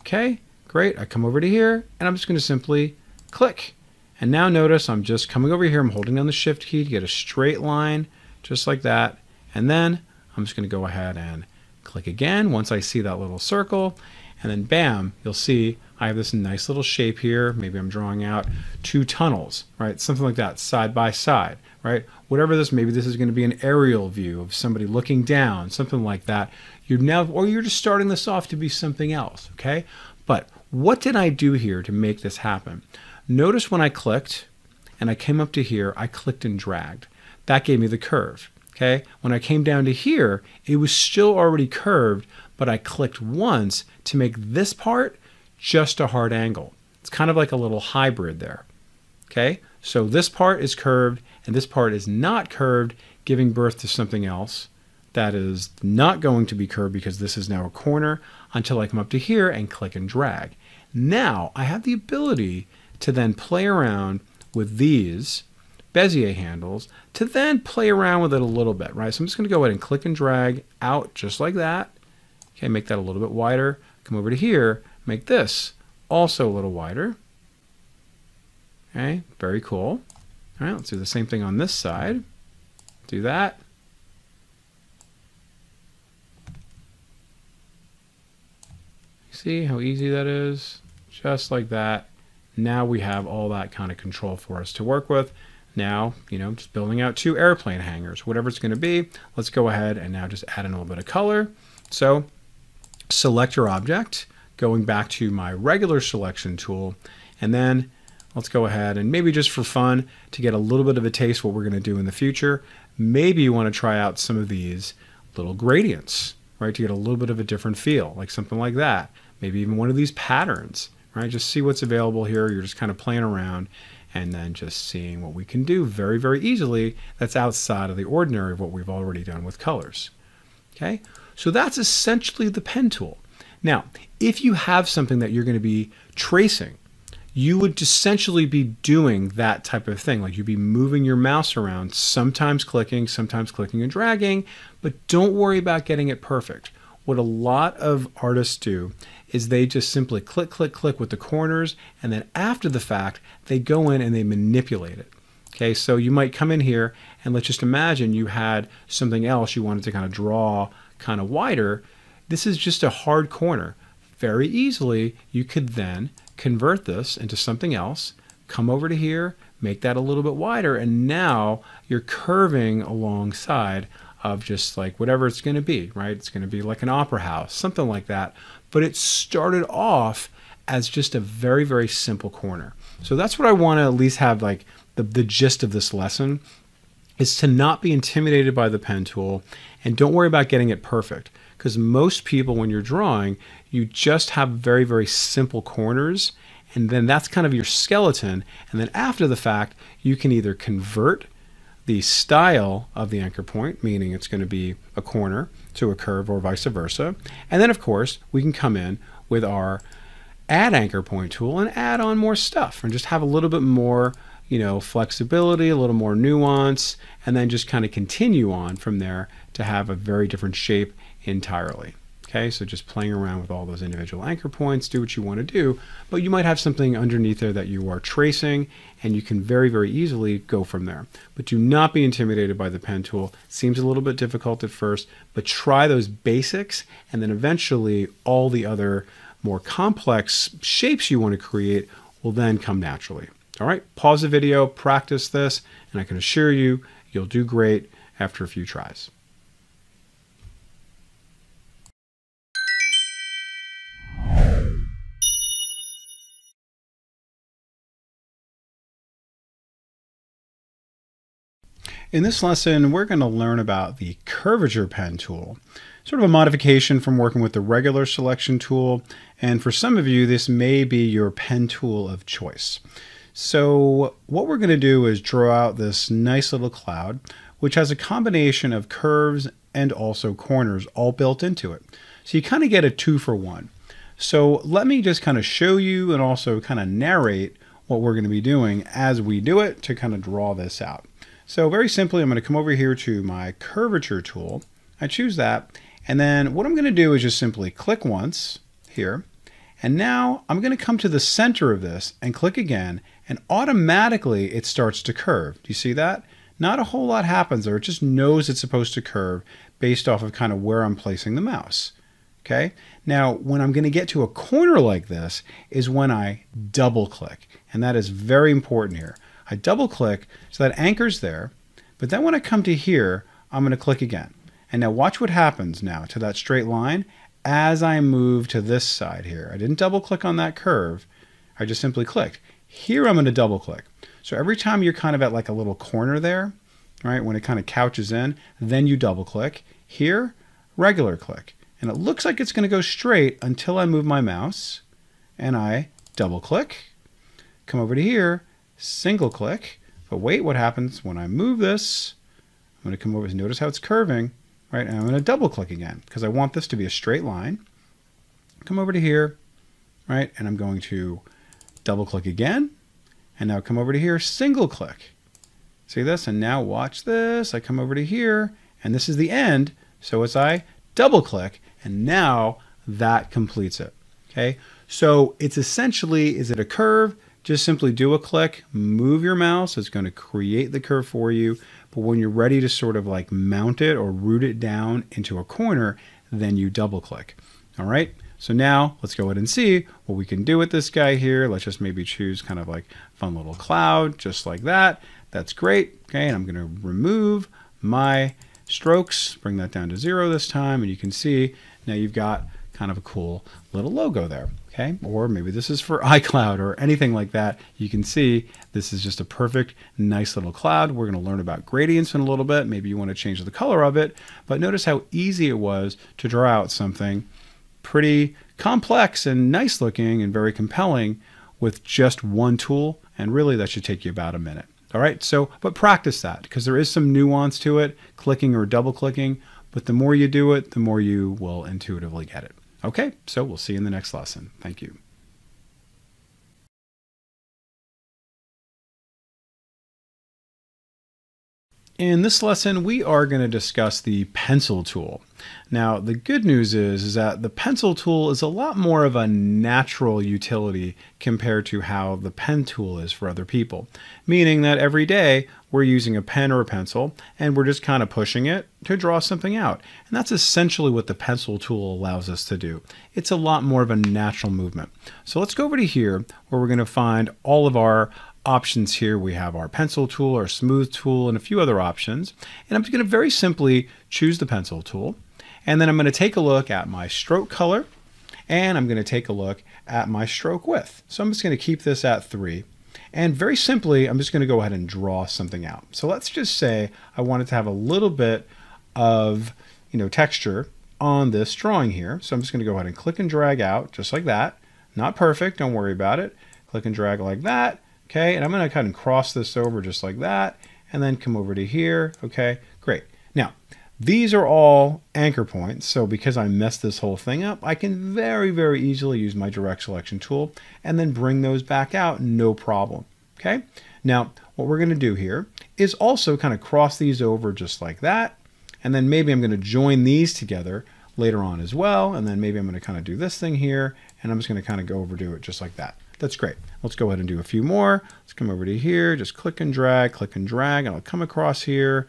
[SPEAKER 3] Okay, great. I come over to here and I'm just going to simply click. And now notice I'm just coming over here. I'm holding down the shift key to get a straight line just like that. And then I'm just going to go ahead and click again once I see that little circle. and then bam, you'll see I have this nice little shape here. Maybe I'm drawing out two tunnels, right? Something like that, side by side, right? Whatever this, maybe this is going to be an aerial view of somebody looking down, something like that. You're now, or you're just starting this off to be something else, okay? But what did I do here to make this happen? Notice when I clicked and I came up to here, I clicked and dragged. That gave me the curve. Okay, when I came down to here, it was still already curved, but I clicked once to make this part just a hard angle. It's kind of like a little hybrid there. Okay, so this part is curved and this part is not curved, giving birth to something else that is not going to be curved because this is now a corner until I come up to here and click and drag. Now I have the ability to then play around with these Bezier handles to then play around with it a little bit, right? So I'm just going to go ahead and click and drag out just like that. Okay, make that a little bit wider. Come over to here, make this also a little wider. Okay, very cool. All right, let's do the same thing on this side. Do that. See how easy that is? Just like that. Now we have all that kind of control for us to work with. Now, you know, just building out two airplane hangars, whatever it's going to be. Let's go ahead and now just add in a little bit of color. So select your object, going back to my regular selection tool, and then let's go ahead and maybe just for fun to get a little bit of a taste what we're going to do in the future, maybe you want to try out some of these little gradients, right, to get a little bit of a different feel, like something like that. Maybe even one of these patterns, right? Just see what's available here. You're just kind of playing around and then just seeing what we can do very, very easily that's outside of the ordinary of what we've already done with colors. Okay, so that's essentially the pen tool. Now, if you have something that you're going to be tracing, you would essentially be doing that type of thing. Like you'd be moving your mouse around, sometimes clicking, sometimes clicking and dragging, but don't worry about getting it perfect. What a lot of artists do is they just simply click, click, click with the corners, and then after the fact, they go in and they manipulate it. Okay, so you might come in here and let's just imagine you had something else you wanted to kind of draw kind of wider. This is just a hard corner. Very easily, you could then convert this into something else, come over to here, make that a little bit wider, and now you're curving alongside of just like whatever it's going to be, right? It's going to be like an opera house, something like that. But it started off as just a very, very simple corner. So that's what I want to at least have like the, the gist of this lesson is to not be intimidated by the pen tool and don't worry about getting it perfect because most people when you're drawing you just have very very simple corners and then that's kind of your skeleton and then after the fact you can either convert the style of the anchor point, meaning it's going to be a corner to a curve or vice versa. And then, of course, we can come in with our add anchor point tool and add on more stuff and just have a little bit more you know flexibility a little more nuance and then just kind of continue on from there to have a very different shape entirely Okay, so just playing around with all those individual anchor points, do what you want to do, but you might have something underneath there that you are tracing and you can very, very easily go from there. But do not be intimidated by the pen tool. Seems a little bit difficult at first, but try those basics and then eventually all the other more complex shapes you want to create will then come naturally. All right, pause the video, practice this, and I can assure you, you'll do great after a few tries. In this lesson, we're going to learn about the curvature pen tool, sort of a modification from working with the regular selection tool. And for some of you, this may be your pen tool of choice. So what we're going to do is draw out this nice little cloud, which has a combination of curves and also corners all built into it. So you kind of get a two for one. So let me just kind of show you and also kind of narrate what we're going to be doing as we do it to kind of draw this out. So very simply, I'm going to come over here to my curvature tool. I choose that. And then what I'm going to do is just simply click once here. And now I'm going to come to the center of this and click again. And automatically it starts to curve. Do you see that? Not a whole lot happens there. It just knows it's supposed to curve based off of kind of where I'm placing the mouse. Okay. Now, when I'm going to get to a corner like this is when I double click. And that is very important here. I double click so that anchor's there. But then when I come to here, I'm going to click again. And now watch what happens now to that straight line as I move to this side here. I didn't double click on that curve. I just simply clicked. Here I'm going to double click. So every time you're kind of at like a little corner there, right, when it kind of couches in, then you double click. Here, regular click. And it looks like it's going to go straight until I move my mouse and I double click, come over to here, single click. But wait, what happens when I move this? I'm going to come over, notice how it's curving, right? And I'm going to double click again because I want this to be a straight line. Come over to here, right? And I'm going to double click again. And now come over to here, single click. See this? And now watch this. I come over to here, and this is the end. So as I double click, and now that completes it. Okay, so it's essentially, is it a curve? Just simply do a click, move your mouse, it's going to create the curve for you. But when you're ready to sort of like mount it or root it down into a corner, then you double click. All right, so now let's go ahead and see what we can do with this guy here. Let's just maybe choose kind of like fun little cloud, just like that. That's great. Okay, and I'm going to remove my strokes, bring that down to zero this time, and you can see now you've got kind of a cool little logo there. Okay, or maybe this is for iCloud or anything like that. You can see this is just a perfect, nice little cloud. We're going to learn about gradients in a little bit. Maybe you want to change the color of it, but notice how easy it was to draw out something pretty complex and nice looking and very compelling with just one tool. And really, that should take you about a minute. All right, so, but practice that because there is some nuance to it, clicking or double clicking. But the more you do it, the more you will intuitively get it. Okay, so we'll see you in the next lesson. Thank you. In this lesson, we are going to discuss the pencil tool. Now, the good news is, is that the pencil tool is a lot more of a natural utility compared to how the pen tool is for other people. Meaning that every day we're using a pen or a pencil and we're just kind of pushing it to draw something out. And that's essentially what the pencil tool allows us to do. It's a lot more of a natural movement. So let's go over to here where we're going to find all of our options here. We have our pencil tool, our smooth tool, and a few other options. And I'm just going to very simply choose the pencil tool. And then I'm going to take a look at my stroke color and I'm going to take a look at my stroke width. So I'm just going to keep this at three. And very simply, I'm just going to go ahead and draw something out. So let's just say I wanted to have a little bit of you know, texture on this drawing here. So I'm just going to go ahead and click and drag out just like that. Not perfect, don't worry about it. Click and drag like that. Okay, and I'm going to kind of cross this over just like that, and then come over to here. Okay, great. Now, these are all anchor points, so because I messed this whole thing up, I can very, very easily use my direct selection tool and then bring those back out, no problem. Okay, now what we're going to do here is also kind of cross these over just like that, and then maybe I'm going to join these together later on as well, and then maybe I'm going to kind of do this thing here, and I'm just going to kind of go overdo it just like that. That's great. Let's go ahead and do a few more. Let's come over to here, just click and drag, click and drag, and I'll come across here.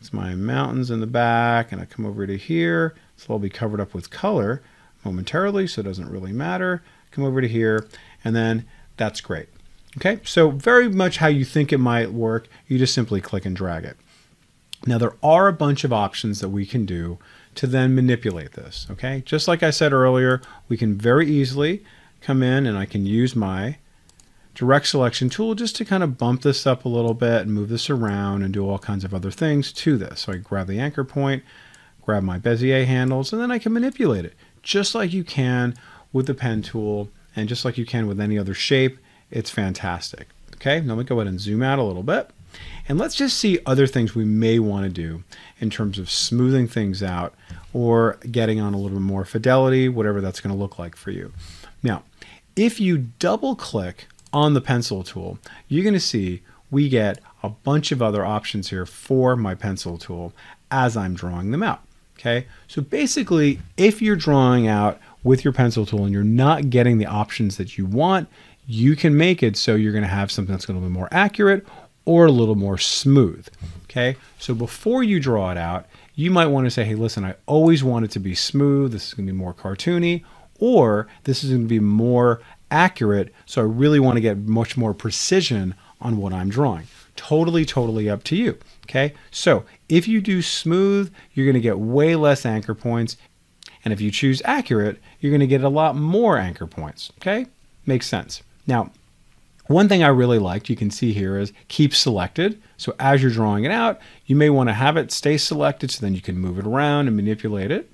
[SPEAKER 3] It's my mountains in the back, and I come over to here. So they'll be covered up with color momentarily, so it doesn't really matter. Come over to here, and then that's great. Okay, so very much how you think it might work, you just simply click and drag it. Now there are a bunch of options that we can do to then manipulate this, okay? Just like I said earlier, we can very easily come in and I can use my direct selection tool just to kind of bump this up a little bit and move this around and do all kinds of other things to this. So I grab the anchor point, grab my Bezier handles, and then I can manipulate it just like you can with the pen tool and just like you can with any other shape. It's fantastic. Okay, now let me go ahead and zoom out a little bit. And let's just see other things we may want to do in terms of smoothing things out or getting on a little bit more fidelity, whatever that's going to look like for you. Now, if you double click on the pencil tool, you're going to see we get a bunch of other options here for my pencil tool as I'm drawing them out. Okay, so basically, if you're drawing out with your pencil tool and you're not getting the options that you want, you can make it so you're going to have something that's going to be more accurate or a little more smooth. Okay, so before you draw it out, you might want to say, hey, listen, I always want it to be smooth. This is going to be more cartoony, or this is going to be more accurate. So I really want to get much more precision on what I'm drawing. Totally, totally up to you. Okay. So if you do smooth, you're going to get way less anchor points. And if you choose accurate, you're going to get a lot more anchor points. Okay. Makes sense. Now, one thing I really liked, you can see here, is keep selected. So as you're drawing it out, you may want to have it stay selected so then you can move it around and manipulate it.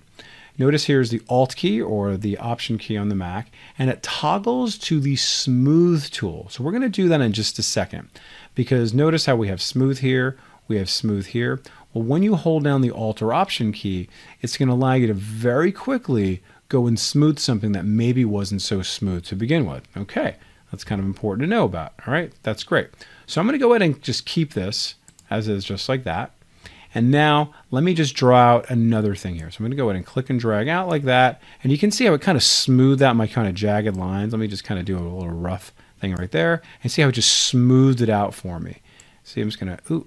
[SPEAKER 3] Notice here is the Alt key or the Option key on the Mac, and it toggles to the Smooth tool. So we're going to do that in just a second because notice how we have Smooth here, we have Smooth here. Well, when you hold down the Alt or Option key, it's going to allow you to very quickly go and smooth something that maybe wasn't so smooth to begin with. Okay, that's kind of important to know about. All right, that's great. So I'm going to go ahead and just keep this as is, just like that. And now let me just draw out another thing here. So I'm going to go ahead and click and drag out like that. And you can see how it kind of smoothed out my kind of jagged lines. Let me just kind of do a little rough thing right there and see how it just smoothed it out for me. See, I'm just going to, ooh,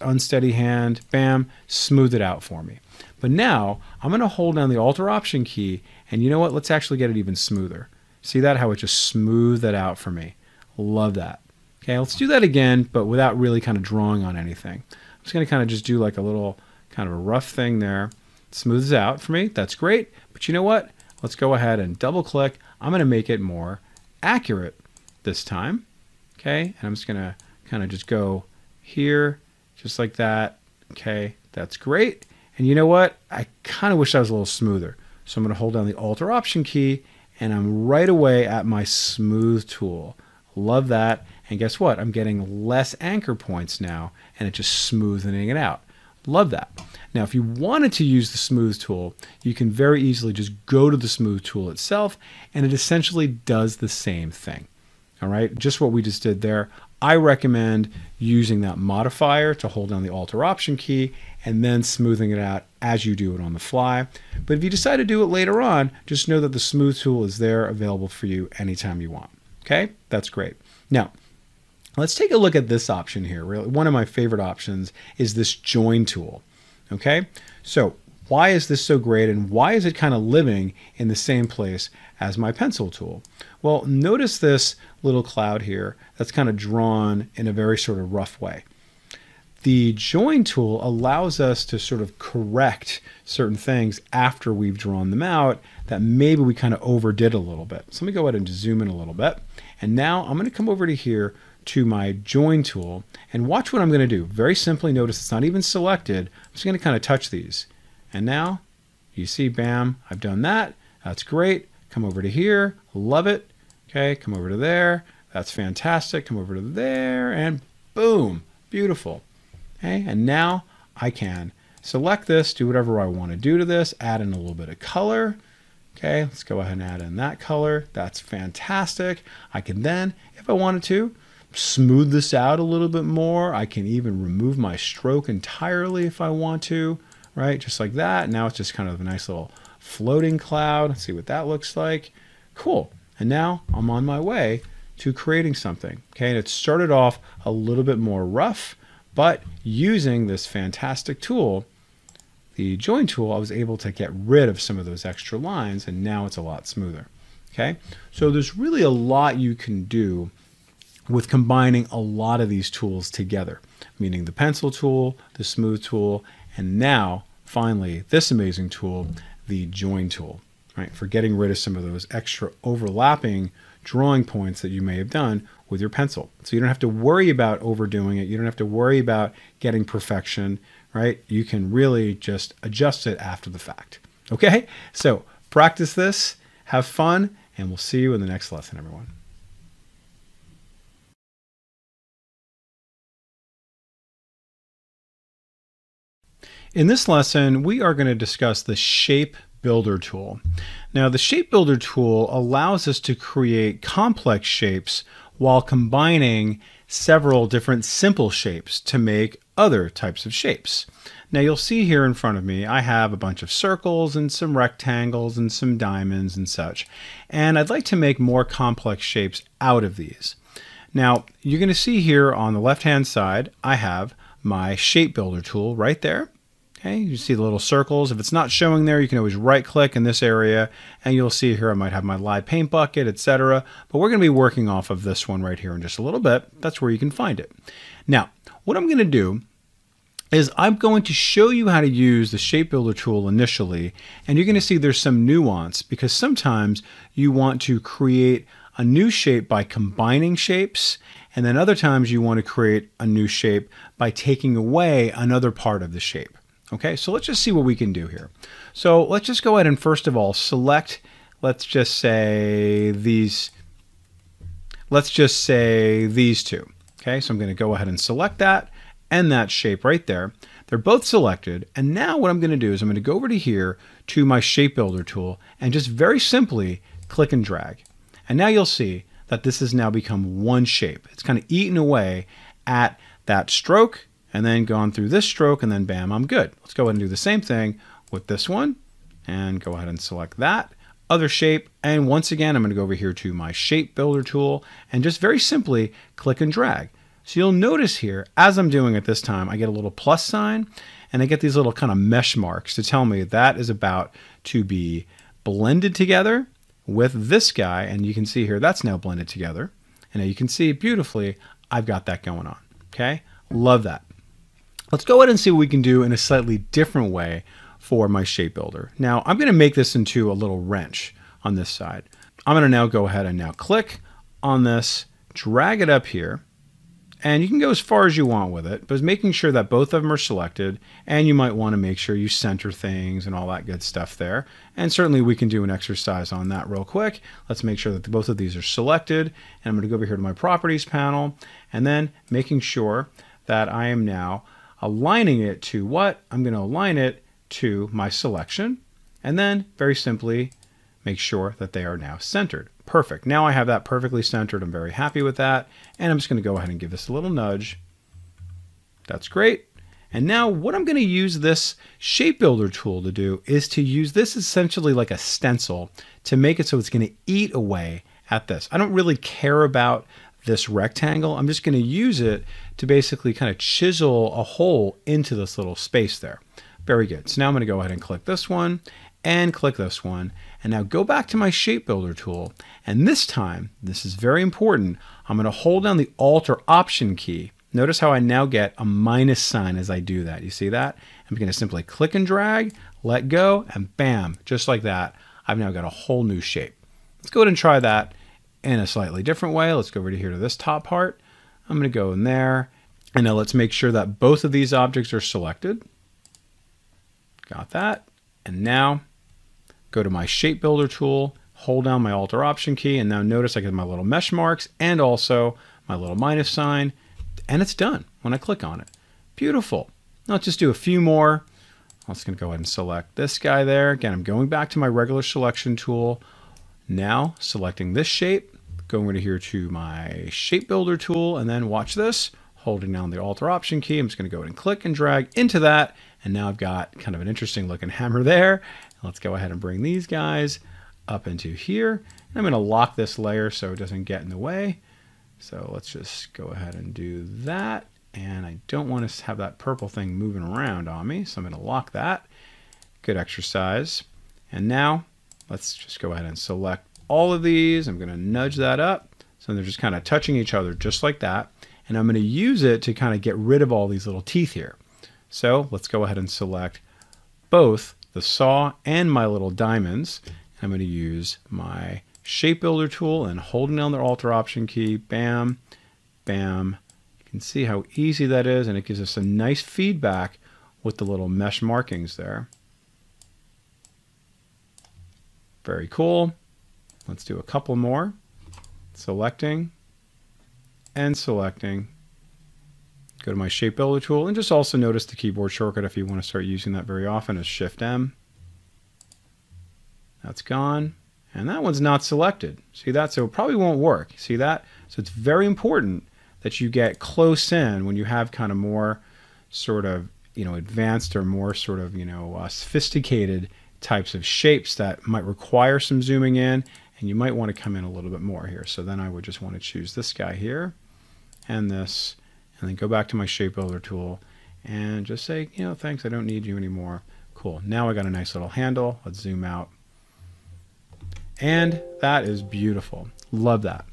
[SPEAKER 3] unsteady hand, bam, smooth it out for me. But now I'm going to hold down the Alt or Option key. And you know what? Let's actually get it even smoother. See that? How it just smoothed that out for me. Love that. Okay, let's do that again, but without really kind of drawing on anything just going to kind of just do like a little kind of a rough thing there. Smooths out for me. That's great. But you know what? Let's go ahead and double click. I'm going to make it more accurate this time. Okay. And I'm just going to kind of just go here, just like that. Okay. That's great. And you know what? I kind of wish that was a little smoother. So I'm going to hold down the Alt or Option key and I'm right away at my smooth tool. Love that. And guess what? I'm getting less anchor points now and it's just smoothing it out. Love that. Now, if you wanted to use the smooth tool, you can very easily just go to the smooth tool itself and it essentially does the same thing. All right, just what we just did there. I recommend using that modifier to hold down the Alt or Option key and then smoothing it out as you do it on the fly. But if you decide to do it later on, just know that the smooth tool is there available for you anytime you want. Okay, that's great. Now, Let's take a look at this option here. Really, one of my favorite options is this join tool. Okay, so why is this so great and why is it kind of living in the same place as my pencil tool? Well, notice this little cloud here that's kind of drawn in a very sort of rough way. The join tool allows us to sort of correct certain things after we've drawn them out that maybe we kind of overdid a little bit. So let me go ahead and zoom in a little bit. And now I'm going to come over to here to my join tool and watch what I'm going to do. Very simply, notice it's not even selected. I'm just going to kind of touch these. And now you see, bam, I've done that. That's great. Come over to here. Love it. Okay, come over to there. That's fantastic. Come over to there and boom, beautiful. Okay, and now I can select this, do whatever I want to do to this, add in a little bit of color. Okay, let's go ahead and add in that color. That's fantastic. I can then, if I wanted to, smooth this out a little bit more. I can even remove my stroke entirely if I want to, right? Just like that. Now it's just kind of a nice little floating cloud. Let's see what that looks like. Cool. And now I'm on my way to creating something. Okay, and it started off a little bit more rough, but using this fantastic tool, the join tool, I was able to get rid of some of those extra lines and now it's a lot smoother. Okay, so there's really a lot you can do with combining a lot of these tools together, meaning the pencil tool, the smooth tool, and now finally this amazing tool, the join tool, right? For getting rid of some of those extra overlapping drawing points that you may have done with your pencil. So you don't have to worry about overdoing it. You don't have to worry about getting perfection, right? You can really just adjust it after the fact. Okay? So practice this, have fun, and we'll see you in the next lesson, everyone. In this lesson, we are going to discuss the Shape Builder tool. Now, the Shape Builder tool allows us to create complex shapes while combining several different simple shapes to make other types of shapes. Now you'll see here in front of me, I have a bunch of circles and some rectangles and some diamonds and such. And I'd like to make more complex shapes out of these. Now you're going to see here on the left hand side, I have my shape builder tool right there. Okay, you see the little circles. If it's not showing there, you can always right click in this area and you'll see here I might have my live paint bucket, etc. But we're going to be working off of this one right here in just a little bit. That's where you can find it. Now, what I'm going to do is I'm going to show you how to use the shape builder tool initially and you're going to see there's some nuance because sometimes you want to create a new shape by combining shapes and then other times you want to create a new shape by taking away another part of the shape. Okay, so let's just see what we can do here. So let's just go ahead and first of all select, let's just say these, let's just say these two. Okay, so I'm going to go ahead and select that and that shape right there. They're both selected. And now what I'm going to do is I'm going to go over to here to my shape builder tool and just very simply click and drag. And now you'll see that this has now become one shape. It's kind of eaten away at that stroke and then gone through this stroke and then bam, I'm good. Let's go ahead and do the same thing with this one and go ahead and select that other shape. And once again, I'm going to go over here to my shape builder tool and just very simply click and drag. So you'll notice here, as I'm doing it this time, I get a little plus sign and I get these little kind of mesh marks to tell me that is about to be blended together with this guy. And you can see here, that's now blended together. And now you can see beautifully, I've got that going on. Okay, love that. Let's go ahead and see what we can do in a slightly different way for my shape builder. Now I'm going to make this into a little wrench on this side. I'm going to now go ahead and now click on this, drag it up here, and you can go as far as you want with it, but making sure that both of them are selected, and you might want to make sure you center things and all that good stuff there. And certainly we can do an exercise on that real quick. Let's make sure that both of these are selected, and I'm going to go over here to my properties panel, and then making sure that I am now aligning it to what? I'm going to align it to my selection and then very simply make sure that they are now centered. Perfect. Now I have that perfectly centered. I'm very happy with that. And I'm just going to go ahead and give this a little nudge. That's great. And now what I'm going to use this shape builder tool to do is to use this essentially like a stencil to make it so it's going to eat away at this. I don't really care about this rectangle. I'm just going to use it to basically kind of chisel a hole into this little space there. Very good. So now I'm going to go ahead and click this one and click this one. And now go back to my shape builder tool. And this time, this is very important, I'm going to hold down the Alt or Option key. Notice how I now get a minus sign as I do that. You see that? I'm going to simply click and drag, let go, and bam, just like that, I've now got a whole new shape. Let's go ahead and try that in a slightly different way. Let's go over to here to this top part. I'm going to go in there. And now let's make sure that both of these objects are selected. Got that. And now go to my shape builder tool, hold down my Alt or Option key, and now notice I get my little mesh marks and also my little minus sign, and it's done when I click on it. Beautiful. Now let's just do a few more. I'm just going to go ahead and select this guy there. Again, I'm going back to my regular selection tool. Now selecting this shape, going over here to my shape builder tool and then watch this, holding down the Alt or Option key. I'm just going to go ahead and click and drag into that. And now I've got kind of an interesting looking hammer there. Let's go ahead and bring these guys up into here. And I'm going to lock this layer so it doesn't get in the way. So let's just go ahead and do that. And I don't want to have that purple thing moving around on me. So I'm going to lock that. Good exercise. And now let's just go ahead and select all of these. I'm going to nudge that up. So they're just kind of touching each other just like that. And I'm going to use it to kind of get rid of all these little teeth here. So let's go ahead and select both the saw and my little diamonds. I'm going to use my shape builder tool and holding down the Alt or Option key, bam, bam. You can see how easy that is and it gives us a nice feedback with the little mesh markings there. Very cool. Let's do a couple more. Selecting and selecting. Go to my shape builder tool and just also notice the keyboard shortcut if you want to start using that very often is Shift M. That's gone. And that one's not selected. See that? So it probably won't work. See that? So it's very important that you get close in when you have kind of more sort of, you know, advanced or more sort of, you know, uh, sophisticated types of shapes that might require some zooming in and you might want to come in a little bit more here. So then I would just want to choose this guy here and this, and then go back to my shape builder tool and just say, you know, thanks, I don't need you anymore. Cool. Now I got a nice little handle. Let's zoom out. And that is beautiful. Love that.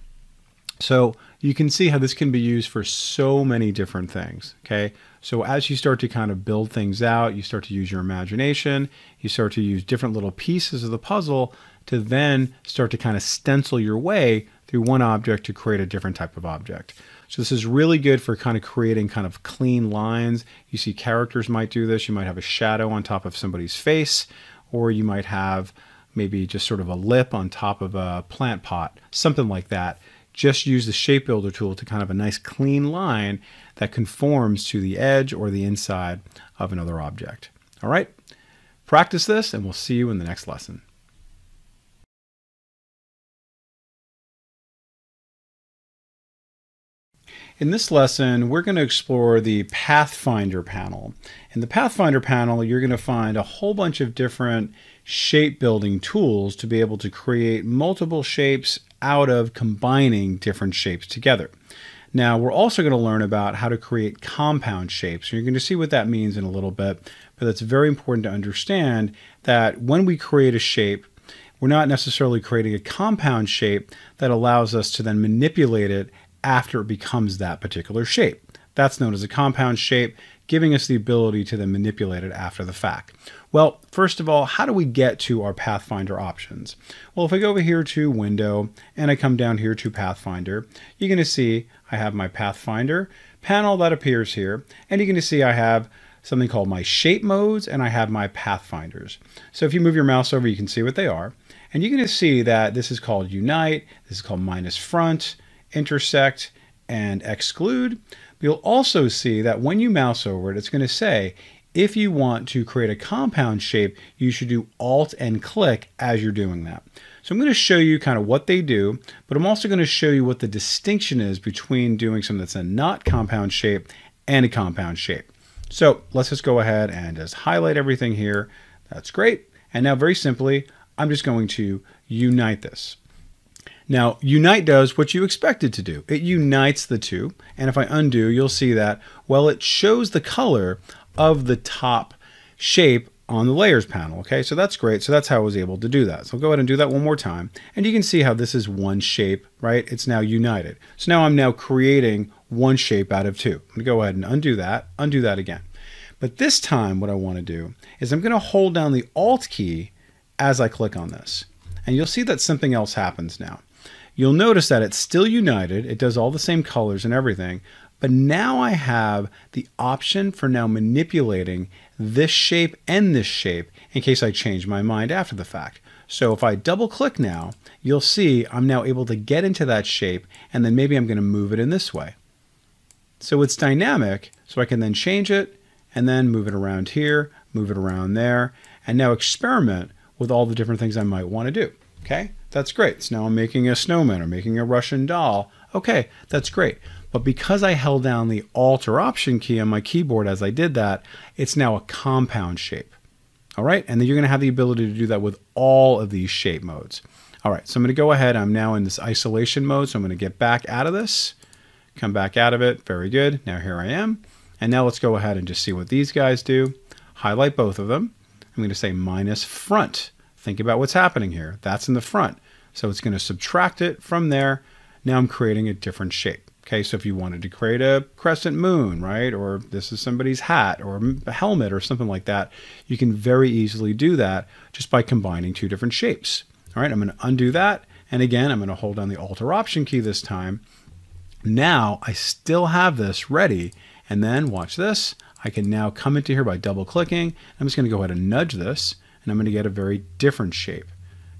[SPEAKER 3] So you can see how this can be used for so many different things. Okay. So as you start to kind of build things out, you start to use your imagination, you start to use different little pieces of the puzzle to then start to kind of stencil your way through one object to create a different type of object. So this is really good for kind of creating kind of clean lines. You see characters might do this. You might have a shadow on top of somebody's face, or you might have maybe just sort of a lip on top of a plant pot, something like that. Just use the shape builder tool to kind of a nice clean line that conforms to the edge or the inside of another object. All right, practice this and we'll see you in the next lesson. In this lesson, we're going to explore the Pathfinder panel. In the Pathfinder panel, you're going to find a whole bunch of different shape building tools to be able to create multiple shapes out of combining different shapes together. Now, we're also going to learn about how to create compound shapes. You're going to see what that means in a little bit, but it's very important to understand that when we create a shape, we're not necessarily creating a compound shape that allows us to then manipulate it after it becomes that particular shape. That's known as a compound shape, giving us the ability to then manipulate it after the fact. Well, first of all, how do we get to our Pathfinder options? Well, if I go over here to Window and I come down here to Pathfinder, you're going to see I have my Pathfinder panel that appears here, and you're going to see I have something called my shape modes and I have my pathfinders. So if you move your mouse over, you can see what they are. And you're going to see that this is called unite, this is called minus front, intersect, and exclude. You'll also see that when you mouse over it, it's going to say if you want to create a compound shape, you should do Alt and click as you're doing that. So I'm going to show you kind of what they do, but I'm also going to show you what the distinction is between doing something that's a not compound shape and a compound shape. So let's just go ahead and just highlight everything here. That's great. And now very simply, I'm just going to unite this. Now, unite does what you expect it to do. It unites the two. And if I undo, you'll see that, well, it shows the color of the top shape on the layers panel. Okay, so that's great. So that's how I was able to do that. So I'll go ahead and do that one more time. And you can see how this is one shape, right? It's now united. So now I'm now creating one shape out of two. I'm gonna go ahead and undo that, undo that again. But this time what I wanna do is I'm gonna hold down the Alt key as I click on this. And you'll see that something else happens now you'll notice that it's still united. It does all the same colors and everything. But now I have the option for now manipulating this shape and this shape in case I change my mind after the fact. So if I double click now, you'll see I'm now able to get into that shape and then maybe I'm going to move it in this way. So it's dynamic, so I can then change it and then move it around here, move it around there, and now experiment with all the different things I might want to do. Okay, that's great. So now I'm making a snowman or making a Russian doll. Okay, that's great. But because I held down the Alt or Option key on my keyboard as I did that, it's now a compound shape. All right, and then you're going to have the ability to do that with all of these shape modes. All right, so I'm going to go ahead. I'm now in this isolation mode, so I'm going to get back out of this, come back out of it. Very good. Now here I am. And now let's go ahead and just see what these guys do. Highlight both of them. I'm going to say minus front. Think about what's happening here. That's in the front. So it's going to subtract it from there. Now I'm creating a different shape. Okay, so if you wanted to create a crescent moon, right, or this is somebody's hat or a helmet or something like that, you can very easily do that just by combining two different shapes. All right, I'm going to undo that. And again, I'm going to hold down the Alt or Option key this time. Now I still have this ready. And then watch this. I can now come into here by double clicking. I'm just going to go ahead and nudge this and I'm going to get a very different shape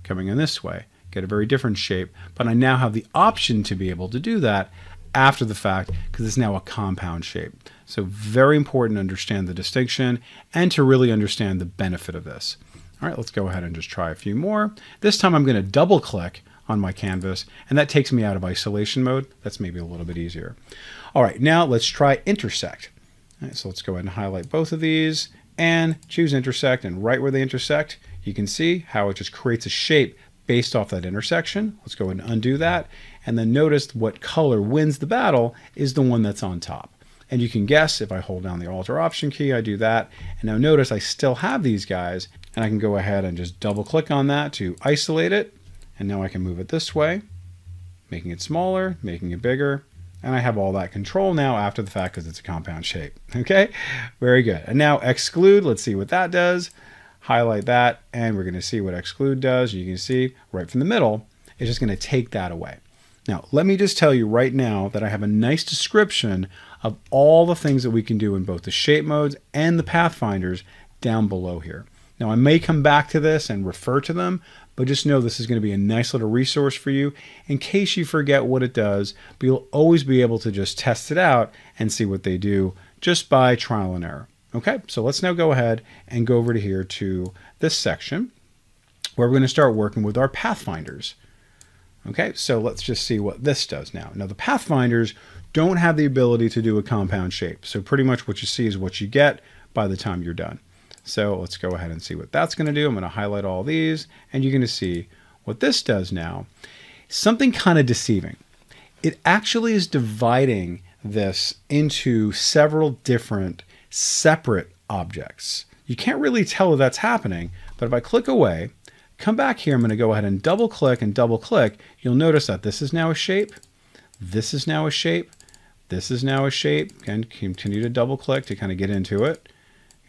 [SPEAKER 3] coming in this way, get a very different shape. But I now have the option to be able to do that after the fact because it's now a compound shape. So very important to understand the distinction and to really understand the benefit of this. All right, let's go ahead and just try a few more. This time I'm going to double click on my canvas and that takes me out of isolation mode. That's maybe a little bit easier. All right, now let's try intersect. All right, so let's go ahead and highlight both of these and choose intersect and right where they intersect you can see how it just creates a shape based off that intersection. Let's go and undo that and then notice what color wins the battle is the one that's on top. And you can guess if I hold down the Alt or Option key, I do that. And now notice I still have these guys and I can go ahead and just double click on that to isolate it. And now I can move it this way, making it smaller, making it bigger. And I have all that control now after the fact because it's a compound shape. Okay, very good. And now exclude, let's see what that does. Highlight that and we're gonna see what exclude does. You can see right from the middle, it's just gonna take that away. Now, let me just tell you right now that I have a nice description of all the things that we can do in both the shape modes and the pathfinders down below here. Now, I may come back to this and refer to them, but just know this is going to be a nice little resource for you in case you forget what it does, but you'll always be able to just test it out and see what they do just by trial and error. Okay, so let's now go ahead and go over to here to this section where we're going to start working with our pathfinders. Okay, so let's just see what this does now. Now the pathfinders don't have the ability to do a compound shape. So pretty much what you see is what you get by the time you're done. So let's go ahead and see what that's going to do. I'm going to highlight all these and you're going to see what this does now. Something kind of deceiving. It actually is dividing this into several different separate objects. You can't really tell that that's happening, but if I click away, come back here, I'm going to go ahead and double click and double click. You'll notice that this is now a shape. This is now a shape. This is now a shape. And continue to double click to kind of get into it.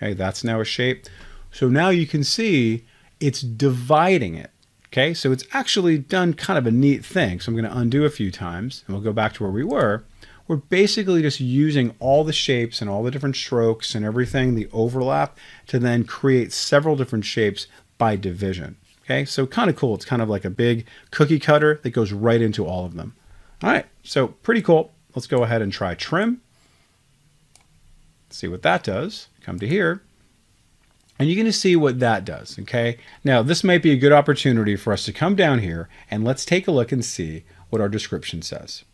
[SPEAKER 3] Okay, that's now a shape. So now you can see it's dividing it. Okay, so it's actually done kind of a neat thing. So I'm going to undo a few times and we'll go back to where we were. We're basically just using all the shapes and all the different strokes and everything, the overlap, to then create several different shapes by division. Okay, so kind of cool. It's kind of like a big cookie cutter that goes right into all of them. All right, so pretty cool. Let's go ahead and try trim. See what that does. Come to here. And you're going to see what that does, okay? Now, this might be a good opportunity for us to come down here and let's take a look and see what our description says.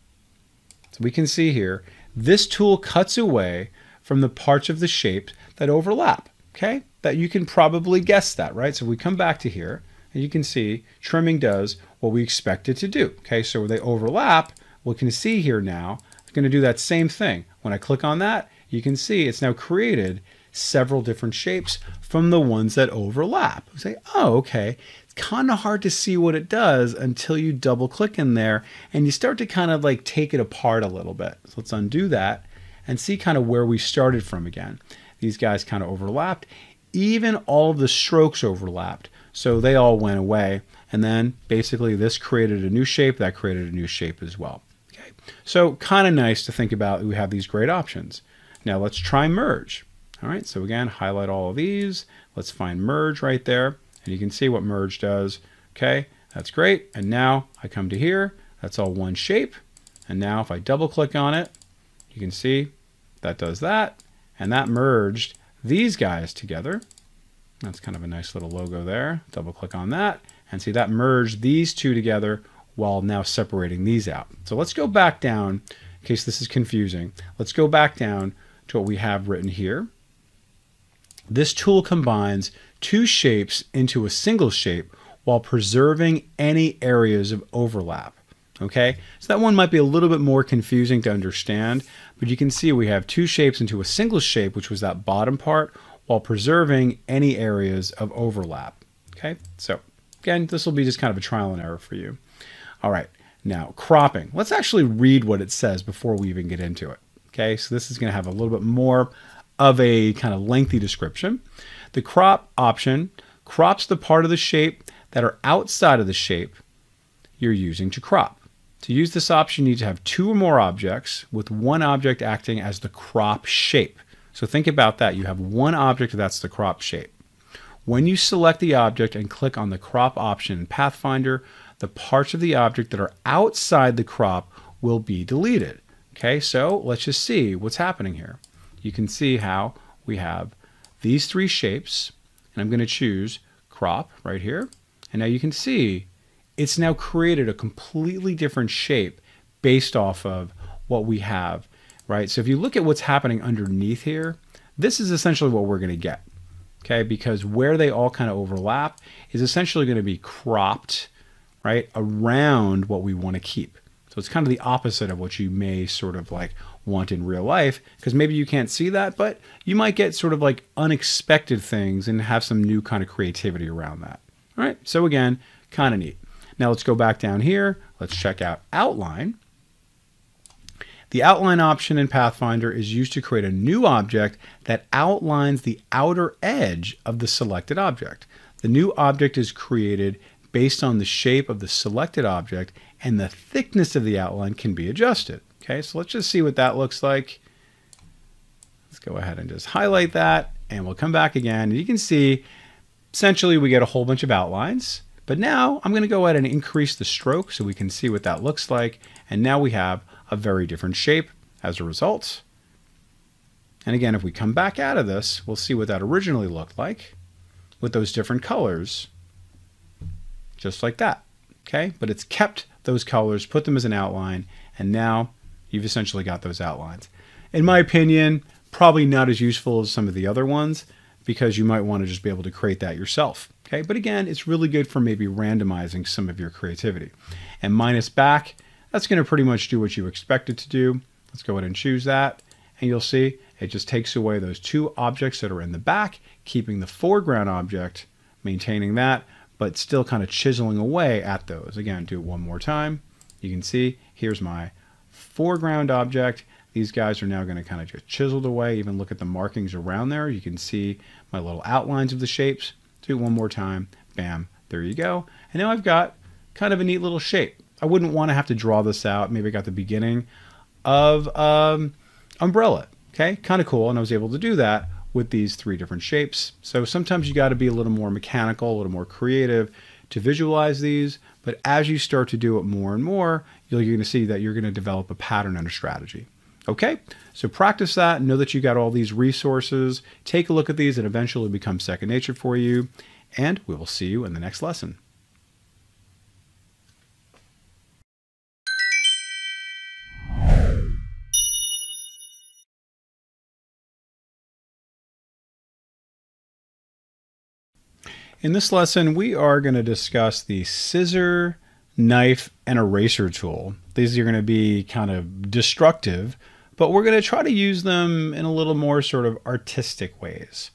[SPEAKER 3] So we can see here, this tool cuts away from the parts of the shape that overlap, okay? That you can probably guess that, right? So we come back to here, and you can see trimming does what we expect it to do. Okay, so they overlap. We can see here now, it's going to do that same thing. When I click on that, you can see it's now created several different shapes from the ones that overlap. You say, oh, okay. It's kind of hard to see what it does until you double click in there and you start to kind of like take it apart a little bit. So let's undo that and see kind of where we started from again. These guys kind of overlapped. Even all of the strokes overlapped. So they all went away. And then basically this created a new shape, that created a new shape as well. Okay. So kind of nice to think about we have these great options. Now let's try merge. All right, so again, highlight all of these. Let's find merge right there. And you can see what merge does. Okay, that's great. And now I come to here, that's all one shape. And now if I double click on it, you can see that does that. And that merged these guys together. That's kind of a nice little logo there. Double click on that and see that merged these two together while now separating these out. So let's go back down in case this is confusing. Let's go back down to what we have written here. This tool combines two shapes into a single shape while preserving any areas of overlap. Okay, so that one might be a little bit more confusing to understand, but you can see we have two shapes into a single shape, which was that bottom part, while preserving any areas of overlap. Okay, so again, this will be just kind of a trial and error for you. All right, now cropping. Let's actually read what it says before we even get into it. Okay, so this is going to have a little bit more of a kind of lengthy description. The crop option crops the part of the shape that are outside of the shape you're using to crop. To use this option, you need to have two or more objects, with one object acting as the crop shape. So think about that. You have one object that's the crop shape. When you select the object and click on the crop option in Pathfinder, the parts of the object that are outside the crop will be deleted. Okay, so let's just see what's happening here. You can see how we have these three shapes, and I'm going to choose crop right here. And now you can see it's now created a completely different shape based off of what we have right? So if you look at what's happening underneath here, this is essentially what we're going to get, okay? Because where they all kind of overlap is essentially going to be cropped, right, around what we want to keep. So it's kind of the opposite of what you may sort of like want in real life because maybe you can't see that, but you might get sort of like unexpected things and have some new kind of creativity around that. All right, so again, kind of neat. Now let's go back down here. Let's check out outline. The outline option in Pathfinder is used to create a new object that outlines the outer edge of the selected object. The new object is created based on the shape of the selected object and the thickness of the outline can be adjusted. Okay, so let's just see what that looks like. Let's go ahead and just highlight that and we'll come back again. And You can see essentially we get a whole bunch of outlines. But now I'm going to go ahead and increase the stroke so we can see what that looks like. And now we have a very different shape as a result. And again, if we come back out of this, we'll see what that originally looked like with those different colors, just like that. Okay, but it's kept those colors, put them as an outline, and now you've essentially got those outlines. In my opinion, probably not as useful as some of the other ones because you might want to just be able to create that yourself. Okay, but again, it's really good for maybe randomizing some of your creativity. And minus back, that's going to pretty much do what you expect it to do. Let's go ahead and choose that. And you'll see it just takes away those two objects that are in the back, keeping the foreground object, maintaining that, but still kind of chiseling away at those. Again, do it one more time. You can see here's my foreground object. These guys are now going to kind of just chiseled away. Even look at the markings around there. You can see my little outlines of the shapes. Do it one more time. Bam, there you go. And now I've got kind of a neat little shape. I wouldn't want to have to draw this out. Maybe I got the beginning of um, umbrella. Okay, kind of cool. And I was able to do that with these three different shapes. So sometimes you got to be a little more mechanical, a little more creative to visualize these. But as you start to do it more and more, you're going to see that you're going to develop a pattern and a strategy. Okay, so practice that. Know that you got all these resources. Take a look at these and eventually become second nature for you. And we will see you in the next lesson. In this lesson, we are going to discuss the scissor, knife, and eraser tool. These are going to be kind of destructive, but we're going to try to use them in a little more sort of artistic ways.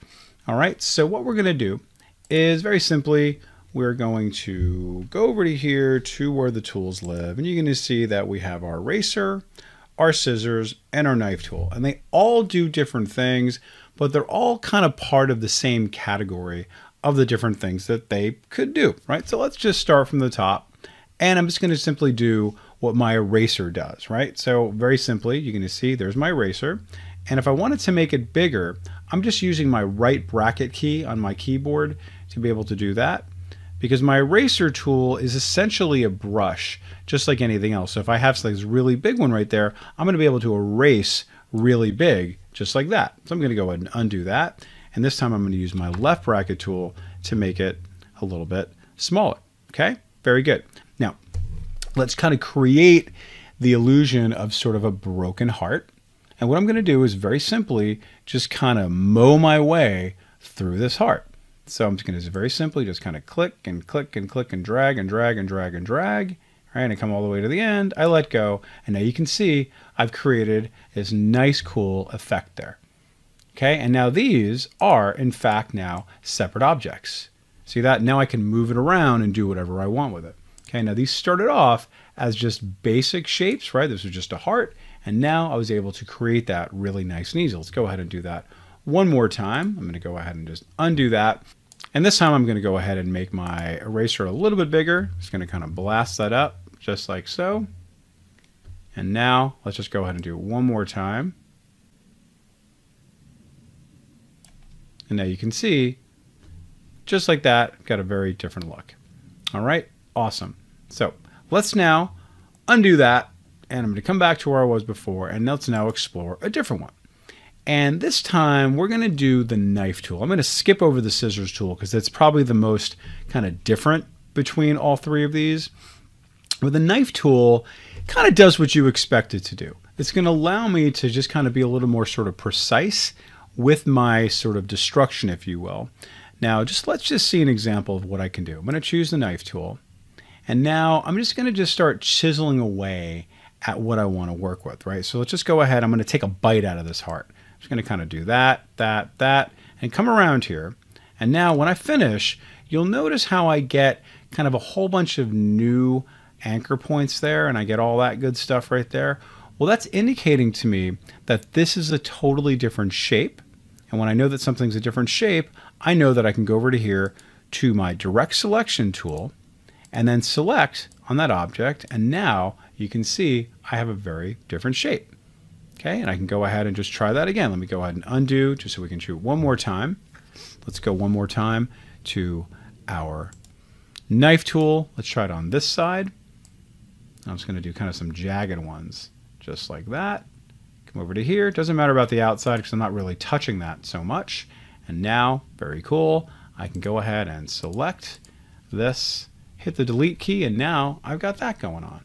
[SPEAKER 3] All right, so what we're going to do is very simply, we're going to go over to here to where the tools live, and you're going to see that we have our eraser, our scissors, and our knife tool. And they all do different things, but they're all kind of part of the same category of the different things that they could do, right? So let's just start from the top. And I'm just going to simply do what my eraser does, right? So very simply, you're going to see there's my eraser. And if I wanted to make it bigger, I'm just using my right bracket key on my keyboard to be able to do that. Because my eraser tool is essentially a brush, just like anything else. So if I have this really big one right there, I'm going to be able to erase really big, just like that. So I'm going to go ahead and undo that. And this time I'm going to use my left bracket tool to make it a little bit smaller. Okay, very good. Let's kind of create the illusion of sort of a broken heart. And what I'm going to do is very simply just kind of mow my way through this heart. So I'm just going to very simply just kind of click and click and click and drag and drag and drag and drag. Right, and I come all the way to the end. I let go. And now you can see I've created this nice, cool effect there. Okay, and now these are, in fact, now separate objects. See that? Now I can move it around and do whatever I want with it. Okay, now these started off as just basic shapes, right? This was just a heart, and now I was able to create that really nice easy. Let's go ahead and do that one more time. I'm going to go ahead and just undo that. And this time I'm going to go ahead and make my eraser a little bit bigger. Just going to kind of blast that up just like so. And now let's just go ahead and do it one more time. And now you can see, just like that, got a very different look. All right, awesome. So let's now undo that, and I'm going to come back to where I was before, and let's now explore a different one. And this time we're going to do the knife tool. I'm going to skip over the scissors tool because it's probably the most kind of different between all three of these. But the knife tool kind of does what you expect it to do. It's going to allow me to just kind of be a little more sort of precise with my sort of destruction, if you will. Now, just let's just see an example of what I can do. I'm going to choose the knife tool. And now I'm just going to just start chiseling away at what I want to work with, right? So let's just go ahead. I'm going to take a bite out of this heart. I'm just going to kind of do that, that, that, and come around here. And now when I finish, you'll notice how I get kind of a whole bunch of new anchor points there and I get all that good stuff right there. Well, that's indicating to me that this is a totally different shape. And when I know that something's a different shape, I know that I can go over to here to my direct selection tool and then select on that object. And now you can see I have a very different shape. Okay, and I can go ahead and just try that again. Let me go ahead and undo just so we can shoot one more time. Let's go one more time to our knife tool. Let's try it on this side. I'm just going to do kind of some jagged ones, just like that. Come over to here. Doesn't matter about the outside because I'm not really touching that so much. And now, very cool, I can go ahead and select this, hit the delete key, and now I've got that going on.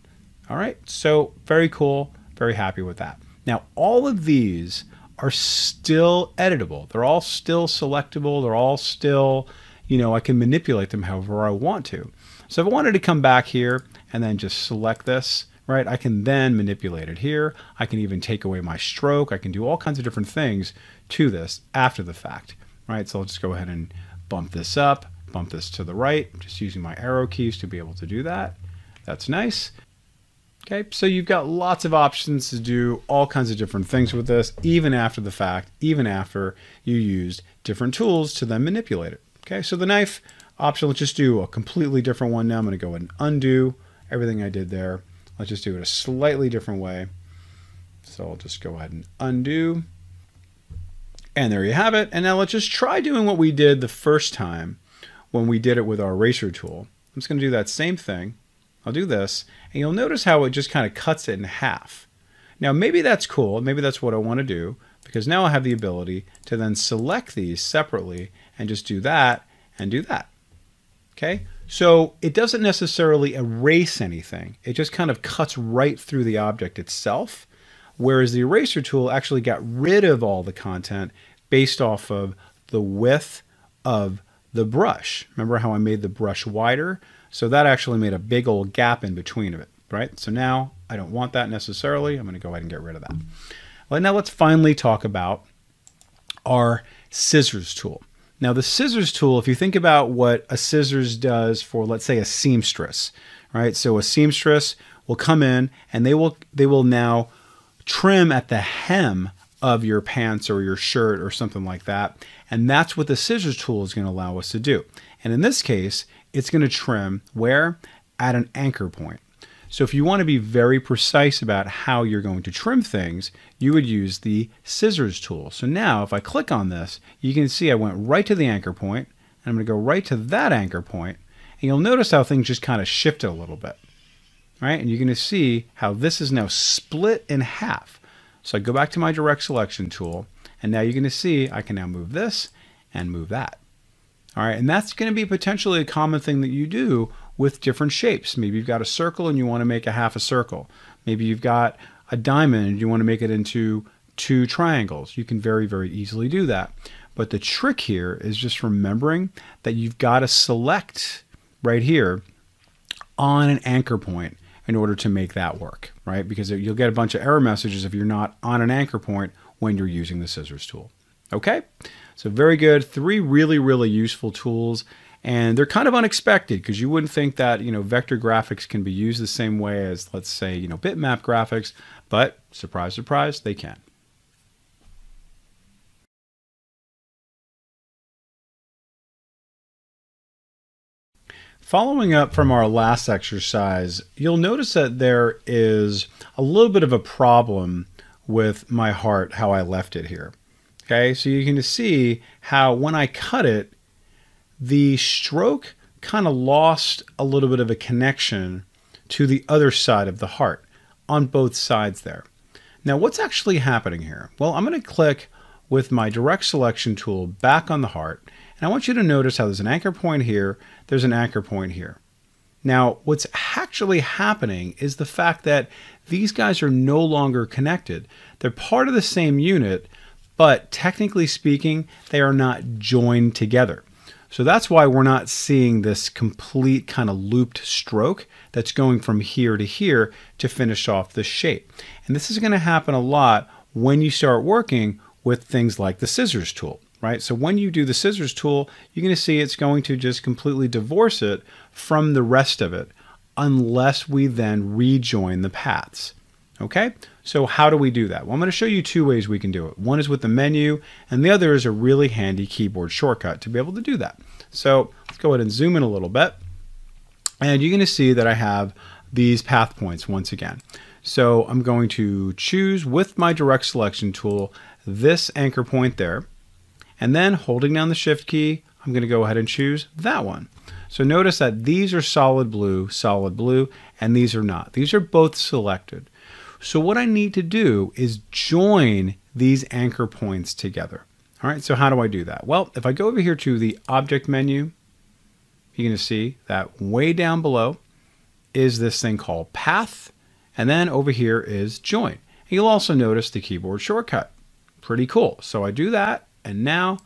[SPEAKER 3] All right, so very cool, very happy with that. Now, all of these are still editable. They're all still selectable. They're all still, you know, I can manipulate them however I want to. So if I wanted to come back here and then just select this, right, I can then manipulate it here. I can even take away my stroke. I can do all kinds of different things to this after the fact, right? So I'll just go ahead and bump this up, bump this to the right, just using my arrow keys to be able to do that. That's nice. Okay, so you've got lots of options to do all kinds of different things with this, even after the fact, even after you used different tools to then manipulate it. Okay, so the knife option, let's just do a completely different one now. I'm going to go ahead and undo everything I did there. Let's just do it a slightly different way. So I'll just go ahead and undo. And there you have it. And now let's just try doing what we did the first time when we did it with our eraser tool. I'm just going to do that same thing. I'll do this, and you'll notice how it just kind of cuts it in half. Now, maybe that's cool. Maybe that's what I want to do, because now I have the ability to then select these separately and just do that and do that. Okay? So it doesn't necessarily erase anything. It just kind of cuts right through the object itself, whereas the eraser tool actually got rid of all the content based off of the width of the brush. Remember how I made the brush wider? So that actually made a big old gap in between of it, right? So now I don't want that necessarily. I'm going to go ahead and get rid of that. Well, now let's finally talk about our scissors tool. Now the scissors tool, if you think about what a scissors does for, let's say, a seamstress, right? So a seamstress will come in and they will they will now trim at the hem of your pants or your shirt or something like that. And that's what the scissors tool is going to allow us to do. And in this case, it's going to trim where? At an anchor point. So if you want to be very precise about how you're going to trim things, you would use the scissors tool. So now if I click on this, you can see I went right to the anchor point, and I'm going to go right to that anchor point, and you'll notice how things just kind of shifted a little bit. Right? And you're going to see how this is now split in half. So I go back to my direct selection tool, and now you're going to see I can now move this and move that. All right, and that's going to be potentially a common thing that you do with different shapes. Maybe you've got a circle and you want to make a half a circle. Maybe you've got a diamond and you want to make it into two triangles. You can very, very easily do that. But the trick here is just remembering that you've got to select right here on an anchor point in order to make that work, right? Because you'll get a bunch of error messages if you're not on an anchor point when you're using the scissors tool. Okay, so very good. Three really, really useful tools. And they're kind of unexpected because you wouldn't think that, you know, vector graphics can be used the same way as, let's say, you know, bitmap graphics, but surprise, surprise, they can. Following up from our last exercise, you'll notice that there is a little bit of a problem with my heart, how I left it here. Okay, so you can see how when I cut it, the stroke kind of lost a little bit of a connection to the other side of the heart on both sides there. Now, what's actually happening here? Well, I'm going to click with my direct selection tool back on the heart, and I want you to notice how there's an anchor point here, there's an anchor point here. Now, what's actually happening is the fact that these guys are no longer connected. They're part of the same unit, but technically speaking, they are not joined together. So that's why we're not seeing this complete kind of looped stroke that's going from here to here to finish off the shape. And this is going to happen a lot when you start working with things like the scissors tool, right? So when you do the scissors tool, you're going to see it's going to just completely divorce it from the rest of it unless we then rejoin the paths. Okay, so how do we do that? Well, I'm going to show you two ways we can do it. One is with the menu, and the other is a really handy keyboard shortcut to be able to do that. So let's go ahead and zoom in a little bit. And you're going to see that I have these path points once again. So I'm going to choose with my direct selection tool this anchor point there. And then holding down the shift key, I'm going to go ahead and choose that one. So notice that these are solid blue, solid blue, and these are not. These are both selected. So what I need to do is join these anchor points together. All right, so how do I do that? Well, if I go over here to the object menu, you're going to see that way down below is this thing called path. And then over here is join. And you'll also notice the keyboard shortcut. Pretty cool. So I do that and now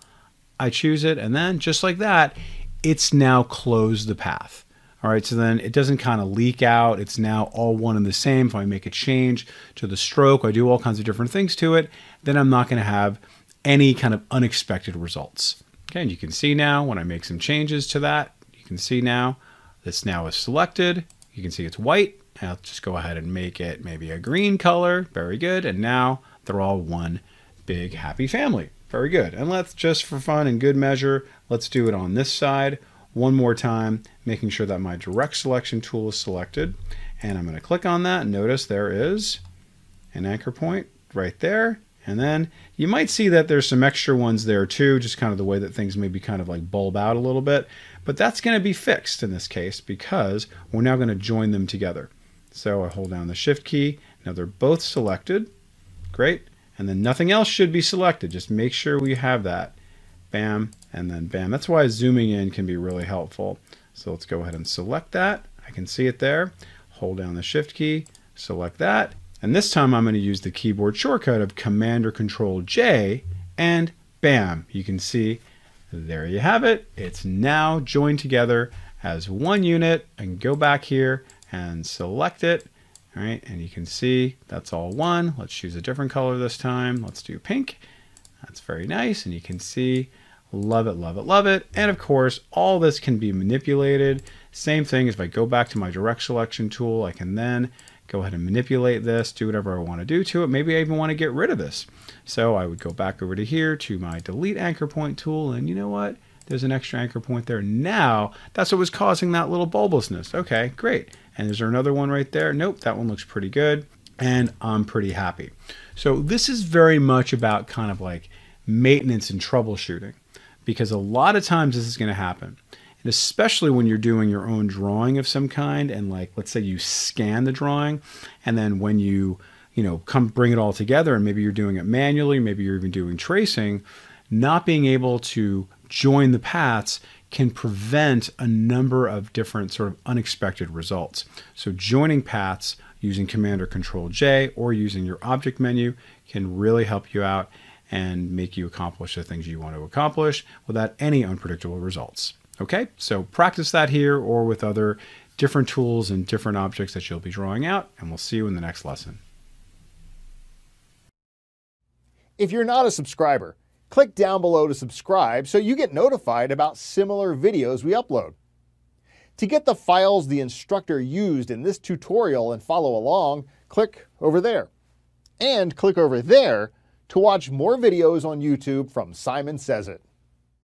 [SPEAKER 3] I choose it. And then just like that, it's now closed the path. All right, so then it doesn't kind of leak out. It's now all one and the same. If I make a change to the stroke, I do all kinds of different things to it, then I'm not going to have any kind of unexpected results. Okay, and you can see now when I make some changes to that, you can see now this now is selected. You can see it's white. I'll just go ahead and make it maybe a green color. Very good. And now they're all one big happy family. Very good. And let's just for fun and good measure, let's do it on this side one more time, making sure that my direct selection tool is selected. And I'm going to click on that. Notice there is an anchor point right there. And then you might see that there's some extra ones there too, just kind of the way that things maybe kind of like bulb out a little bit. But that's going to be fixed in this case because we're now going to join them together. So I hold down the shift key. Now they're both selected. Great. And then nothing else should be selected. Just make sure we have that. Bam, and then bam. That's why zooming in can be really helpful. So let's go ahead and select that. I can see it there. Hold down the shift key, select that. And this time I'm going to use the keyboard shortcut of Command or Control J and bam, you can see there you have it. It's now joined together as one unit and go back here and select it. All right, and you can see that's all one. Let's choose a different color this time. Let's do pink. That's very nice. And you can see Love it, love it, love it. And of course, all this can be manipulated. Same thing if I go back to my direct selection tool, I can then go ahead and manipulate this, do whatever I want to do to it. Maybe I even want to get rid of this. So I would go back over to here to my delete anchor point tool. And you know what? There's an extra anchor point there. Now, that's what was causing that little bulbousness. Okay, great. And is there another one right there? Nope, that one looks pretty good. And I'm pretty happy. So this is very much about kind of like maintenance and troubleshooting because a lot of times this is going to happen. And especially when you're doing your own drawing of some kind and like let's say you scan the drawing and then when you you know come bring it all together and maybe you're doing it manually, maybe you're even doing tracing, not being able to join the paths can prevent a number of different sort of unexpected results. So joining paths using Command or Control J or using your object menu can really help you out and make you accomplish the things you want to accomplish without any unpredictable results. Okay, so practice that here or with other different tools and different objects that you'll be drawing out, and we'll see you in the next lesson.
[SPEAKER 2] If you're not a subscriber, click down below to subscribe so you get notified about similar videos we upload. To get the files the instructor used in this tutorial and follow along, click over there. And click over there to watch more videos on YouTube from Simon Sez IT.